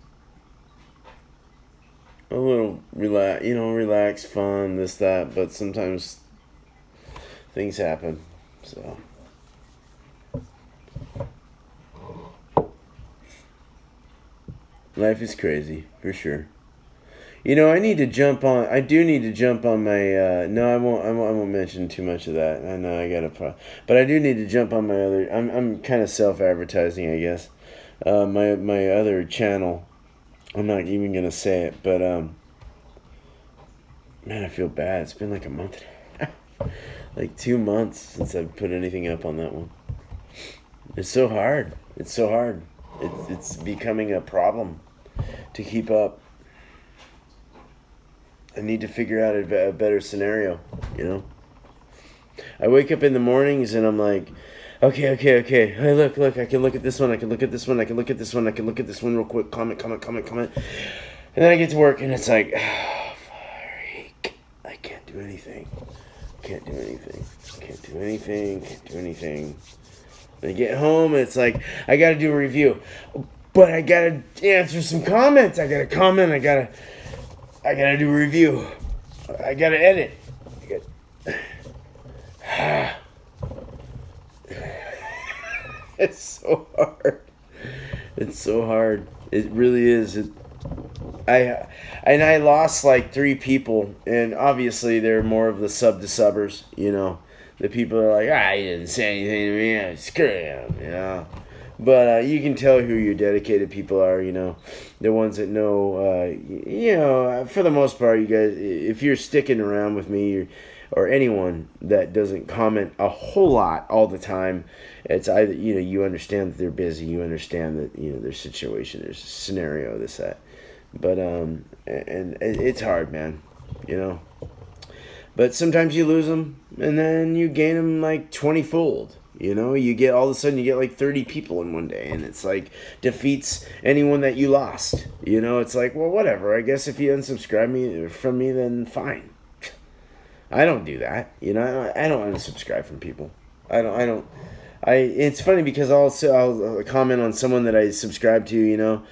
a little relax, you know, relax, fun, this that, but sometimes things happen. So Life is crazy, for sure. You know, I need to jump on. I do need to jump on my. Uh, no, I won't, I won't. I won't mention too much of that. I know I got a pro, but I do need to jump on my other. I'm. I'm kind of self advertising, I guess. Uh, my my other channel. I'm not even gonna say it, but um. Man, I feel bad. It's been like a month, like two months since I've put anything up on that one. It's so hard. It's so hard. It's it's becoming a problem to keep up. I need to figure out a, a better scenario, you know? I wake up in the mornings and I'm like, okay, okay, okay. Hey, look, look, I can look at this one, I can look at this one, I can look at this one, I can look at this one real quick. Comment, comment, comment, comment. And then I get to work and it's like, oh, freak. I can't do anything. can't do anything. Can't do anything. Can't do anything. I get home, and it's like I gotta do a review, but I gotta answer some comments. I gotta comment. I gotta, I gotta do a review. I gotta edit. I got- it's so hard. It's so hard. It really is. It, I and I lost like three people, and obviously they're more of the sub to subbers. You know, the people are like, ah, he didn't say anything to me. Screw him. You know. But uh, you can tell who your dedicated people are. You know, the ones that know. Uh, you know, for the most part, you guys, if you're sticking around with me, or anyone that doesn't comment a whole lot all the time, it's either you know you understand that they're busy, you understand that you know their situation, there's scenario, this that, but um, and, and it's hard, man, you know. But sometimes you lose them, and then you gain them like twenty fold. You know, you get all of a sudden you get like thirty people in one day, and it's like defeats anyone that you lost. You know, it's like well, whatever. I guess if you unsubscribe me from me, then fine. I don't do that. You know, I I don't unsubscribe from people. I don't. I don't. I. It's funny because I'll I'll uh, comment on someone that I subscribe to. You know,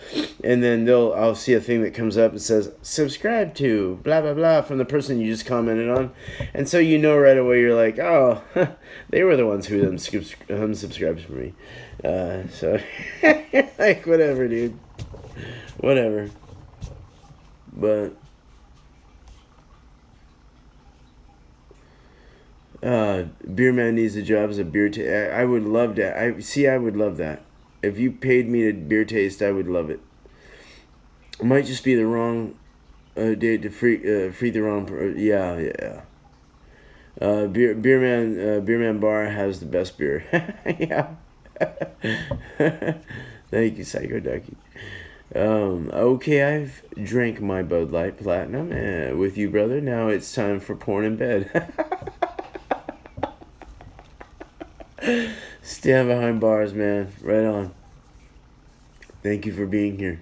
and then they'll I'll see a thing that comes up and says subscribe to blah blah blah from the person you just commented on, and so you know right away you're like oh they were the ones who unsubs- unsubscribed from me. Uh, so like whatever, dude. Whatever. But. Uh, beer man needs a job as a beer. I, would love that. I see. I would love that. If you paid me to beer taste, I would love it. It might just be the wrong uh, date to free uh, free the wrong. Yeah, yeah. Uh, beer beer man uh, beer man bar has the best beer. yeah. Thank you, Psycho Ducky. Um, okay, I've drank my Bud Light Platinum uh, with you, brother. Now it's time for porn in bed. Stand behind bars, man. Right on. Thank you for being here.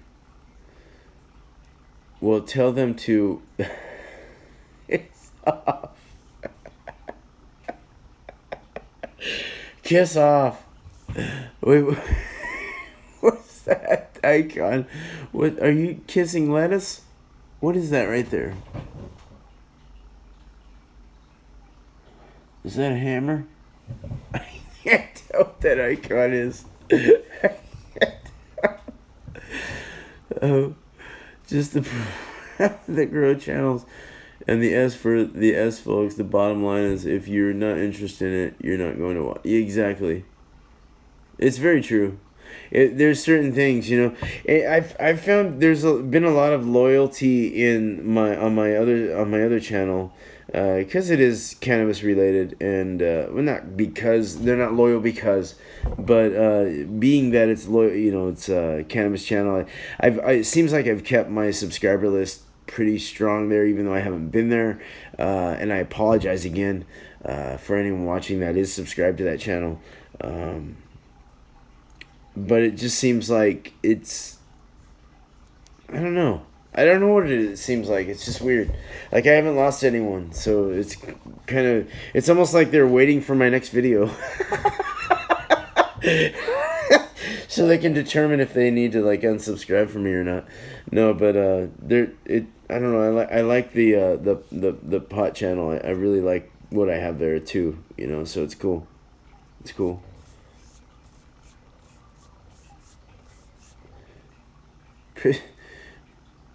Well, tell them to. it's off. Kiss off. Wait, what's that icon? What are you kissing lettuce? What is that right there? Is that a hammer? Can't tell what that icon is. oh, just the the grow channels and the S for the S folks. The bottom line is, if you're not interested in it, you're not going to watch. Exactly. It's very true. It, there's certain things, you know. Eh, I've I've found there's a, been a lot of loyalty in my on my other on my other channel, because it is cannabis related, and uh, well, not because they're not loyal because, but uh, being that it's loyal, you know, it's a cannabis channel. I, I've I, it seems like I've kept my subscriber list pretty strong there, even though I haven't been there, uh, and I apologize again uh, for anyone watching that is subscribed to that channel. Um, but it just seems like it's I don't know. I don't know what it is. It seems like it's just weird. Like I haven't lost anyone, so it's kind of it's almost like they're waiting for my next video. so they can determine if they need to like unsubscribe from me or not. No, but uh there it I don't know. I like I like the uh the the the pot channel. I, I really like what I have there too, you know, so it's cool. It's cool.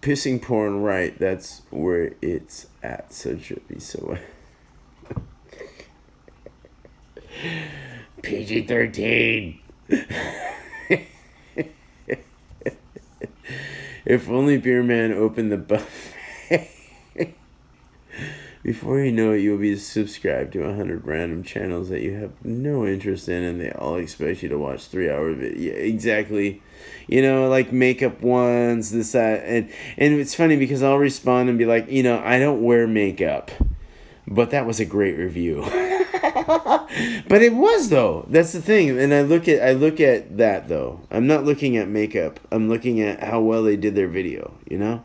Pissing porn right that's where it's at so trippy so pg-13 if only beer man opened the buffet before you know it you'll be subscribed to 100 random channels that you have no interest in and they all expect you to watch three hour videos. yeah, exactly. You know like makeup ones this that and and it's funny because i'll respond and be like you know i don't wear makeup. But that was a great review. But it was though. That's the thing. And i look at i look at that though. I'm not looking at makeup. I'm looking at how well they did their video you know?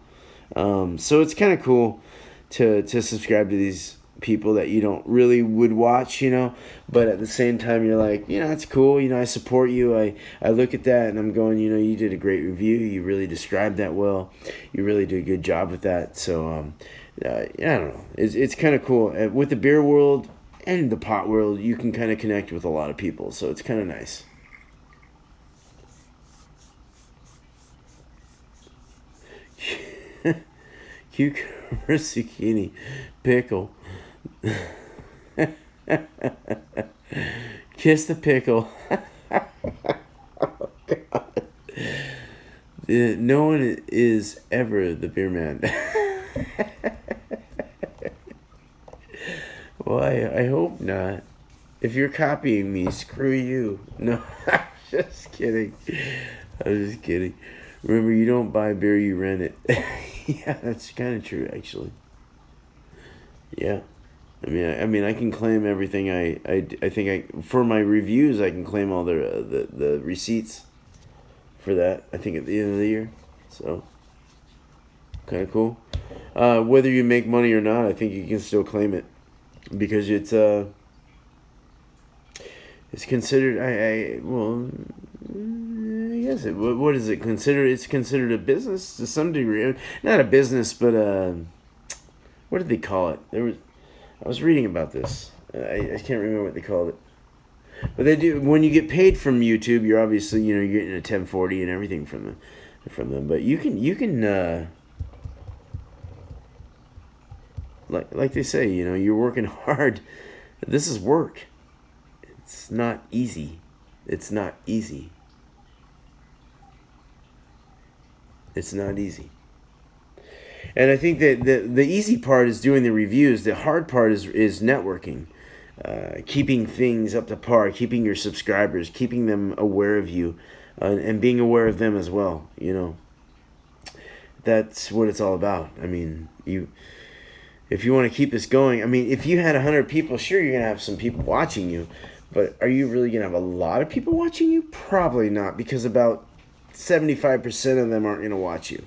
Um, so it's kind of cool to to subscribe to these people that you don't really would watch, you know. But at the same time, you're like, you know, that's cool. You know, I support you. I I look at that and I'm going, you know, you did a great review. You really described that well. You really did a good job with that. So um, uh, I don't know. It's it's kind of cool with the beer world and the pot world. You can kind of connect with a lot of people, so it's kind of nice. Cucumber, zucchini, pickle. Kiss the pickle. oh, God. The- no one is ever the beer man. well, I, I hope not. If you're copying me, screw you. No, I'm just kidding. I'm just kidding. Remember, you don't buy beer, you rent it. yeah, that's kind of true, actually. Yeah. I mean, I, I mean, I can claim everything. I, I, I think I for my reviews, I can claim all the uh, the the receipts for that. I think at the end of the year, so kind of cool. Uh, whether you make money or not, I think you can still claim it because it's uh it's considered. I, I well, mm, I it. What, what is it considered? It's considered a business to some degree. Not a business, but uh, what did they call it? There was. I was reading about this. I, I can't remember what they called it. But they do when you get paid from YouTube, you're obviously you know you're getting a 1040 and everything from them, from them. But you can you can uh, like like they say, you know, you're working hard. This is work. It's not easy. It's not easy. It's not easy. And I think that the the easy part is doing the reviews. The hard part is is networking, uh, keeping things up to par, keeping your subscribers, keeping them aware of you, uh, and being aware of them as well. You know. That's what it's all about. I mean, you. If you want to keep this going, I mean, if you had hundred people, sure you're gonna have some people watching you, but are you really gonna have a lot of people watching you? Probably not, because about seventy five percent of them aren't gonna watch you.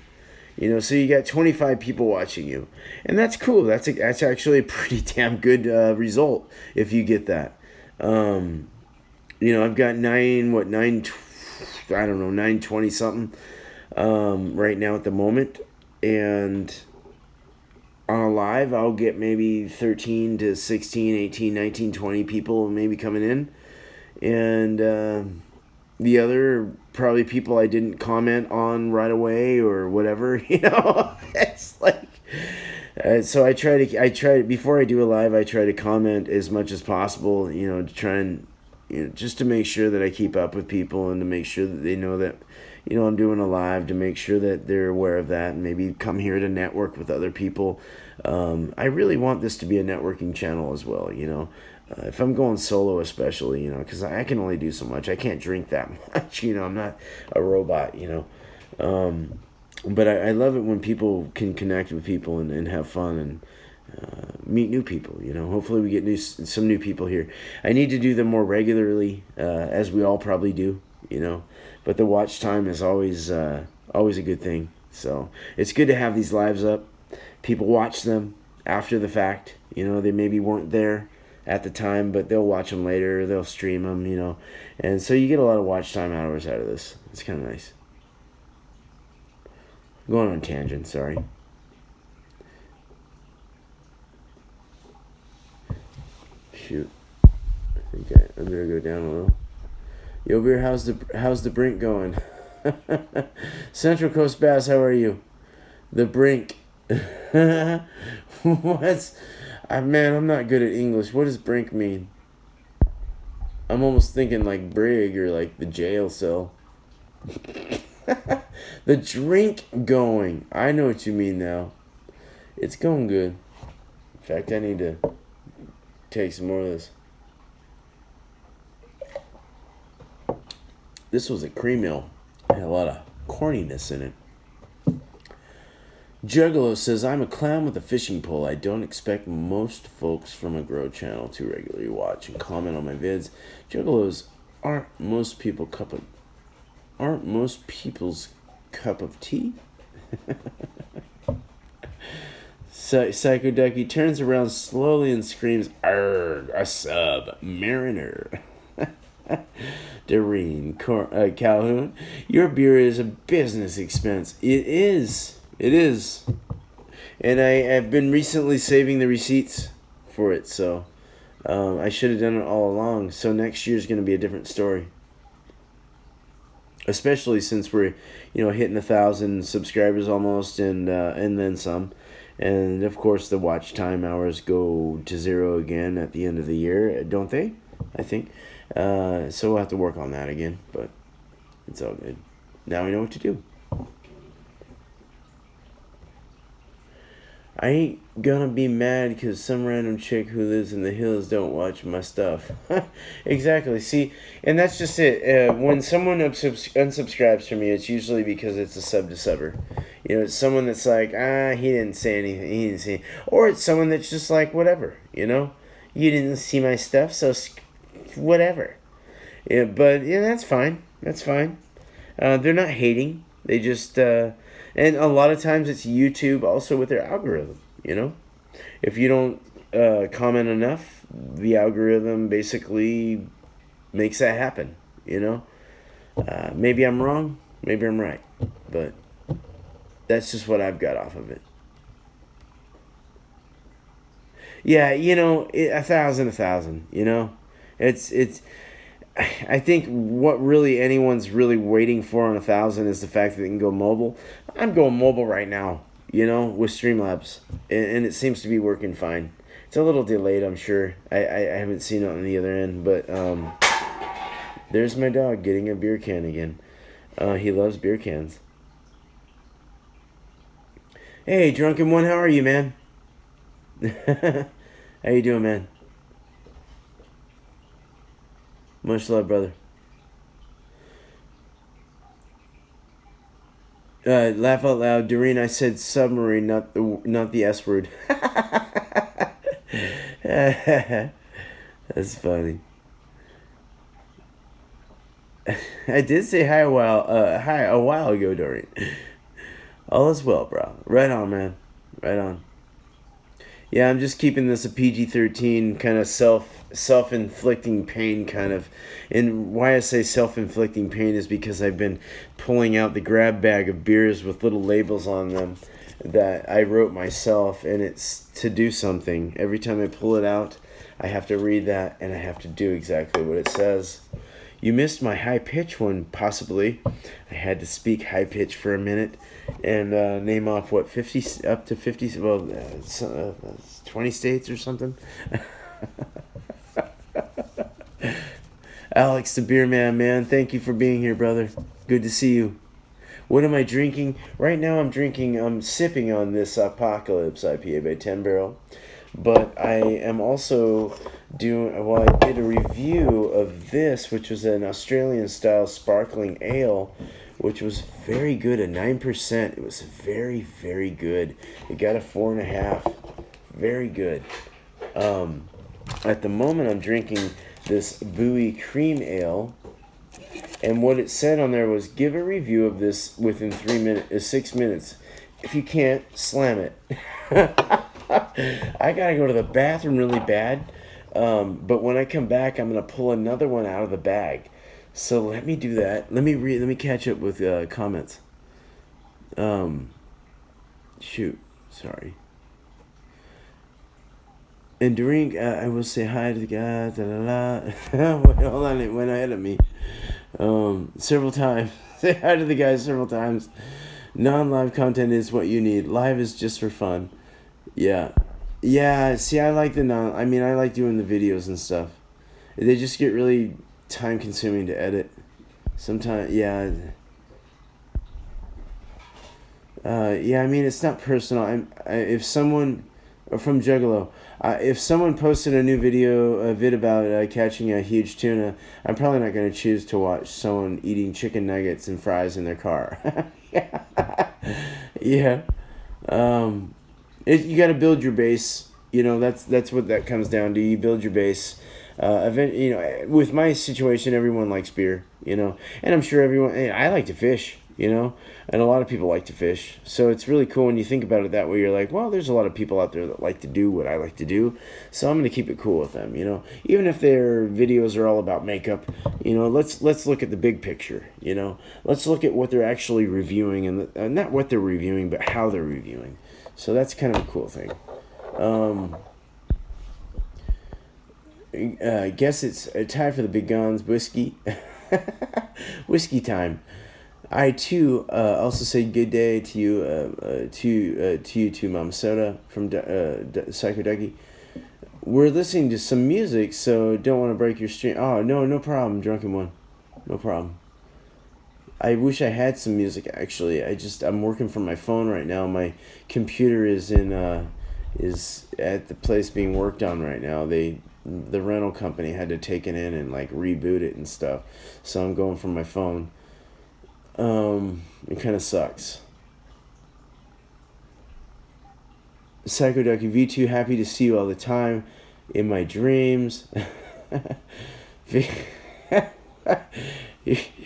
You know, so you got 25 people watching you, and that's cool. That's a, that's actually a pretty damn good uh, result if you get that. Um, you know, I've got nine what nine, I don't know nine twenty something um, right now at the moment, and on a live I'll get maybe 13 to 16, 18, 19, 20 people maybe coming in, and. Um, the other probably people I didn't comment on right away or whatever, you know. it's like uh, so I try to I try before I do a live I try to comment as much as possible, you know, to try and you know, just to make sure that I keep up with people and to make sure that they know that you know I'm doing a live to make sure that they're aware of that and maybe come here to network with other people. Um, I really want this to be a networking channel as well, you know. Uh, if I'm going solo, especially, you know, because I can only do so much. I can't drink that much, you know. I'm not a robot, you know. Um, but I, I love it when people can connect with people and, and have fun and uh, meet new people. You know, hopefully we get new some new people here. I need to do them more regularly, uh, as we all probably do. You know, but the watch time is always uh, always a good thing. So it's good to have these lives up. People watch them after the fact. You know, they maybe weren't there at the time, but they'll watch them later. They'll stream them, you know, and so you get a lot of watch time hours out of this. It's kind of nice. I'm going on tangent, sorry. Shoot, I think I, I'm gonna go down a little. Yo, beer, how's the how's the brink going? Central Coast Bass, how are you? The brink. What's I, man, I'm not good at English. What does brink mean? I'm almost thinking like brig or like the jail cell. the drink going. I know what you mean now. It's going good. In fact, I need to take some more of this. This was a cream ale. It had a lot of corniness in it. Juggalo says, I'm a clown with a fishing pole. I don't expect most folks from a grow channel to regularly watch and comment on my vids. Juggalos aren't most people cup of aren't most people's cup of tea. Psy- Psycho Ducky turns around slowly and screams, Arrgh, a sub, Mariner. Doreen Cor- uh, Calhoun, your beer is a business expense. It is. It is. And I have been recently saving the receipts for it, so um, I should have done it all along. So next year's going to be a different story. Especially since we're, you know, hitting a thousand subscribers almost, and uh, and then some, and of course the watch time hours go to zero again at the end of the year, don't they? I think. Uh, so we'll have to work on that again, but it's all good. Now we know what to do. I ain't gonna be mad because some random chick who lives in the hills don't watch my stuff. exactly. See, and that's just it. Uh, when someone unsubs- unsubscribes from me, it's usually because it's a sub to subber. You know, it's someone that's like, ah, he didn't say anything. He didn't say, or it's someone that's just like, whatever. You know, you didn't see my stuff, so whatever. Yeah, but yeah, that's fine. That's fine. Uh, they're not hating. They just uh, and a lot of times it's YouTube also with their algorithm. You know, if you don't uh, comment enough, the algorithm basically makes that happen. You know, uh, maybe I'm wrong, maybe I'm right, but that's just what I've got off of it. Yeah, you know, it, a thousand, a thousand. You know, it's it's. I think what really anyone's really waiting for on a thousand is the fact that they can go mobile. I'm going mobile right now, you know, with Streamlabs, and, it seems to be working fine. It's a little delayed, I'm sure. I, I, I haven't seen it on the other end, but um, there's my dog getting a beer can again. Uh, he loves beer cans. Hey, drunken one, how are you, man? how you doing, man? Much love, brother. Uh, laugh out loud, Doreen. I said submarine, not the not the S word. That's funny. I did say hi a while. Uh, hi a while ago, Doreen. All is well, bro. Right on, man. Right on. Yeah, I'm just keeping this a PG thirteen kind of self self inflicting pain kind of. And why I say self inflicting pain is because I've been pulling out the grab bag of beers with little labels on them that I wrote myself, and it's to do something. Every time I pull it out, I have to read that and I have to do exactly what it says. You missed my high pitch one, possibly. I had to speak high pitch for a minute and uh, name off what 50 up to 50 well uh, uh, 20 states or something? Alex the beer man man thank you for being here brother. Good to see you. What am i drinking? Right now i'm drinking i'm sipping on this apocalypse ipa by 10 barrel but i am also doing well i did a review of this which was an australian style sparkling ale which was very good at 9%. It was very, very good. It got a four and a half. Very good. Um, at the moment, I'm drinking this Buoy Cream Ale. And what it said on there was give a review of this within three minutes, uh, six minutes. If you can't, slam it. I gotta go to the bathroom really bad. Um, but when I come back, I'm gonna pull another one out of the bag. So let me do that. Let me read. Let me catch up with uh, comments. Um. Shoot, sorry. And during, uh, I will say hi to the guy. Da da da. Hold on, it went ahead of me. Um, several times. say hi to the guys several times. Non-live content is what you need. Live is just for fun. Yeah, yeah. See, I like the non. I mean, I like doing the videos and stuff. They just get really time consuming to edit. Sometimes, yeah. Uh, yeah, I mean, it's not personal. I'm, I, if someone from Juggalo, uh, if someone posted a new video, a vid about uh, catching a huge tuna, I'm probably not going to choose to watch someone eating chicken nuggets and fries in their car. yeah. yeah. Um, it, you got to build your base. You know, that's that's what that comes down to. You build your base uh, event, you know, with my situation, everyone likes beer, you know, and I'm sure everyone. I like to fish, you know? And a lot of people like to fish. So it's really cool when you think about it that way. You're like, well, there's a lot of people out there that like to do what I like to do. So I'm to keep it cool with them, you know? Even if their videos are all about makeup, you know, let's let's look at the big picture, you know? Let's look at what they're actually reviewing and the, uh, not what they're reviewing, but how they're reviewing. So that's kind of a cool thing. Um, uh, I guess it's a time for the big guns whiskey. whiskey time. I too uh, also say good day to you, uh, uh, to uh, to you, to Mama Soda from D- uh, Psycho. We're listening to some music, so don't want to break your stream. Oh no, no problem, drunken one, no problem. I wish I had some music actually. I just I'm working from my phone right now. My computer is in uh, is at the place being worked on right now. They the rental company had to take it in and like reboot it and stuff. So I'm going from my phone. Um, it kind of sucks. Psycho Ducky V2, happy to see you all the time in my dreams.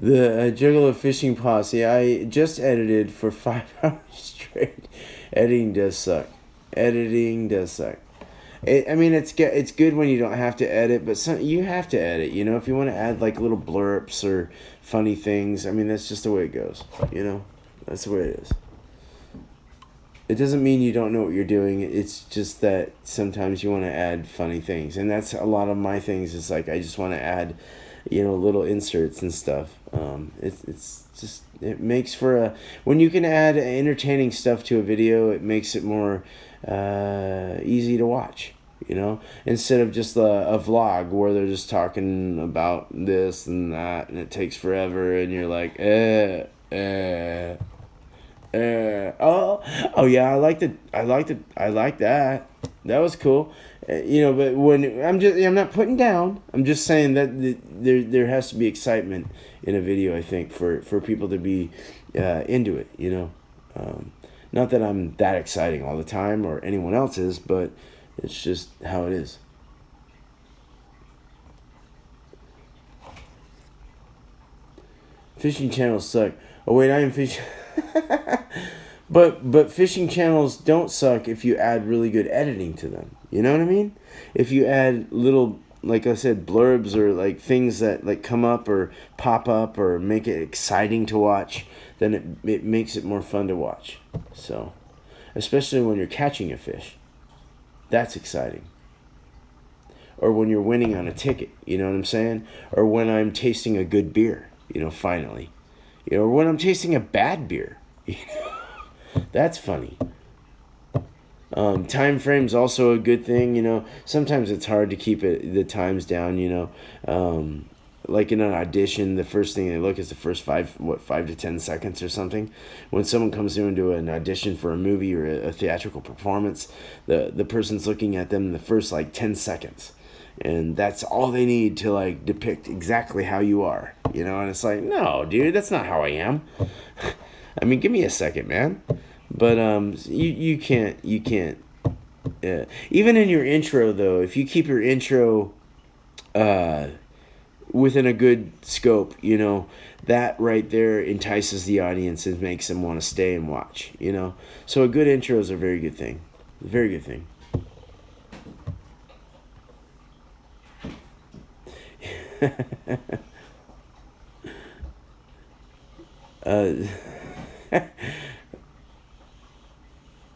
the uh, Juggalo Fishing Posse, I just edited for five hours straight. Editing does suck. Editing does suck. It, I mean, it's get it's good when you don't have to edit, but some you have to edit. You know, if you want to add like little blurps or funny things, I mean, that's just the way it goes. You know, that's the way it is. It doesn't mean you don't know what you're doing. It's just that sometimes you want to add funny things, and that's a lot of my things. Is like I just want to add, you know, little inserts and stuff. Um, it's it's just it makes for a when you can add entertaining stuff to a video, it makes it more uh, easy to watch you know? Instead of just a, a vlog where they're just talking about this and that and it takes forever and you're like eh eh eh oh oh yeah i like the i like it i like that. That was cool. uh, you know but when i'm just i'm not putting down i'm just saying that the, there there has to be excitement in a video i think for for people to be uh, into it you know um, not that I'm that exciting all the time or anyone else is, but it's just how it is. Fishing channels suck. Oh wait, I am fishing. but but fishing channels don't suck if you add really good editing to them. You know what I mean? If you add little like I said blurbs or like things that like come up or pop up or make it exciting to watch, then it it makes it more fun to watch. So, especially when you're catching a fish. That's exciting. Or when you're winning on a ticket, you know what I'm saying? Or when I'm tasting a good beer, you know, finally. You know, or when I'm tasting a bad beer. That's funny. Um, time frame's also a good thing, you know. Sometimes it's hard to keep it the times down, you know. Um, like in an audition, the first thing they look is the first five, what, five to ten seconds or something. When someone comes in into an audition for a movie or a, a theatrical performance, the the person's looking at them in the first like ten seconds, and that's all they need to like depict exactly how you are, you know. And it's like, no, dude, that's not how I am. I mean, give me a second, man. But um, you you can't you can't. Uh, even in your intro though, if you keep your intro, uh within a good scope, you know, that right there entices the audience and makes them want to stay and watch, you know. So a good intro is a very good thing. Very good thing. uh,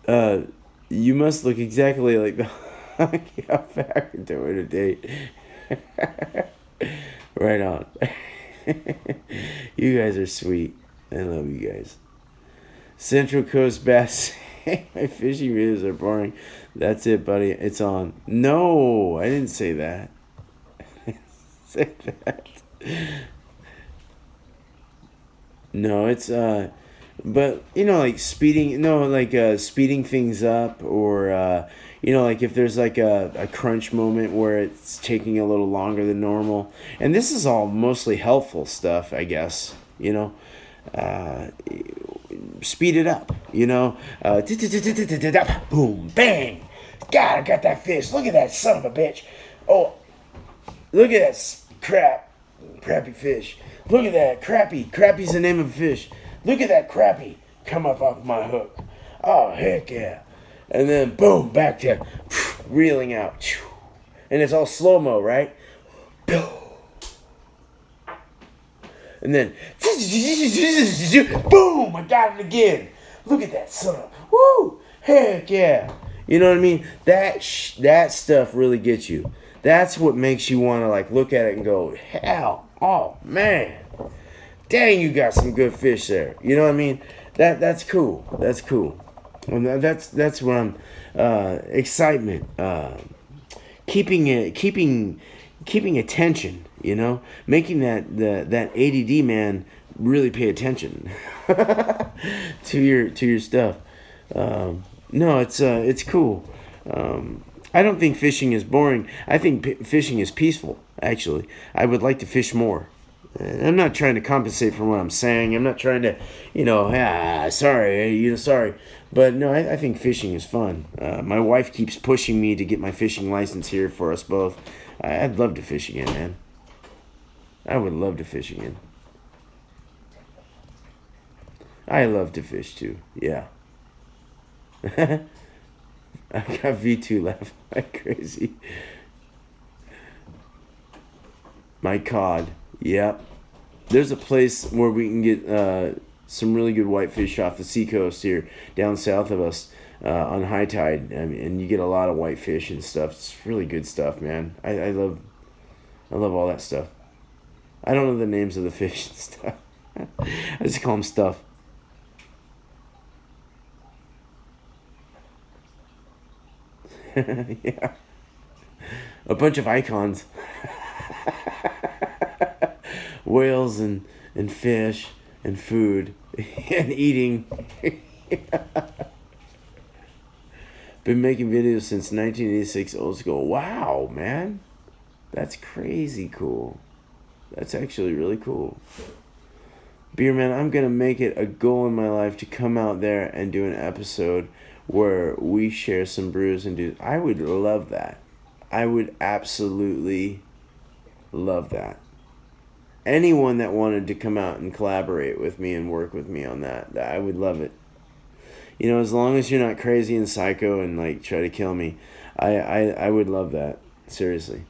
uh, you must look exactly like the how back doing a date. Right on. you guys are sweet. I love you guys. Central Coast Bass. My fishing videos are boring. That's it, buddy. It's on. No, I didn't say that. say that. No, it's uh but you know like speeding you no like uh speeding things up or uh you know like if there's like a, a crunch moment where it's taking a little longer than normal. And this is all mostly helpful stuff i guess you know? Uh speed it up you know? Uh boom bang! God i got that fish look at that son of a bitch. Oh look at that crap crappy fish. Look at that crappy Crappie's the name of a fish. Look at that crappie come up off my hook. Oh heck yeah! And then boom, back to reeling out, and it's all slow mo, right? And then boom, I got it again. Look at that son. Woo! Heck yeah! You know what I mean? That that stuff really gets you. That's what makes you want to like look at it and go, hell, oh man, dang, you got some good fish there. You know what I mean? That that's cool. That's cool. And that- that's that's what I'm uh, excitement, uh, keeping it, keeping keeping attention. You know, making that the that ADD man really pay attention to your to your stuff. Um, no, it's uh, it's cool. Um, I don't think fishing is boring. I think fishing is peaceful. Actually, I would like to fish more. I'm not trying to compensate for what I'm saying. I'm not trying to, you know, ah, sorry, you know, sorry. But no, I, I think fishing is fun. Uh, my wife keeps pushing me to get my fishing license here for us both. I- I'd love to fish again, man. I would love to fish again. I love to fish too. Yeah. I got V2 laughing like crazy. My cod. Yep. There's a place where we can get uh, some really good whitefish off the seacoast here down south of us uh, on high tide. I mean, and you get a lot of whitefish and stuff. It's really good stuff, man. I, I love I love all that stuff. I don't know the names of the fish and stuff. I just call them stuff. yeah. A bunch of icons. Whales and, and fish and food and eating. Been making videos since 1986 old school. Wow, man. That's crazy cool. That's actually really cool. Beer man, I'm gonna make it a goal in my life to come out there and do an episode where we share some brews and do. I would love that. I would absolutely love that. Anyone that wanted to come out and collaborate with me and work with me on that, I would love it. You know, as long as you're not crazy and psycho and like try to kill me, I I, I would love that. Seriously.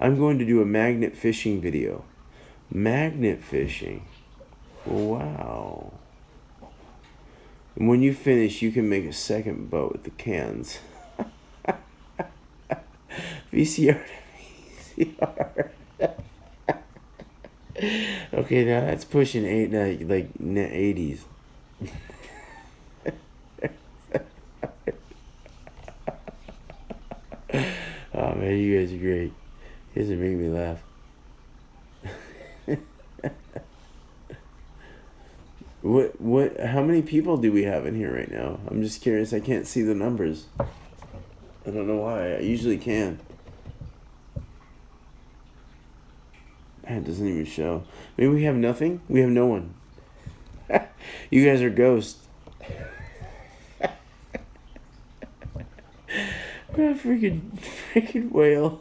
I'm going to do a magnet fishing video. Magnet fishing. Wow. And when you finish, you can make a second boat with the cans. VCR VCR. okay, now that's pushing eight, uh, like eighties. oh man, you guys are great. You guys are making me laugh. what what? How many people do we have in here right now? I'm just curious. I can't see the numbers. I don't know why. I usually can. Man, it doesn't even show. Maybe we have nothing. We have no one. you guys are ghosts. What a freaking freaking whale.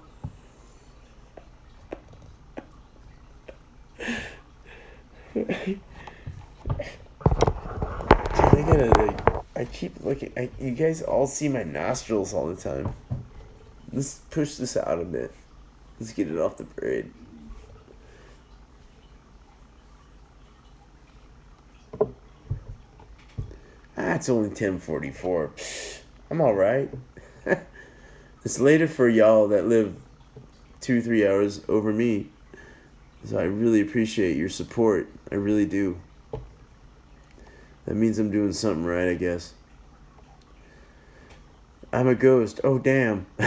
I gotta. Like, I keep looking. I, you guys all see my nostrils all the time. Let's push this out a bit. Let's get it off the parade. Ah, it's only ten forty four. I'm all right. it's later for y'all that live two three hours over me. So I really appreciate your support. I really do. That means I'm doing something right, I guess. I'm a ghost. Oh, damn.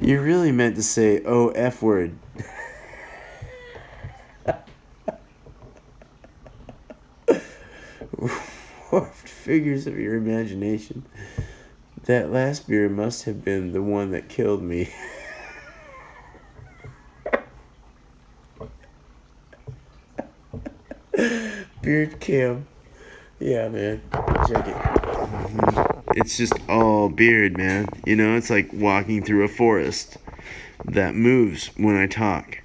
you really meant to say, oh, F word. Figures of your imagination. That last beer must have been the one that killed me. Beard cam. Yeah, man. Check it. Mhm. It's just all beard, man. You know, it's like walking through a forest that moves when I talk.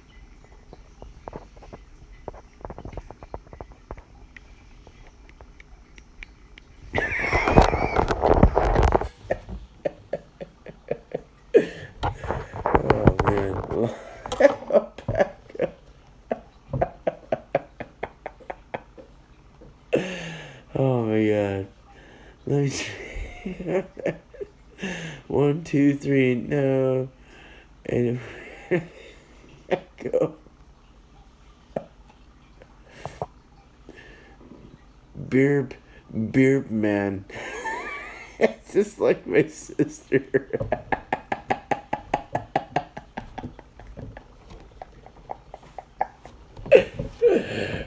Oh man. oh my god. Let me see. One, two, three, no. And go. Beer, beer man. it's just like my sister.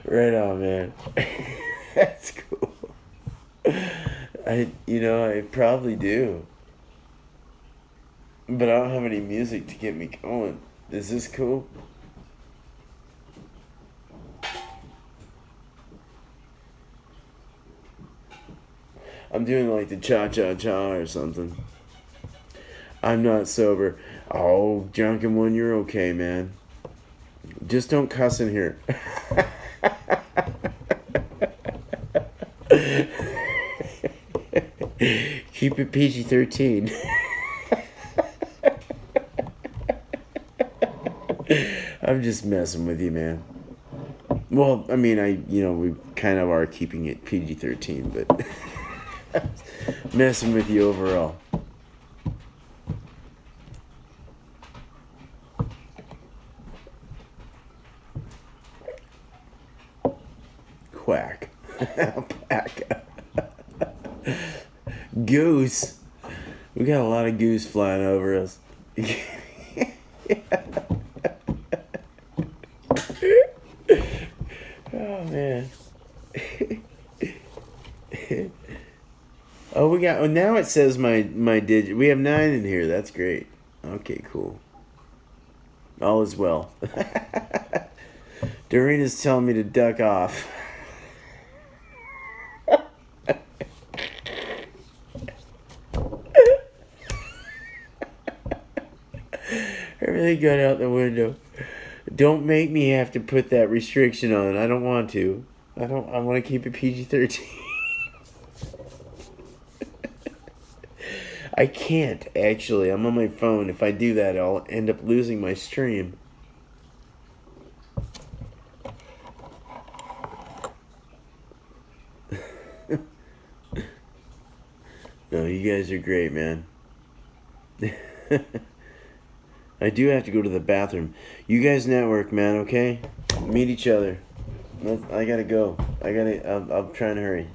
right on, man. That's cool. I, you know, I probably do. But I don't have any music to get me going. Is this cool? I'm doing like the cha cha cha or something. I'm not sober. Oh, drunken one, you're okay, man. Just don't cuss in here. Keep it PG 13. I'm just messing with you, man. Well, I mean, I, you know, we kind of are keeping it PG 13, but messing with you overall. Quack. Quack. goose. We got a lot of goose flying over us. oh man. oh, we got. Oh, now it says my my digit. We have nine in here. That's great. Okay, cool. All is well. Doreen is telling me to duck off. Everything got out the window. Don't make me have to put that restriction on. I don't want to. I don't. I want to keep it PG thirteen. I can't actually. I'm on my phone. If I do that, I'll end up losing my stream. no, you guys are great, man. I do have to go to the bathroom. You guys network, man, okay? Meet each other. I gotta go. I gotta. I'm, I'm trying to hurry.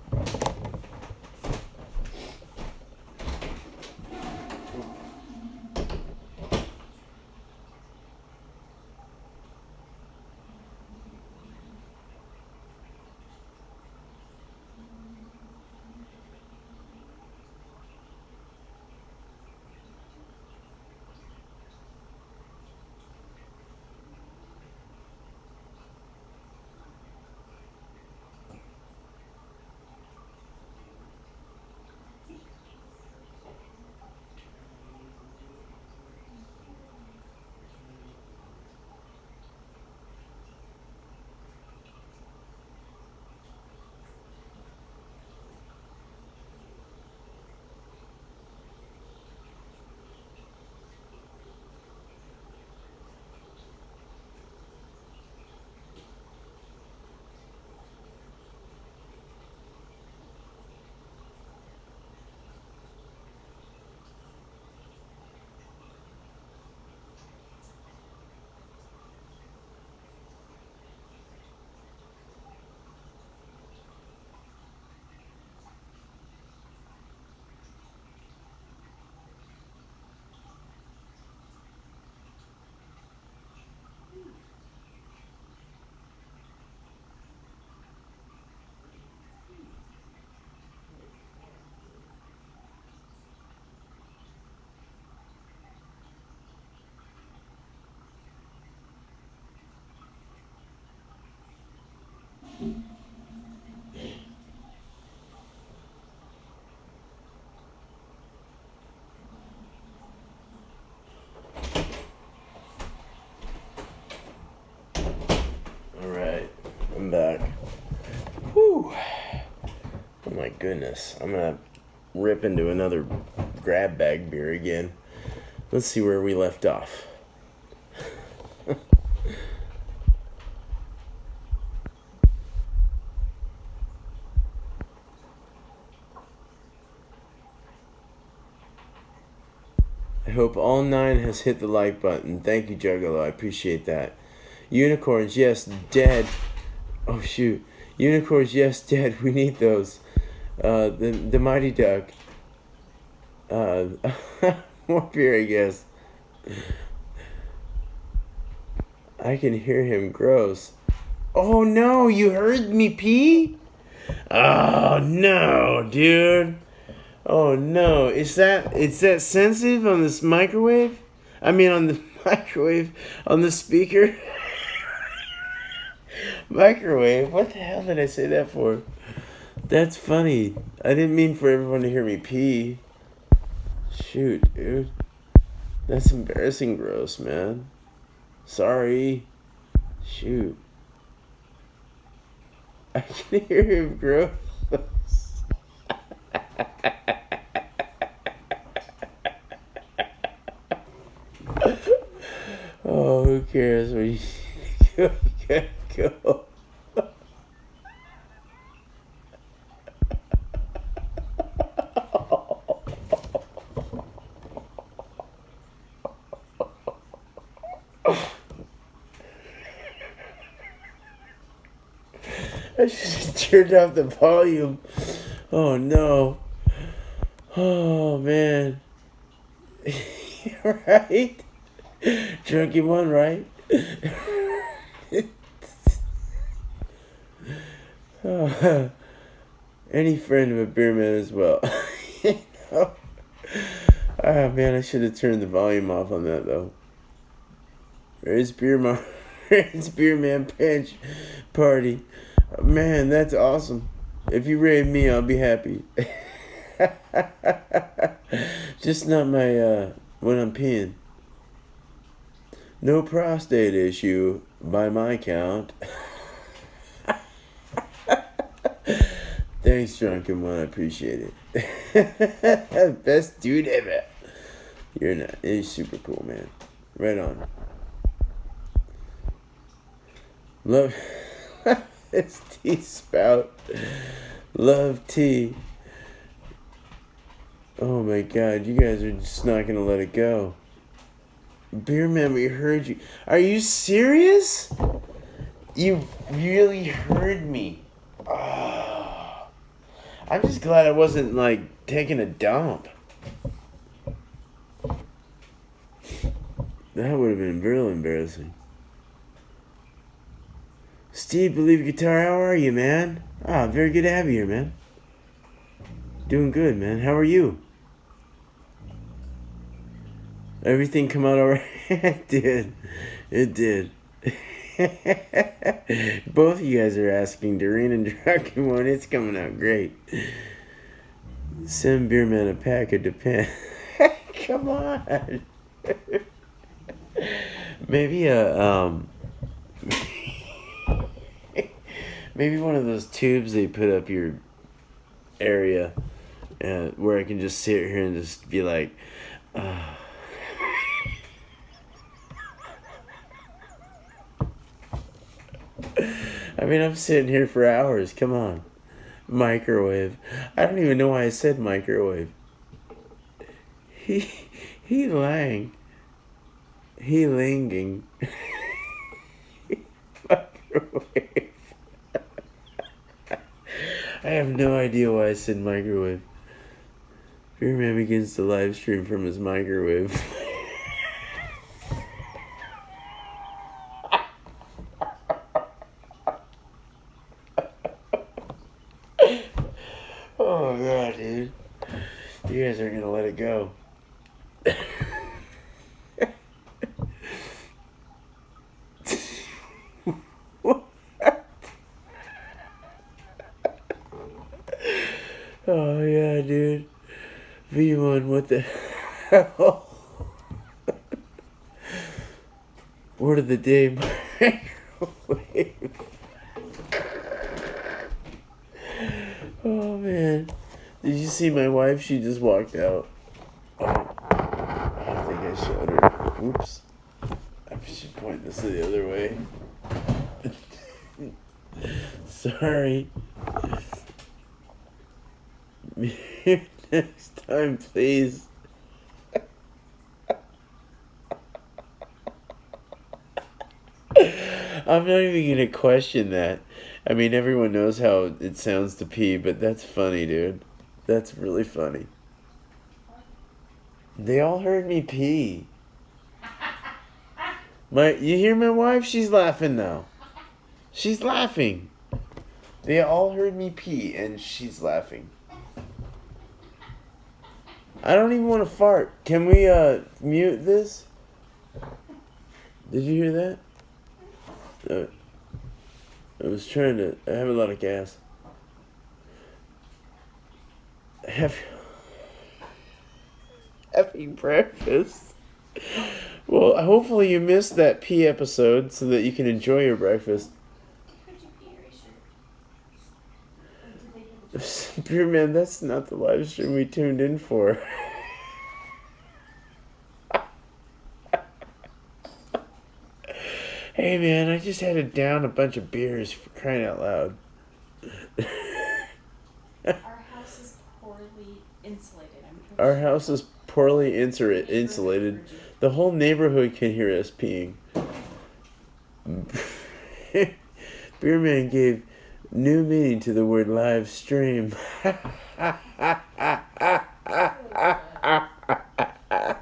Oh goodness. I'm going to rip into another grab bag beer again. Let's see where we left off. Hope all nine has hit the like button. Thank you, Juggalo. I appreciate that. Unicorns, yes, dead. Oh shoot. Unicorns, yes, dead. We need those. Uh, the the mighty duck. Uh, more beer, I guess. I can hear him. Gross. Oh no! You heard me pee. Oh no, dude. Oh no! Is that is that sensitive on this microwave? I mean, on the microwave on the speaker. microwave. What the hell did I say that for? That's funny. I didn't mean for everyone to hear me pee. Shoot, dude. That's embarrassing gross, man. Sorry. Shoot. I can hear him gross. oh, who We go, go, go. I should have turned off the volume. Oh no. Oh man. right? Drunky one, right? any friend of a beer man as well. you know? Ah man, I should have turned the volume off on that though. Where's beer man? Where's beer man pinch party? Man, that's awesome. If you raid me, I'll be happy. Just not my uh when I'm peeing. No prostate issue by my count. Thanks, drunken one. I appreciate it. Best dude ever. You're not. It's super cool, man. Right on. Love. it's tea spout. Love tea. Oh my god, you guys are just not gonna let it go. Beer man, we heard you. Are you serious? You really heard me. Oh. I'm just glad I wasn't like taking a dump. That would have been real embarrassing. Steve, believe guitar, how are you, man? Ah, very good to have you here, man. Doing good, man. How are you? Everything come out alright? it did. It did. Both of you guys are asking Doreen and Drunken One. It's coming out great. Send Beerman a pack of Depend. come on. Maybe a um. maybe one of those tubes they put up your area, uh, where I can just sit here and just be like, uh, I mean, I'm sitting here for hours. Come on. Microwave. I don't even know why I said microwave. He, he lang. He linging. microwave. I have no idea why I said microwave. Beer Man begins to live stream from his microwave. oh god, dude. You guys aren't gonna let it go. oh yeah, dude. V1, what the hell? Word of the day. Oh, man. Did you see my wife? She just walked out. Oh, I think I showed her. Oops. I should point this the other way. Sorry. Next time, please. I'm not even gonna question that. I mean, everyone knows how it sounds to pee, but that's funny, dude. That's really funny. They all heard me pee. My, you hear my wife? She's laughing now. She's laughing. They all heard me pee, and she's laughing. I don't even want to fart. Can we uh mute this? Did you hear that? Uh, I was trying to. I have a lot of gas. Have having breakfast. Well, hopefully you missed that pee episode so that you can enjoy your breakfast. Could you pee your shirt? Beer man, that's not the live stream we tuned in for. hey man, I just had to down a bunch of beers for crying out loud. Our house is poorly insulated. I'm Our house is poorly insura- insulated. The whole neighborhood can hear us peeing. Beerman gave new meaning to the word live stream.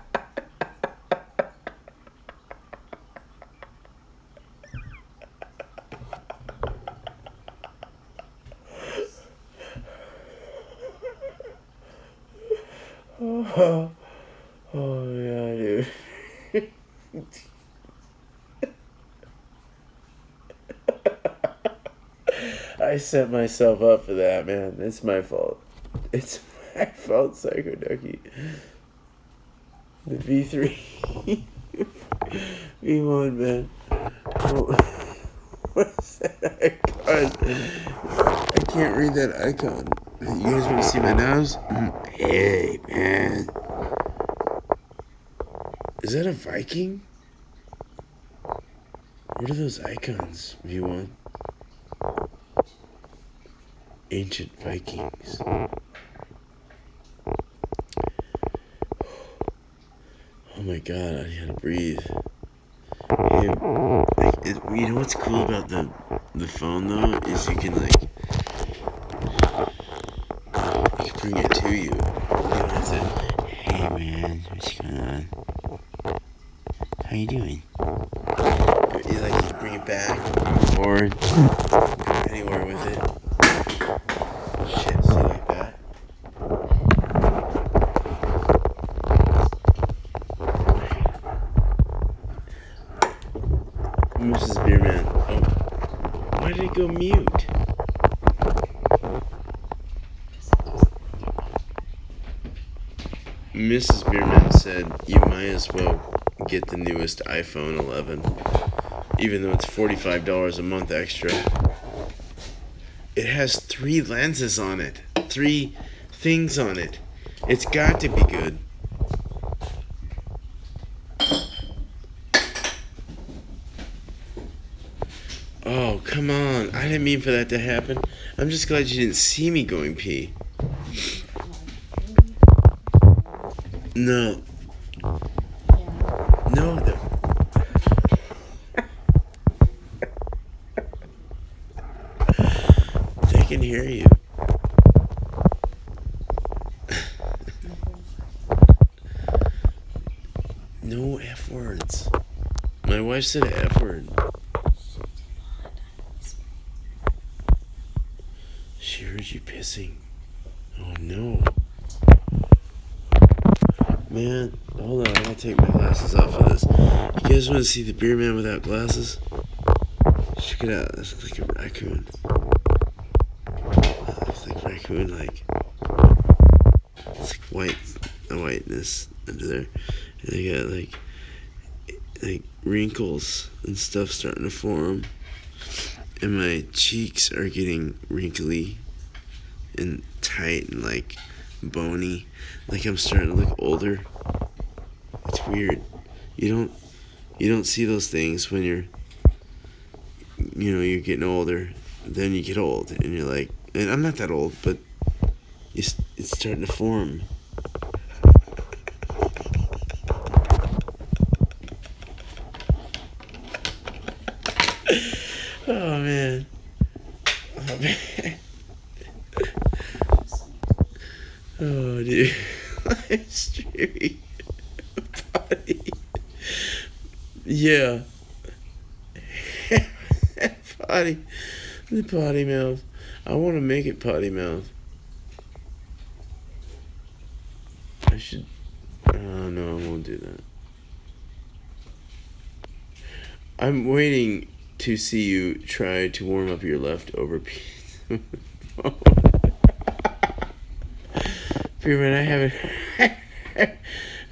oh, oh yeah, dude. I set myself up for that, man. It's my fault. It's my fault, Psycho Ducky. The V3. V1, man. Oh, What's that icon? I can't read that icon. You guys want to see my nose? Mm, Hey, man. Is that a Viking? What are those icons, V1? Ancient Vikings. Oh my god, I gotta breathe. Hey, like, it, you know what's cool about the the phone though is you can like you can bring it to you. You don't have to. Hey man, what's going on? How you doing? You like can bring it back or anywhere with it. Shit, see like that. Mrs. Beerman. Oh. Why did it go mute? Mrs. Beerman said you might as well get the newest iPhone 11, even though it's $45 a month extra. It has three lenses on it, three things on it. It's got to be good. Oh, come on. I didn't mean for that to happen. I'm just glad you didn't see me going pee. No. No. no. they can hear you. no F words. Wife said F word. She heard you pissing. Oh no. Man, hold on, I gotta take my glasses off of this. You guys wanna see the beer man without glasses? Check it out, this looks like a raccoon. That like raccoon, like. It's like white, the whiteness under there. And they got like, like wrinkles and stuff starting to form and my cheeks are getting wrinkly and tight and like bony. Like I'm starting to look older. It's weird. You don't you don't see those things when you're you know, you're getting older. Then you get old and you're like and I'm not that old, but it's, it's starting to form. Oh man. Oh man. Oh dude. Live streaming. Potty. Yeah. potty. The potty mouth. I want to make it potty mouth. I should. Oh no, I won't do that. I'm waiting to see you try to warm up your leftover piece. Freeman, I haven't.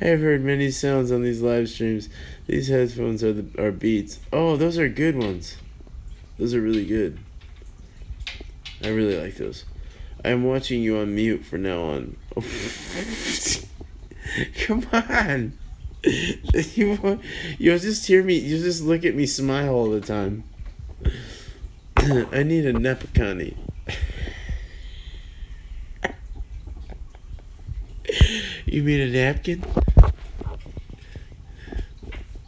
I have heard many sounds on these live streams. These headphones are the are Beats. Oh, those are good ones. Those are really good. I really like those. I'm watching you on mute from now on. Come on. You you'll just hear me. You just look at me smile all the time. I need a Nepacani. You mean a napkin?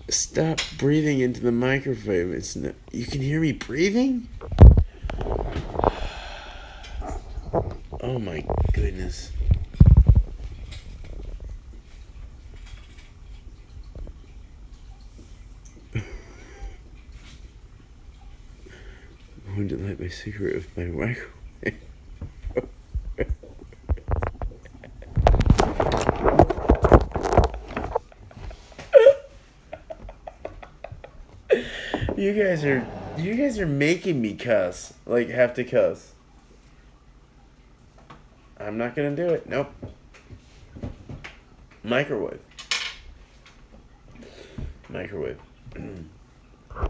Stop breathing into the microphone. It's no, you can hear me breathing. Oh my goodness. I'm going to light my cigarette with my microwave. you guys are you guys are making me cuss. Like have to cuss. I'm not gonna do it. Nope. Microwave. Microwave.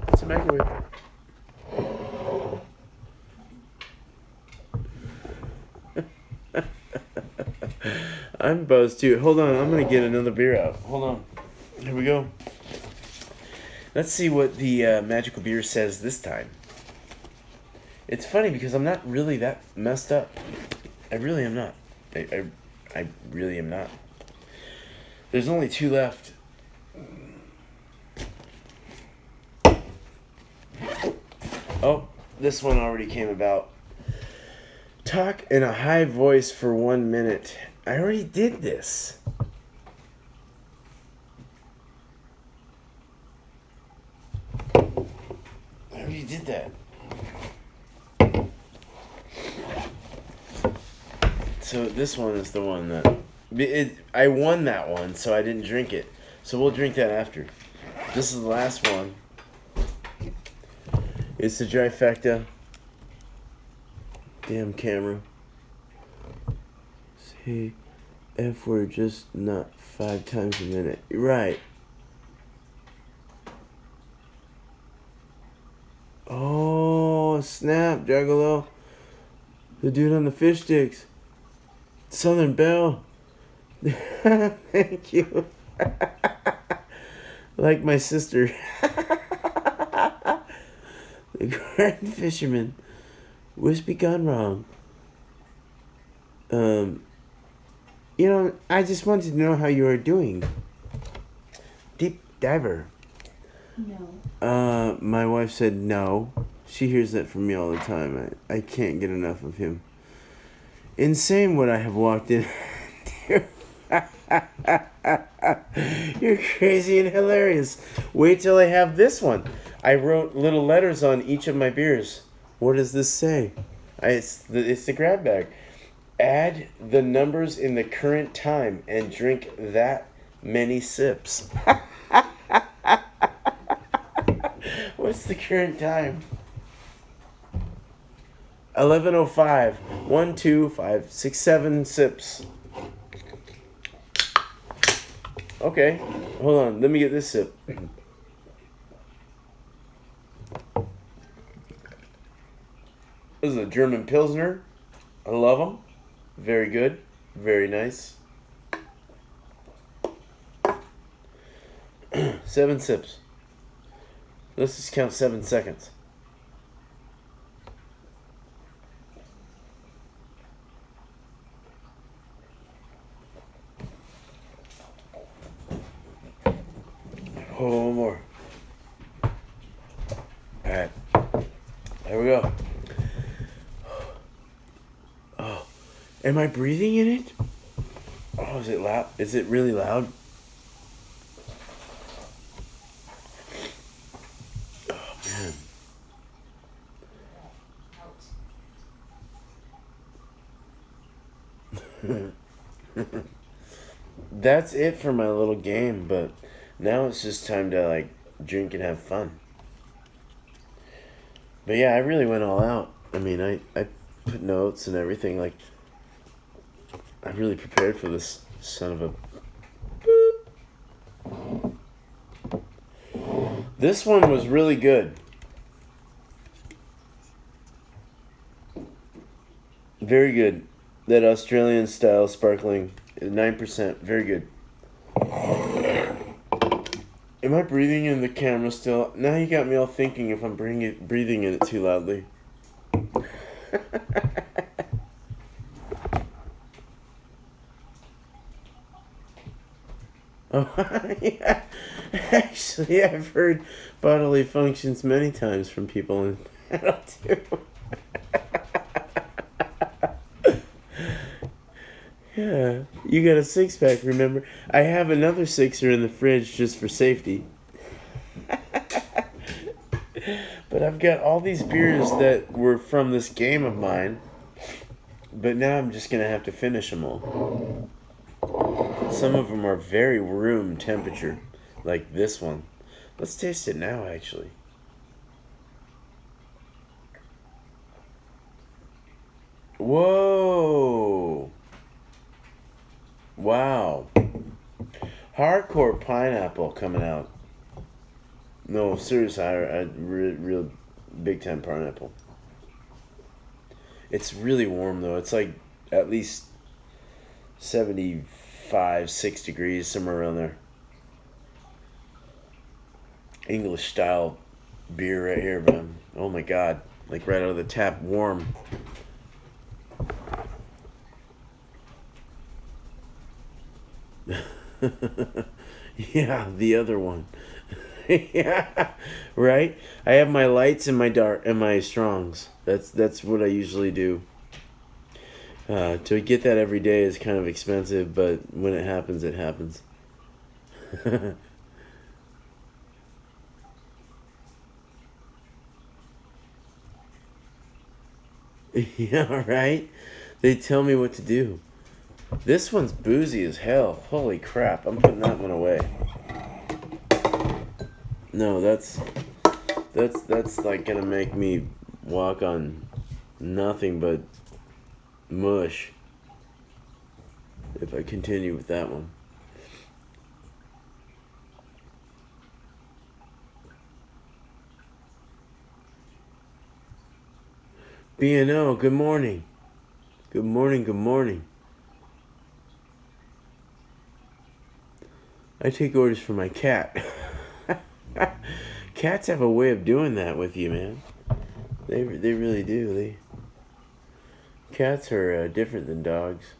it's a microwave. I'm buzzed too. Hold on, I'm gonna get another beer out. Hold on. Here we go. Let's see what the uh, magical beer says this time. It's funny because I'm not really that messed up. I really am not. I, I, I really am not. There's only two left. Oh, this one already came about. Talk in a high voice for one minute. I already did this. I already did that. So this one is the one that it, I won that one, so I didn't drink it. So we'll drink that after. This is the last one. It's the trifecta. Damn camera. Say F word just not five times a minute. Right. Oh, snap, Juggalo. The dude on the fish sticks. Southern Belle. Thank you. like my sister. the Grand Fisherman. Wispy gone wrong. Um, you know, I just wanted to know how you are doing. Deep diver. No. Uh, my wife said no. She hears that from me all the time. I, I can't get enough of him. Insane what I have walked in. You're crazy and hilarious. Wait till I have this one. I wrote little letters on each of my beers. What does this say? I, it's the it's the grab bag. Add the numbers in the current time and drink that many sips. What's the current time? 1105. One, two, five, six, seven sips. Okay. Hold on. Let me get this sip. This is a German Pilsner. I love them. Very good. Very nice. seven sips. Let's just count seven seconds. Oh, one more. Alright. There we go. Oh. Am I breathing in it? Oh, is it loud? Is it really loud? Oh, man. That's it for my little game, but now it's just time to like drink and have fun. But yeah, I really went all out. I mean, I, I put notes and everything. Like, I really prepared for this son of a. Boop. This one was really good. Very good. That Australian style sparkling, nine percent. Very good. Am I breathing in the camera still? Now you got me all thinking if I'm bringing breathing in it too loudly. oh, yeah. Actually, I've heard bodily functions many times from people, and I don't Yeah, you got a six pack, remember? I have another sixer in the fridge just for safety. but I've got all these beers that were from this game of mine. But now I'm just going to have to finish them all. Some of them are very room temperature, like this one. Let's taste it now, actually. Whoa! Wow. Hardcore pineapple coming out. No, seriously, I, I real, real big time pineapple. It's really warm though. It's like at least 75, 6 degrees, somewhere around there. English style beer right here, man. Oh my god. Like right out of the tap, warm. yeah, the other one. yeah, right. I have my lights and my dark and my strongs. That's that's what I usually do. Uh, to get that every day is kind of expensive, but when it happens, it happens. yeah, right. They tell me what to do. This one's boozy as hell. Holy crap, I'm putting that one away. No, that's that's that's like gonna make me walk on nothing but mush if I continue with that one. B and O. good morning. Good morning, good morning. I take orders from my cat. Cats have a way of doing that with you, man. They they really do. They cats are uh, different than dogs.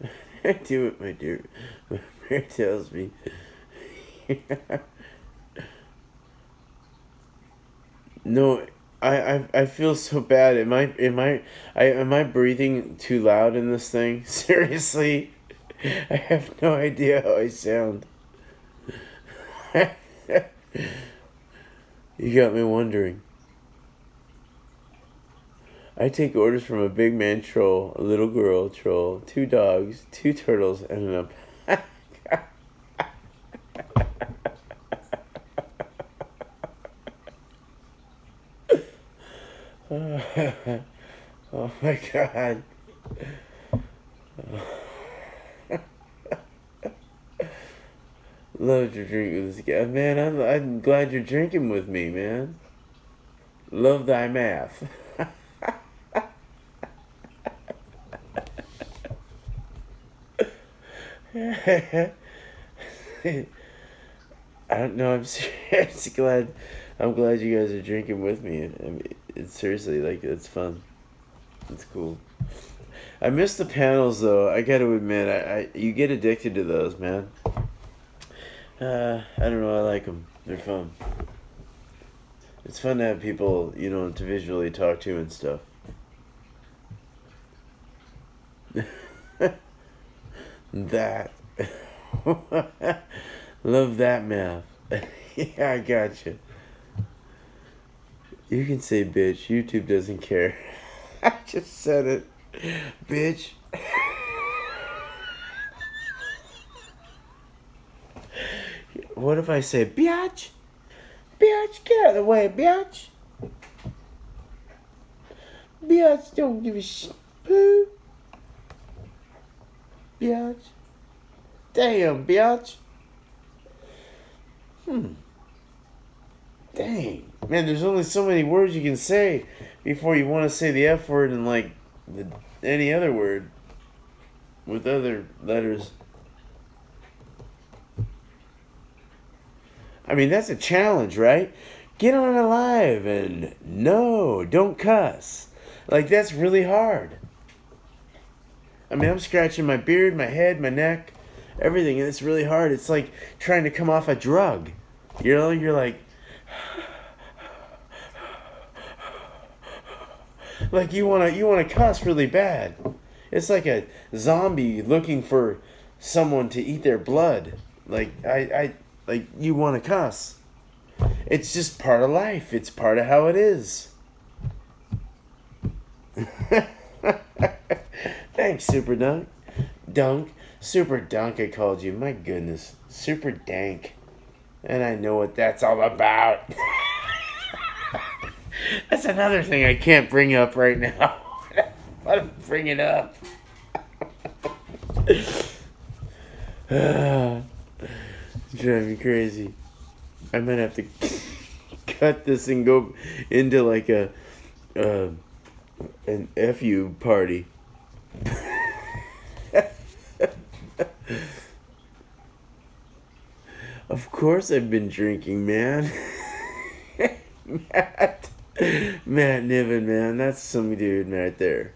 I do what my dear my prayer tells me. no, I, I I feel so bad. Am I am I I am I breathing too loud in this thing? Seriously, I have no idea how I sound. you got me wondering. I take orders from a big man troll, a little girl troll, two dogs, two turtles, and an oh my god. Love your drink with this guy. Man, I'm, I'm glad you're drinking with me, man. Love thy math. I don't know. I'm serious. glad. I'm glad you guys are drinking with me. I mean, it's seriously like it's fun. It's cool. I miss the panels though. I got to admit, I, I you get addicted to those, man. Uh, I don't know. I like them. They're fun. It's fun to have people, you know, to visually talk to and stuff. that. Love that math. yeah, I got you. You can say bitch. YouTube doesn't care. I just said it. Bitch. what if I say bitch? Bitch, get out of the way, bitch. Bitch, don't give a sh- poo. Bitch. Damn, bitch. Hmm. Dang. Man, there's only so many words you can say before you want to say the F word and like the, any other word with other letters. I mean, that's a challenge, right? Get on alive and no, don't cuss. Like, that's really hard. I mean, I'm scratching my beard, my head, my neck, everything, and it's really hard. It's like trying to come off a drug. You know, you're like, like you wanna you wanna cuss really bad. It's like a zombie looking for someone to eat their blood. Like I, I like you wanna cuss. It's just part of life. It's part of how it is. Thanks, Super Dunk. Dunk. Super Dunk, I called you. My goodness. Super Dank. And I know what that's all about. that's another thing I can't bring up right now. Let him bring it up. It's driving me crazy. I might have to cut this and go into like a uh, an fu party. of course, I've been drinking, man. Matt, Matt Niven, man, that's some dude right there.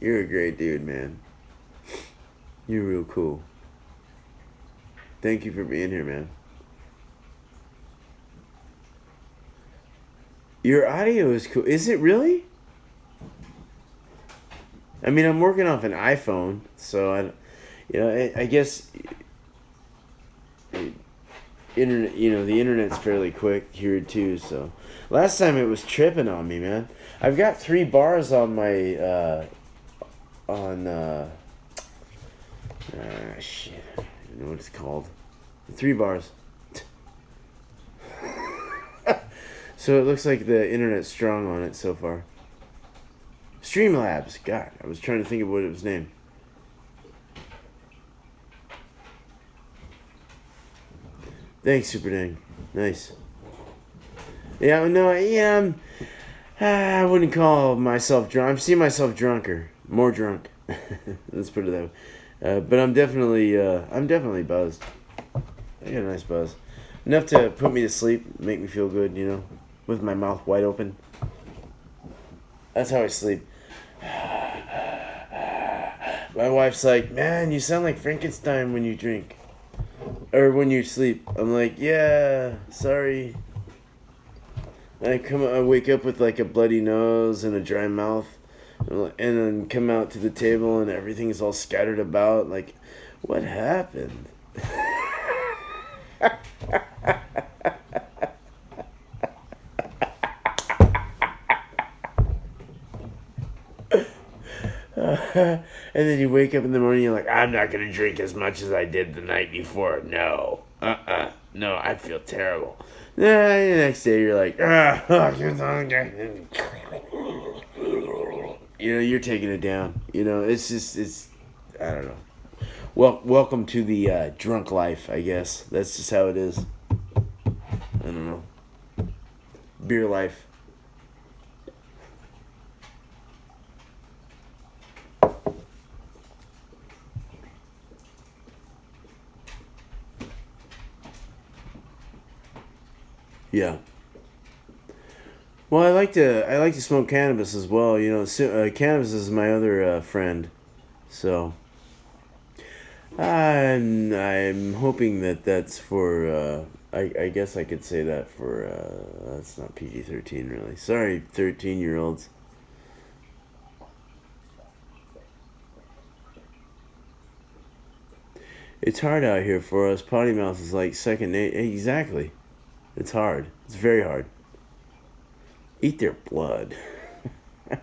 You're a great dude, man. You're real cool. Thank you for being here, man. Your audio is cool. Is it really? I mean, I'm working off an iPhone, so I, you know, I, I guess uh, internet, you know, the internet's fairly quick here too. So last time it was tripping on me, man. I've got three bars on my uh, on uh, ah shit. I don't know what it's called. Three bars. so it looks like the internet's strong on it so far. Streamlabs. God, I was trying to think of what it was named. Thanks, Super Dang. Nice. Yeah, no, yeah, I'm, I wouldn't call myself drunk. I'm seeing myself drunker, more drunk. Let's put it that way. Uh, but I'm definitely, uh, I'm definitely buzzed. I got a nice buzz, enough to put me to sleep, make me feel good, you know, with my mouth wide open. That's how I sleep. My wife's like, man, you sound like Frankenstein when you drink. Or when you sleep. I'm like, yeah, sorry. I come, I wake up with like a bloody nose and a dry mouth, and then come out to the table and everything's all scattered about. Like, what happened? and then you wake up in the morning, you're like, I'm not gonna drink as much as I did the night before. No, uh, uh no, I feel terrible. The next day, you're like, ah, you know, you're taking it down. You know, it's just, it's, I don't know. Well, welcome to the uh, drunk life, I guess. That's just how it is. I don't know. Beer life. Yeah. Well, I like to I like to smoke cannabis as well. You know, uh, cannabis is my other uh, friend, so I'm I'm hoping that that's for. Uh, I I guess I could say that for. Uh, that's not PG thirteen really. Sorry, thirteen year olds. It's hard out here for us. Potty mouth is like second. Exactly. It's hard. It's very hard. Eat their blood. it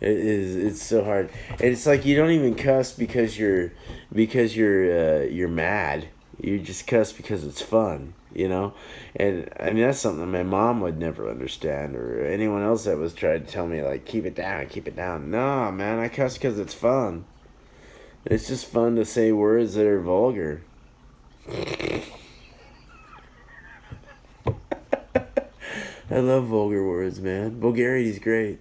is. It's so hard. And it's like you don't even cuss because you're because you're uh, you're mad. You just cuss because it's fun. You know, and I mean that's something my mom would never understand, or anyone else that was trying to tell me like keep it down, keep it down. No, man, I cuss because it's fun. It's just fun to say words that are vulgar. I love vulgar words, man. Vulgarity's great.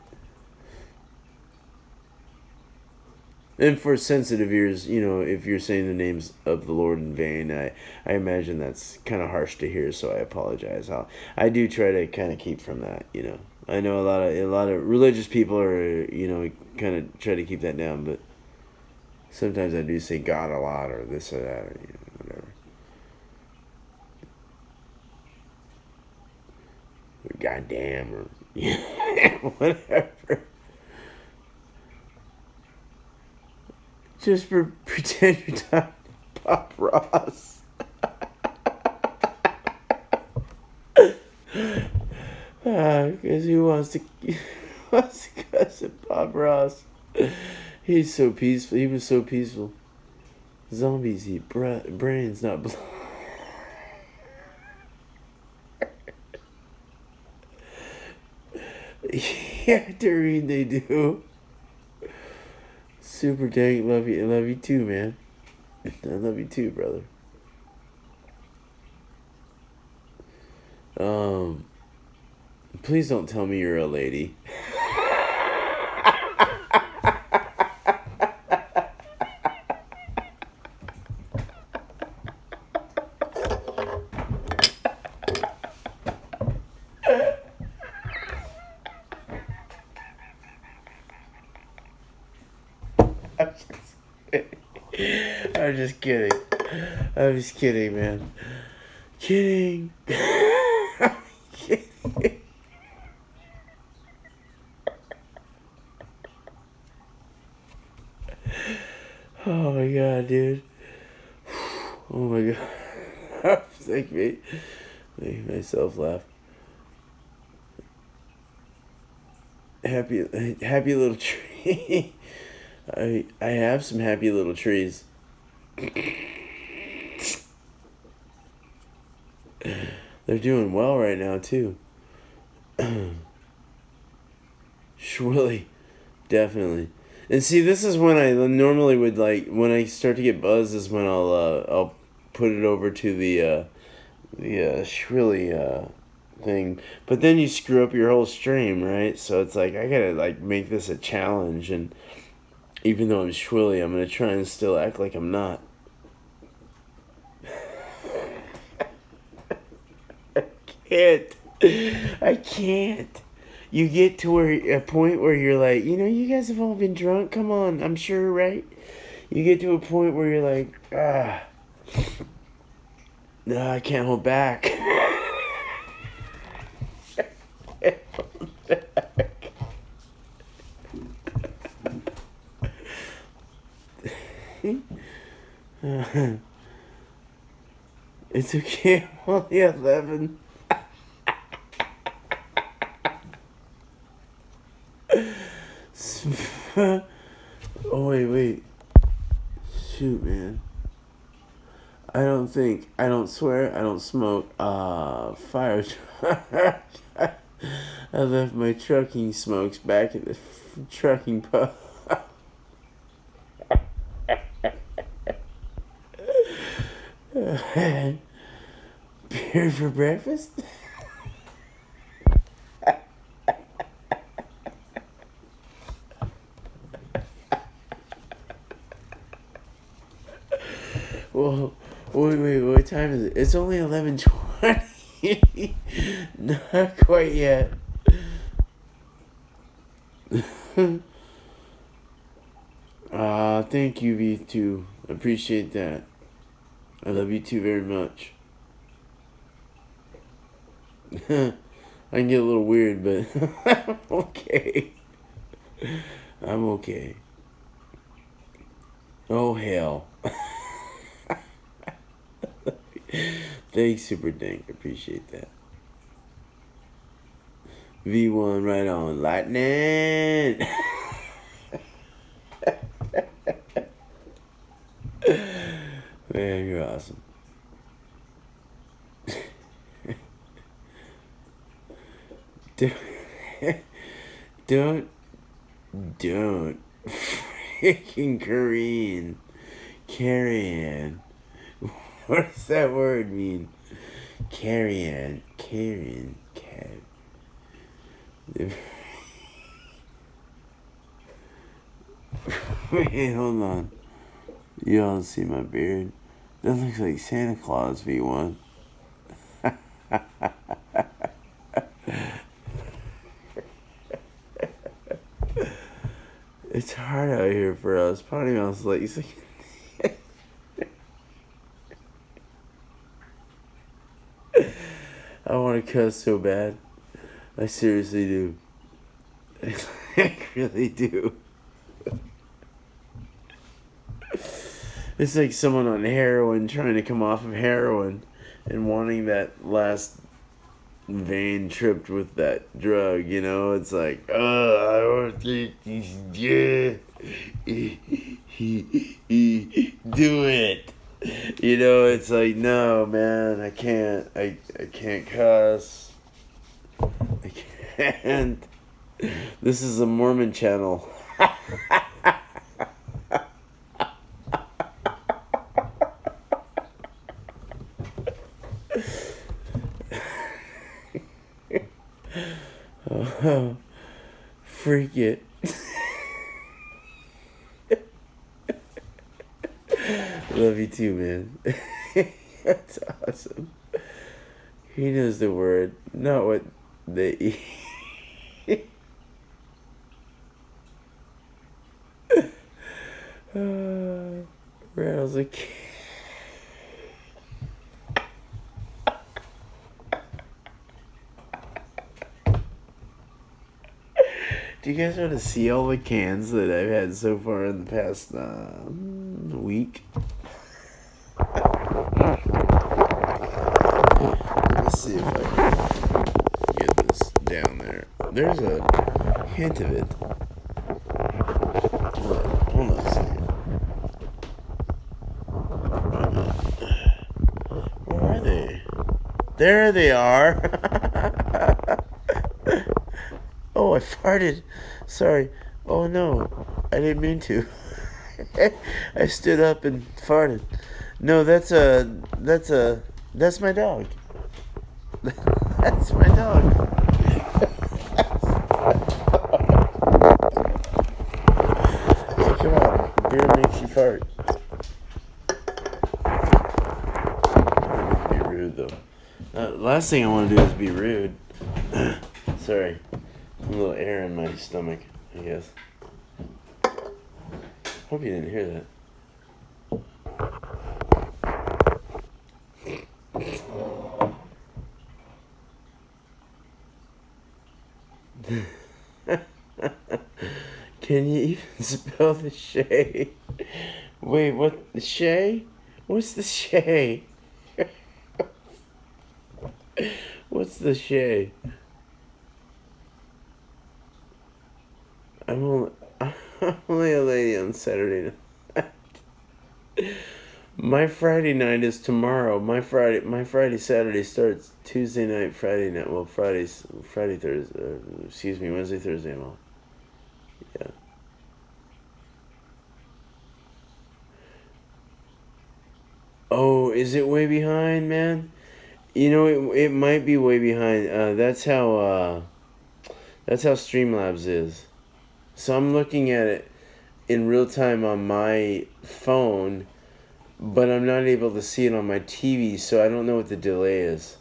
And for sensitive ears, you know, if you're saying the names of the Lord in vain, I, I imagine that's kind of harsh to hear, so I apologize. I'll, I do try to kind of keep from that, you know. I know a lot of a lot of religious people are, you know, kind of try to keep that down, but sometimes I do say God a lot or this or that or you know, whatever. Or goddamn or whatever. Just for pretend you're talking to Ross. Ah, because who wants to wants to cuss at Bob Ross? He's so peaceful. He was so peaceful. Zombies eat bra- brains, not blood. yeah, Doreen, they do. Super dang love you. I love you too, man. I love you too, brother. Um, please don't tell me you're a lady. I'm just kidding. I'm just kidding. I'm just kidding, man. Kidding. kidding. Oh my god, dude. Oh my god. Thank me make myself laugh. Happy happy little tree. I I have some happy little trees. They're doing well right now too. Surely, definitely. And see, this is when I normally would like when I start to get buzzed is when I'll uh, I'll put it over to the uh, the uh, shrilly uh, thing. But then you screw up your whole stream, right? So it's like I gotta like make this a challenge and even though I'm shrilly, I'm gonna try and still act like I'm not. I can't. I can't. You get to where a point where you're like, you know, you guys have all been drunk. Come on, I'm sure, right? You get to a point where you're like, ah, no, I can't hold back. it's okay. I'm only eleven. oh wait, wait. Shoot, man. I don't think I don't swear I don't smoke uh fire truck. I left my trucking smokes back at the trucking pub. Beer for breakfast? Well, wait, wait, wait. time is it? It's only eleven twenty. Not quite yet. Ah, thank you, V two. Appreciate that. I love you too very much. I can get a little weird, but I'm okay. I'm okay. Oh hell. Thanks, Super Dank. Appreciate that. V1 right on. Lightning! Man, you're awesome. don't, don't, don't freaking Korean carry What does that word mean? Carry Karen, cat. Wait, hold on. You all see my beard? That looks like Santa Claus V1. it's hard out here for us. Potty like, he's like I want to cuss so bad. I seriously do. I really do. It's like someone on heroin trying to come off of heroin and wanting that last vein tripped with that drug, you know? It's like, oh, I want to yeah, do it. You know, it's like, no, man, I can't, I, I can't cuss. I can't. This is a Mormon channel. freak it. Love you too, man. That's awesome. He knows the word, not what they eat. uh, rattles a. Do you guys want to see all the cans that I've had so far in the past uh, week? Let's see if I can get this down there. There's a hint of it. On, hold on a second. Where are they? There they are. oh, I farted. Sorry. Oh no, I didn't mean to. I stood up and farted. No, that's a that's a that's my dog. That's my dog. Hey, come on, beer makes you fart. Be rude though. Uh, last thing I want to do is be rude. Sorry, a little air in my stomach. I guess. Hope you didn't hear that. Can you even spell the Shay? Wait, what? The Shay? What's the Shay? What's the Shay? I'm only, I'm only a lady on Saturday night. My Friday night is tomorrow. My Friday, my Friday Saturday starts Tuesday night, Friday night. Well, Fridays, Friday Thursday. Uh, excuse me, Wednesday Thursday. I'm off. Yeah. Oh, is it way behind, man? You know, it, it might be way behind. Uh, that's how. Uh, that's how Streamlabs is. So I'm looking at it in real time on my phone but I'm not able to see it on my TV, so I don't know what the delay is.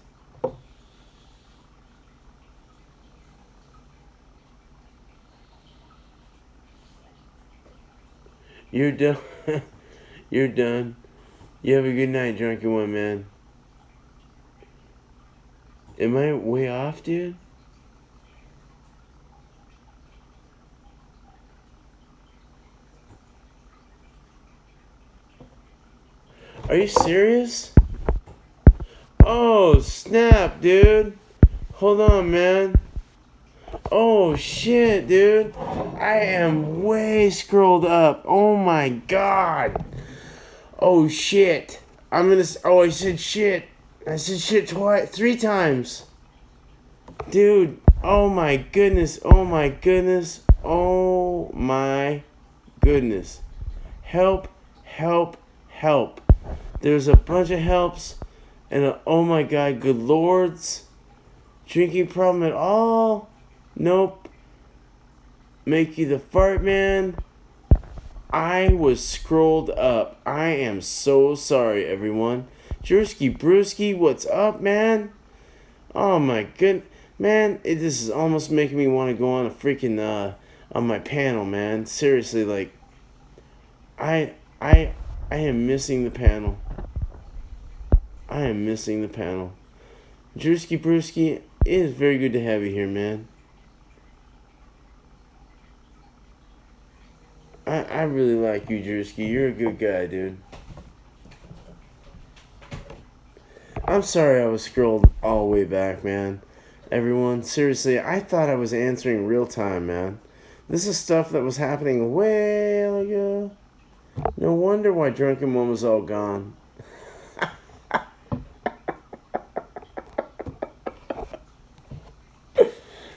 You're done. You're done. You have a good night, drunken one, man. Am I way off, dude? Are you serious? Oh, snap, dude. Hold on, man. Oh, shit, dude. I am way scrolled up. Oh, my God. Oh, shit. I'm gonna. Oh, I said shit. I said shit twice, three times. Dude, oh my goodness. Oh my goodness. Oh my goodness. Help, help, help. There's a bunch of helps and a, oh my god, good lords. Drinking problem at all? Nope. Make you the fart man. I was scrolled up. I am so sorry, everyone. Drewski Brewski, what's up, man? Oh my good man, it, this is almost making me want to go on a freaking uh on my panel, man. Seriously, like I I I am missing the panel. I am missing the panel. Drewski Brewski, it is very good to have you here, man. I, I really like you, Drewski. You're a good guy, dude. I'm sorry I was scrolled all the way back, man. Everyone, seriously, I thought I was answering real time, man. This is stuff that was happening way ago. No wonder why Drunken One was all gone.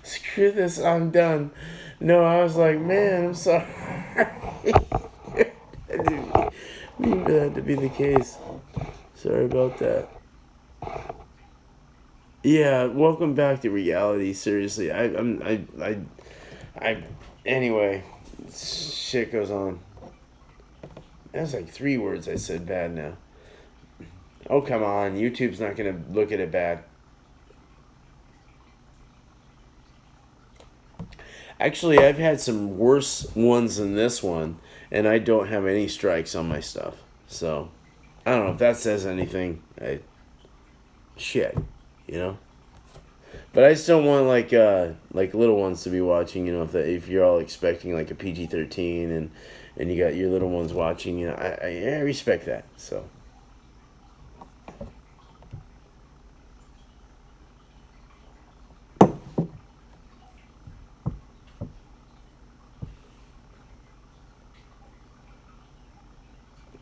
Screw this, I'm done. No, I was like, man, I'm sorry. Didn't that to be the case. Sorry about that. Yeah, welcome back to reality. Seriously, I, I'm, I, I, I. Anyway, shit goes on. That's like three words I said bad now. Oh come on, YouTube's not gonna look at it bad. Actually, I've had some worse ones than this one, and I don't have any strikes on my stuff. So, I don't know if that says anything. I, shit, you know. But I still want like uh like little ones to be watching. You know, if the, if you're all expecting like a PG thirteen and and you got your little ones watching, you know, I I, I respect that. So.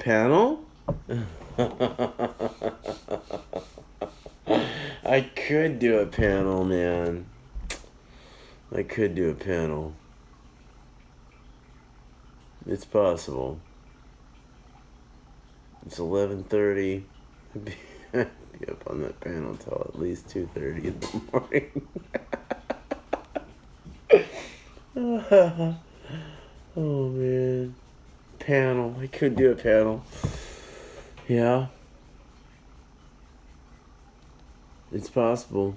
Panel? I could do a panel, man. I could do a panel. It's possible. It's eleven thirty. Be, be up on that panel until at least two thirty in the morning. oh man, panel. I could do a panel. Yeah. It's possible.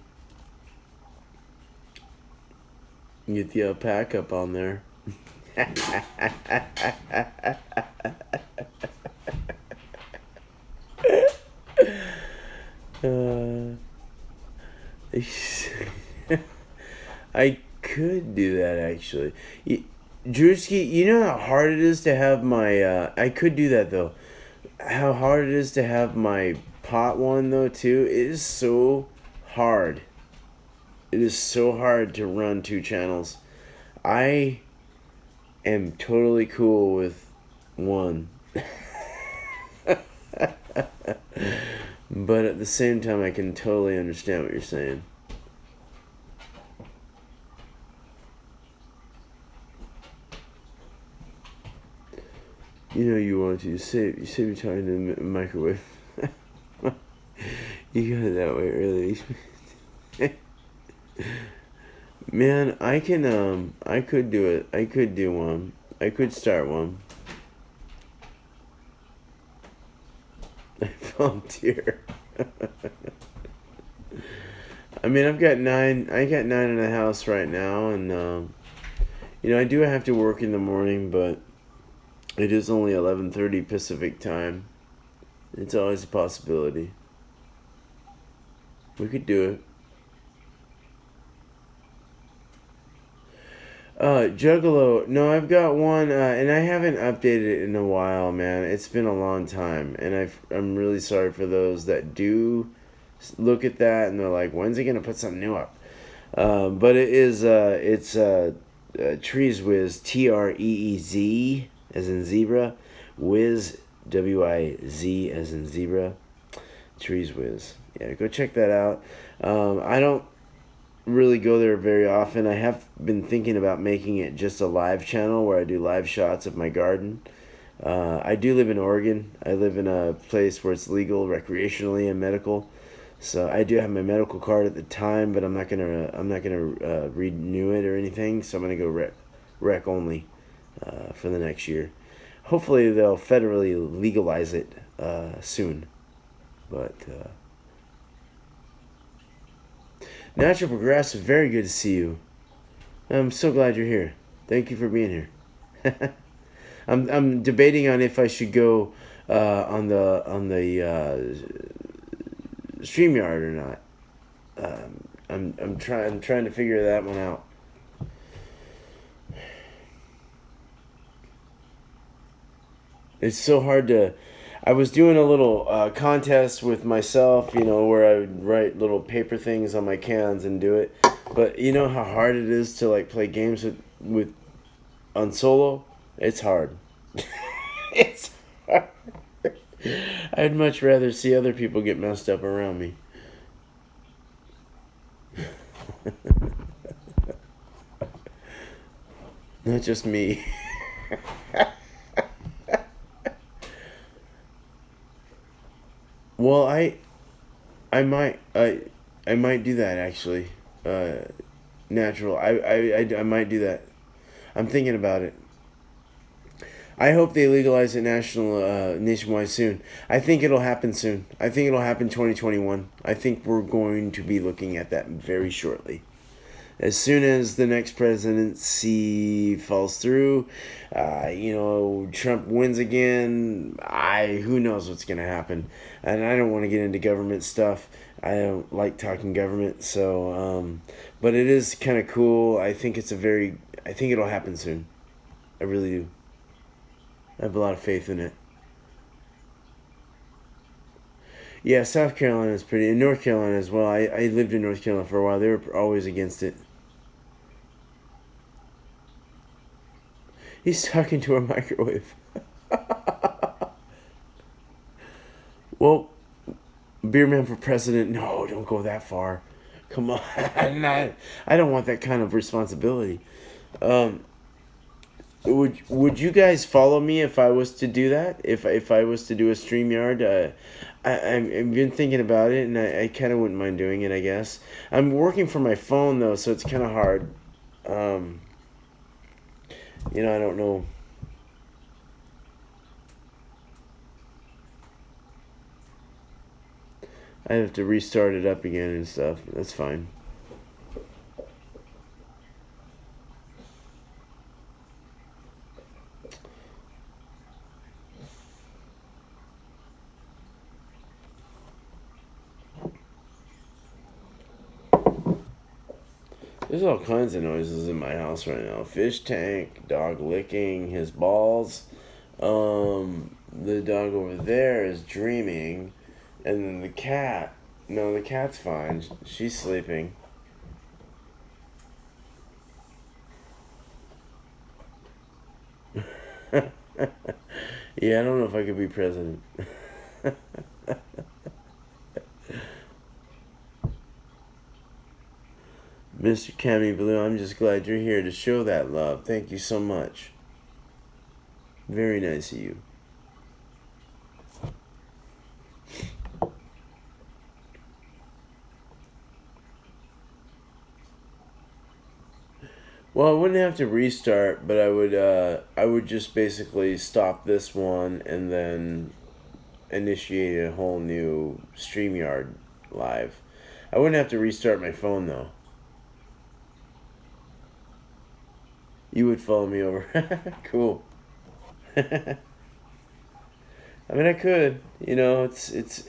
Get the alpaca up on there. uh, I could do that actually. Y- Drewski, you know how hard it is to have my. Uh, I could do that though. How hard it is to have my pot one though too. It is so hard. It is so hard to run two channels. I am totally cool with one. but at the same time, I can totally understand what you're saying. You know you want to save you save your time in the microwave. you got it that way early. Man, I can um I could do it. I could do one. I could start one. I volunteer. I mean, I've got nine. I got nine in the house right now, and um, you know, I do have to work in the morning, but it is only eleven thirty Pacific time. It's always a possibility. We could do it. Uh, Juggalo. No, I've got one, uh, and I haven't updated it in a while, man. It's been a long time, and I've, I'm really sorry for those that do look at that and they're like, "When's he gonna put something new up?" Um, but it is, uh, it's uh, uh, Treez Wiz, T R E E Z as in zebra, Wiz W I Z as in zebra, Treez Wiz. Yeah, go check that out. Um, I don't really go there very often. I have been thinking about making it just a live channel where I do live shots of my garden. Uh, I do live in Oregon. I live in a place where it's legal recreationally and medical. So I do have my medical card at the time, but I'm not gonna I'm not gonna uh, renew it or anything. So I'm gonna go rec rec only uh, for the next year. Hopefully they'll federally legalize it uh, soon, but. Uh, Natural Progressive, very good to see you. I'm so glad you're here. Thank you for being here. I'm I'm debating on if I should go uh, on the on the uh, Streamyard or not. Um, I'm I'm trying I'm trying to figure that one out. It's so hard to. I was doing a little uh, contest with myself, you know, where I would write little paper things on my cans and do it. But you know how hard it is to like play games with with on solo. It's hard. it's hard. I'd much rather see other people get messed up around me. Not just me. Well, I, I might, I, I might do that actually. Uh, natural. I, I, I, I might do that. I'm thinking about it. I hope they legalize it national, uh, nationwide soon. I think it'll happen soon. I think it'll happen 2021. I think we're going to be looking at that very shortly. As soon as the next presidency falls through, uh, you know, Trump wins again. I who knows what's gonna happen, and I don't want to get into government stuff. I don't like talking government, so um, but it is kind of cool. I think it's a very. I think it'll happen soon. I really do. I have a lot of faith in it. Yeah, South Carolina is pretty, and North Carolina as well. I, I lived in North Carolina for a while. They were always against it. He's talking to a microwave. well, beer man for president. No, don't go that far. Come on, I, I don't want that kind of responsibility. Um, would would you guys follow me if I was to do that? If if I was to do a Streamyard, uh, I I've been thinking about it, and I, I kind of wouldn't mind doing it. I guess I'm working from my phone though, so it's kind of hard. Um, you know, I don't know. I have to restart it up again and stuff. That's fine. There's all kinds of noises in my house right now. Fish tank, dog licking his balls. Um, the dog over there is dreaming, and then the cat. No, the cat's fine. She's sleeping. yeah, I don't know if I could be president. Mr. Cammy Blue, I'm just glad you're here to show that love. Thank you so much. Very nice of you. Well, I wouldn't have to restart, but I would uh, I would just basically stop this one and then initiate a whole new StreamYard live. I wouldn't have to restart my phone though. You would follow me over. cool. I mean, I could. You know, it's it's.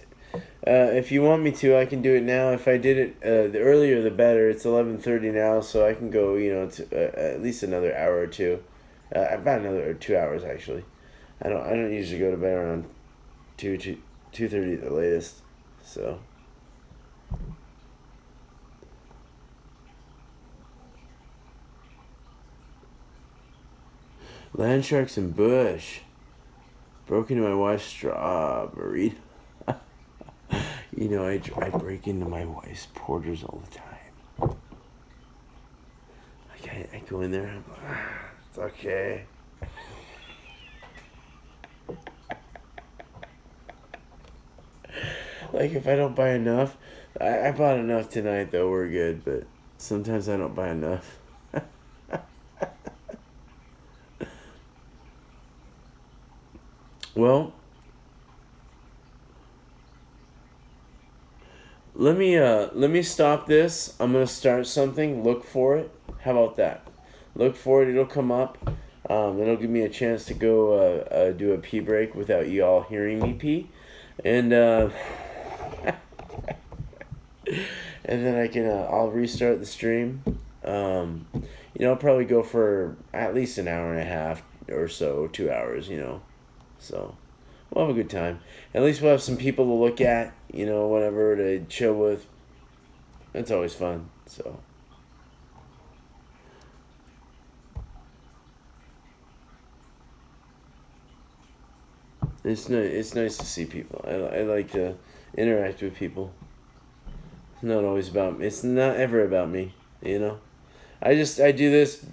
Uh, if you want me to, I can do it now. If I did it uh, the earlier, the better. It's eleven thirty now, so I can go. You know, to uh, at least another hour or two. Uh, about another two hours actually. I don't. I don't usually go to bed around two two two thirty at the latest. So. Land sharks and Busch. Broke into my wife's strawberry. you know, I, I break into my wife's porters all the time. Like, I, I go in there, I'm like, ah, it's okay. like, if I don't buy enough, I, I bought enough tonight, though, we're good, but sometimes I don't buy enough. Well, let me uh let me stop this. I'm gonna start something. Look for it. How about that? Look for it. It'll come up. Um, it'll give me a chance to go uh, uh, do a pee break without you all hearing me pee, and uh, and then I can uh, I'll restart the stream. Um, you know, I'll probably go for at least an hour and a half or so, two hours. You know. So we'll have a good time. At least we'll have some people to look at, you know, whatever to chill with. It's always fun. So. It's nice. It's nice to see people. I, I like to interact with people. It's not always about me. It's not ever about me. You know, I just I do this.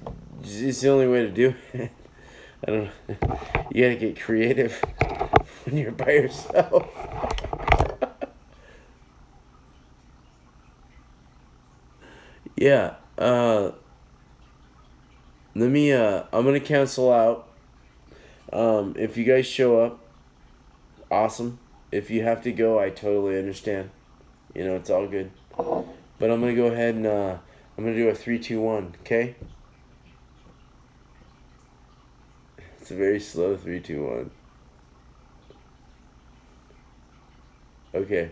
It's the only way to do it. I don't. You gotta get creative when you're by yourself. yeah. Uh, let me. Uh, I'm gonna cancel out. Um, if you guys show up, awesome. If you have to go, I totally understand. You know, it's all good. But I'm gonna go ahead and uh, I'm gonna do a three, two, one. Okay. It's very slow three, two, one. Okay.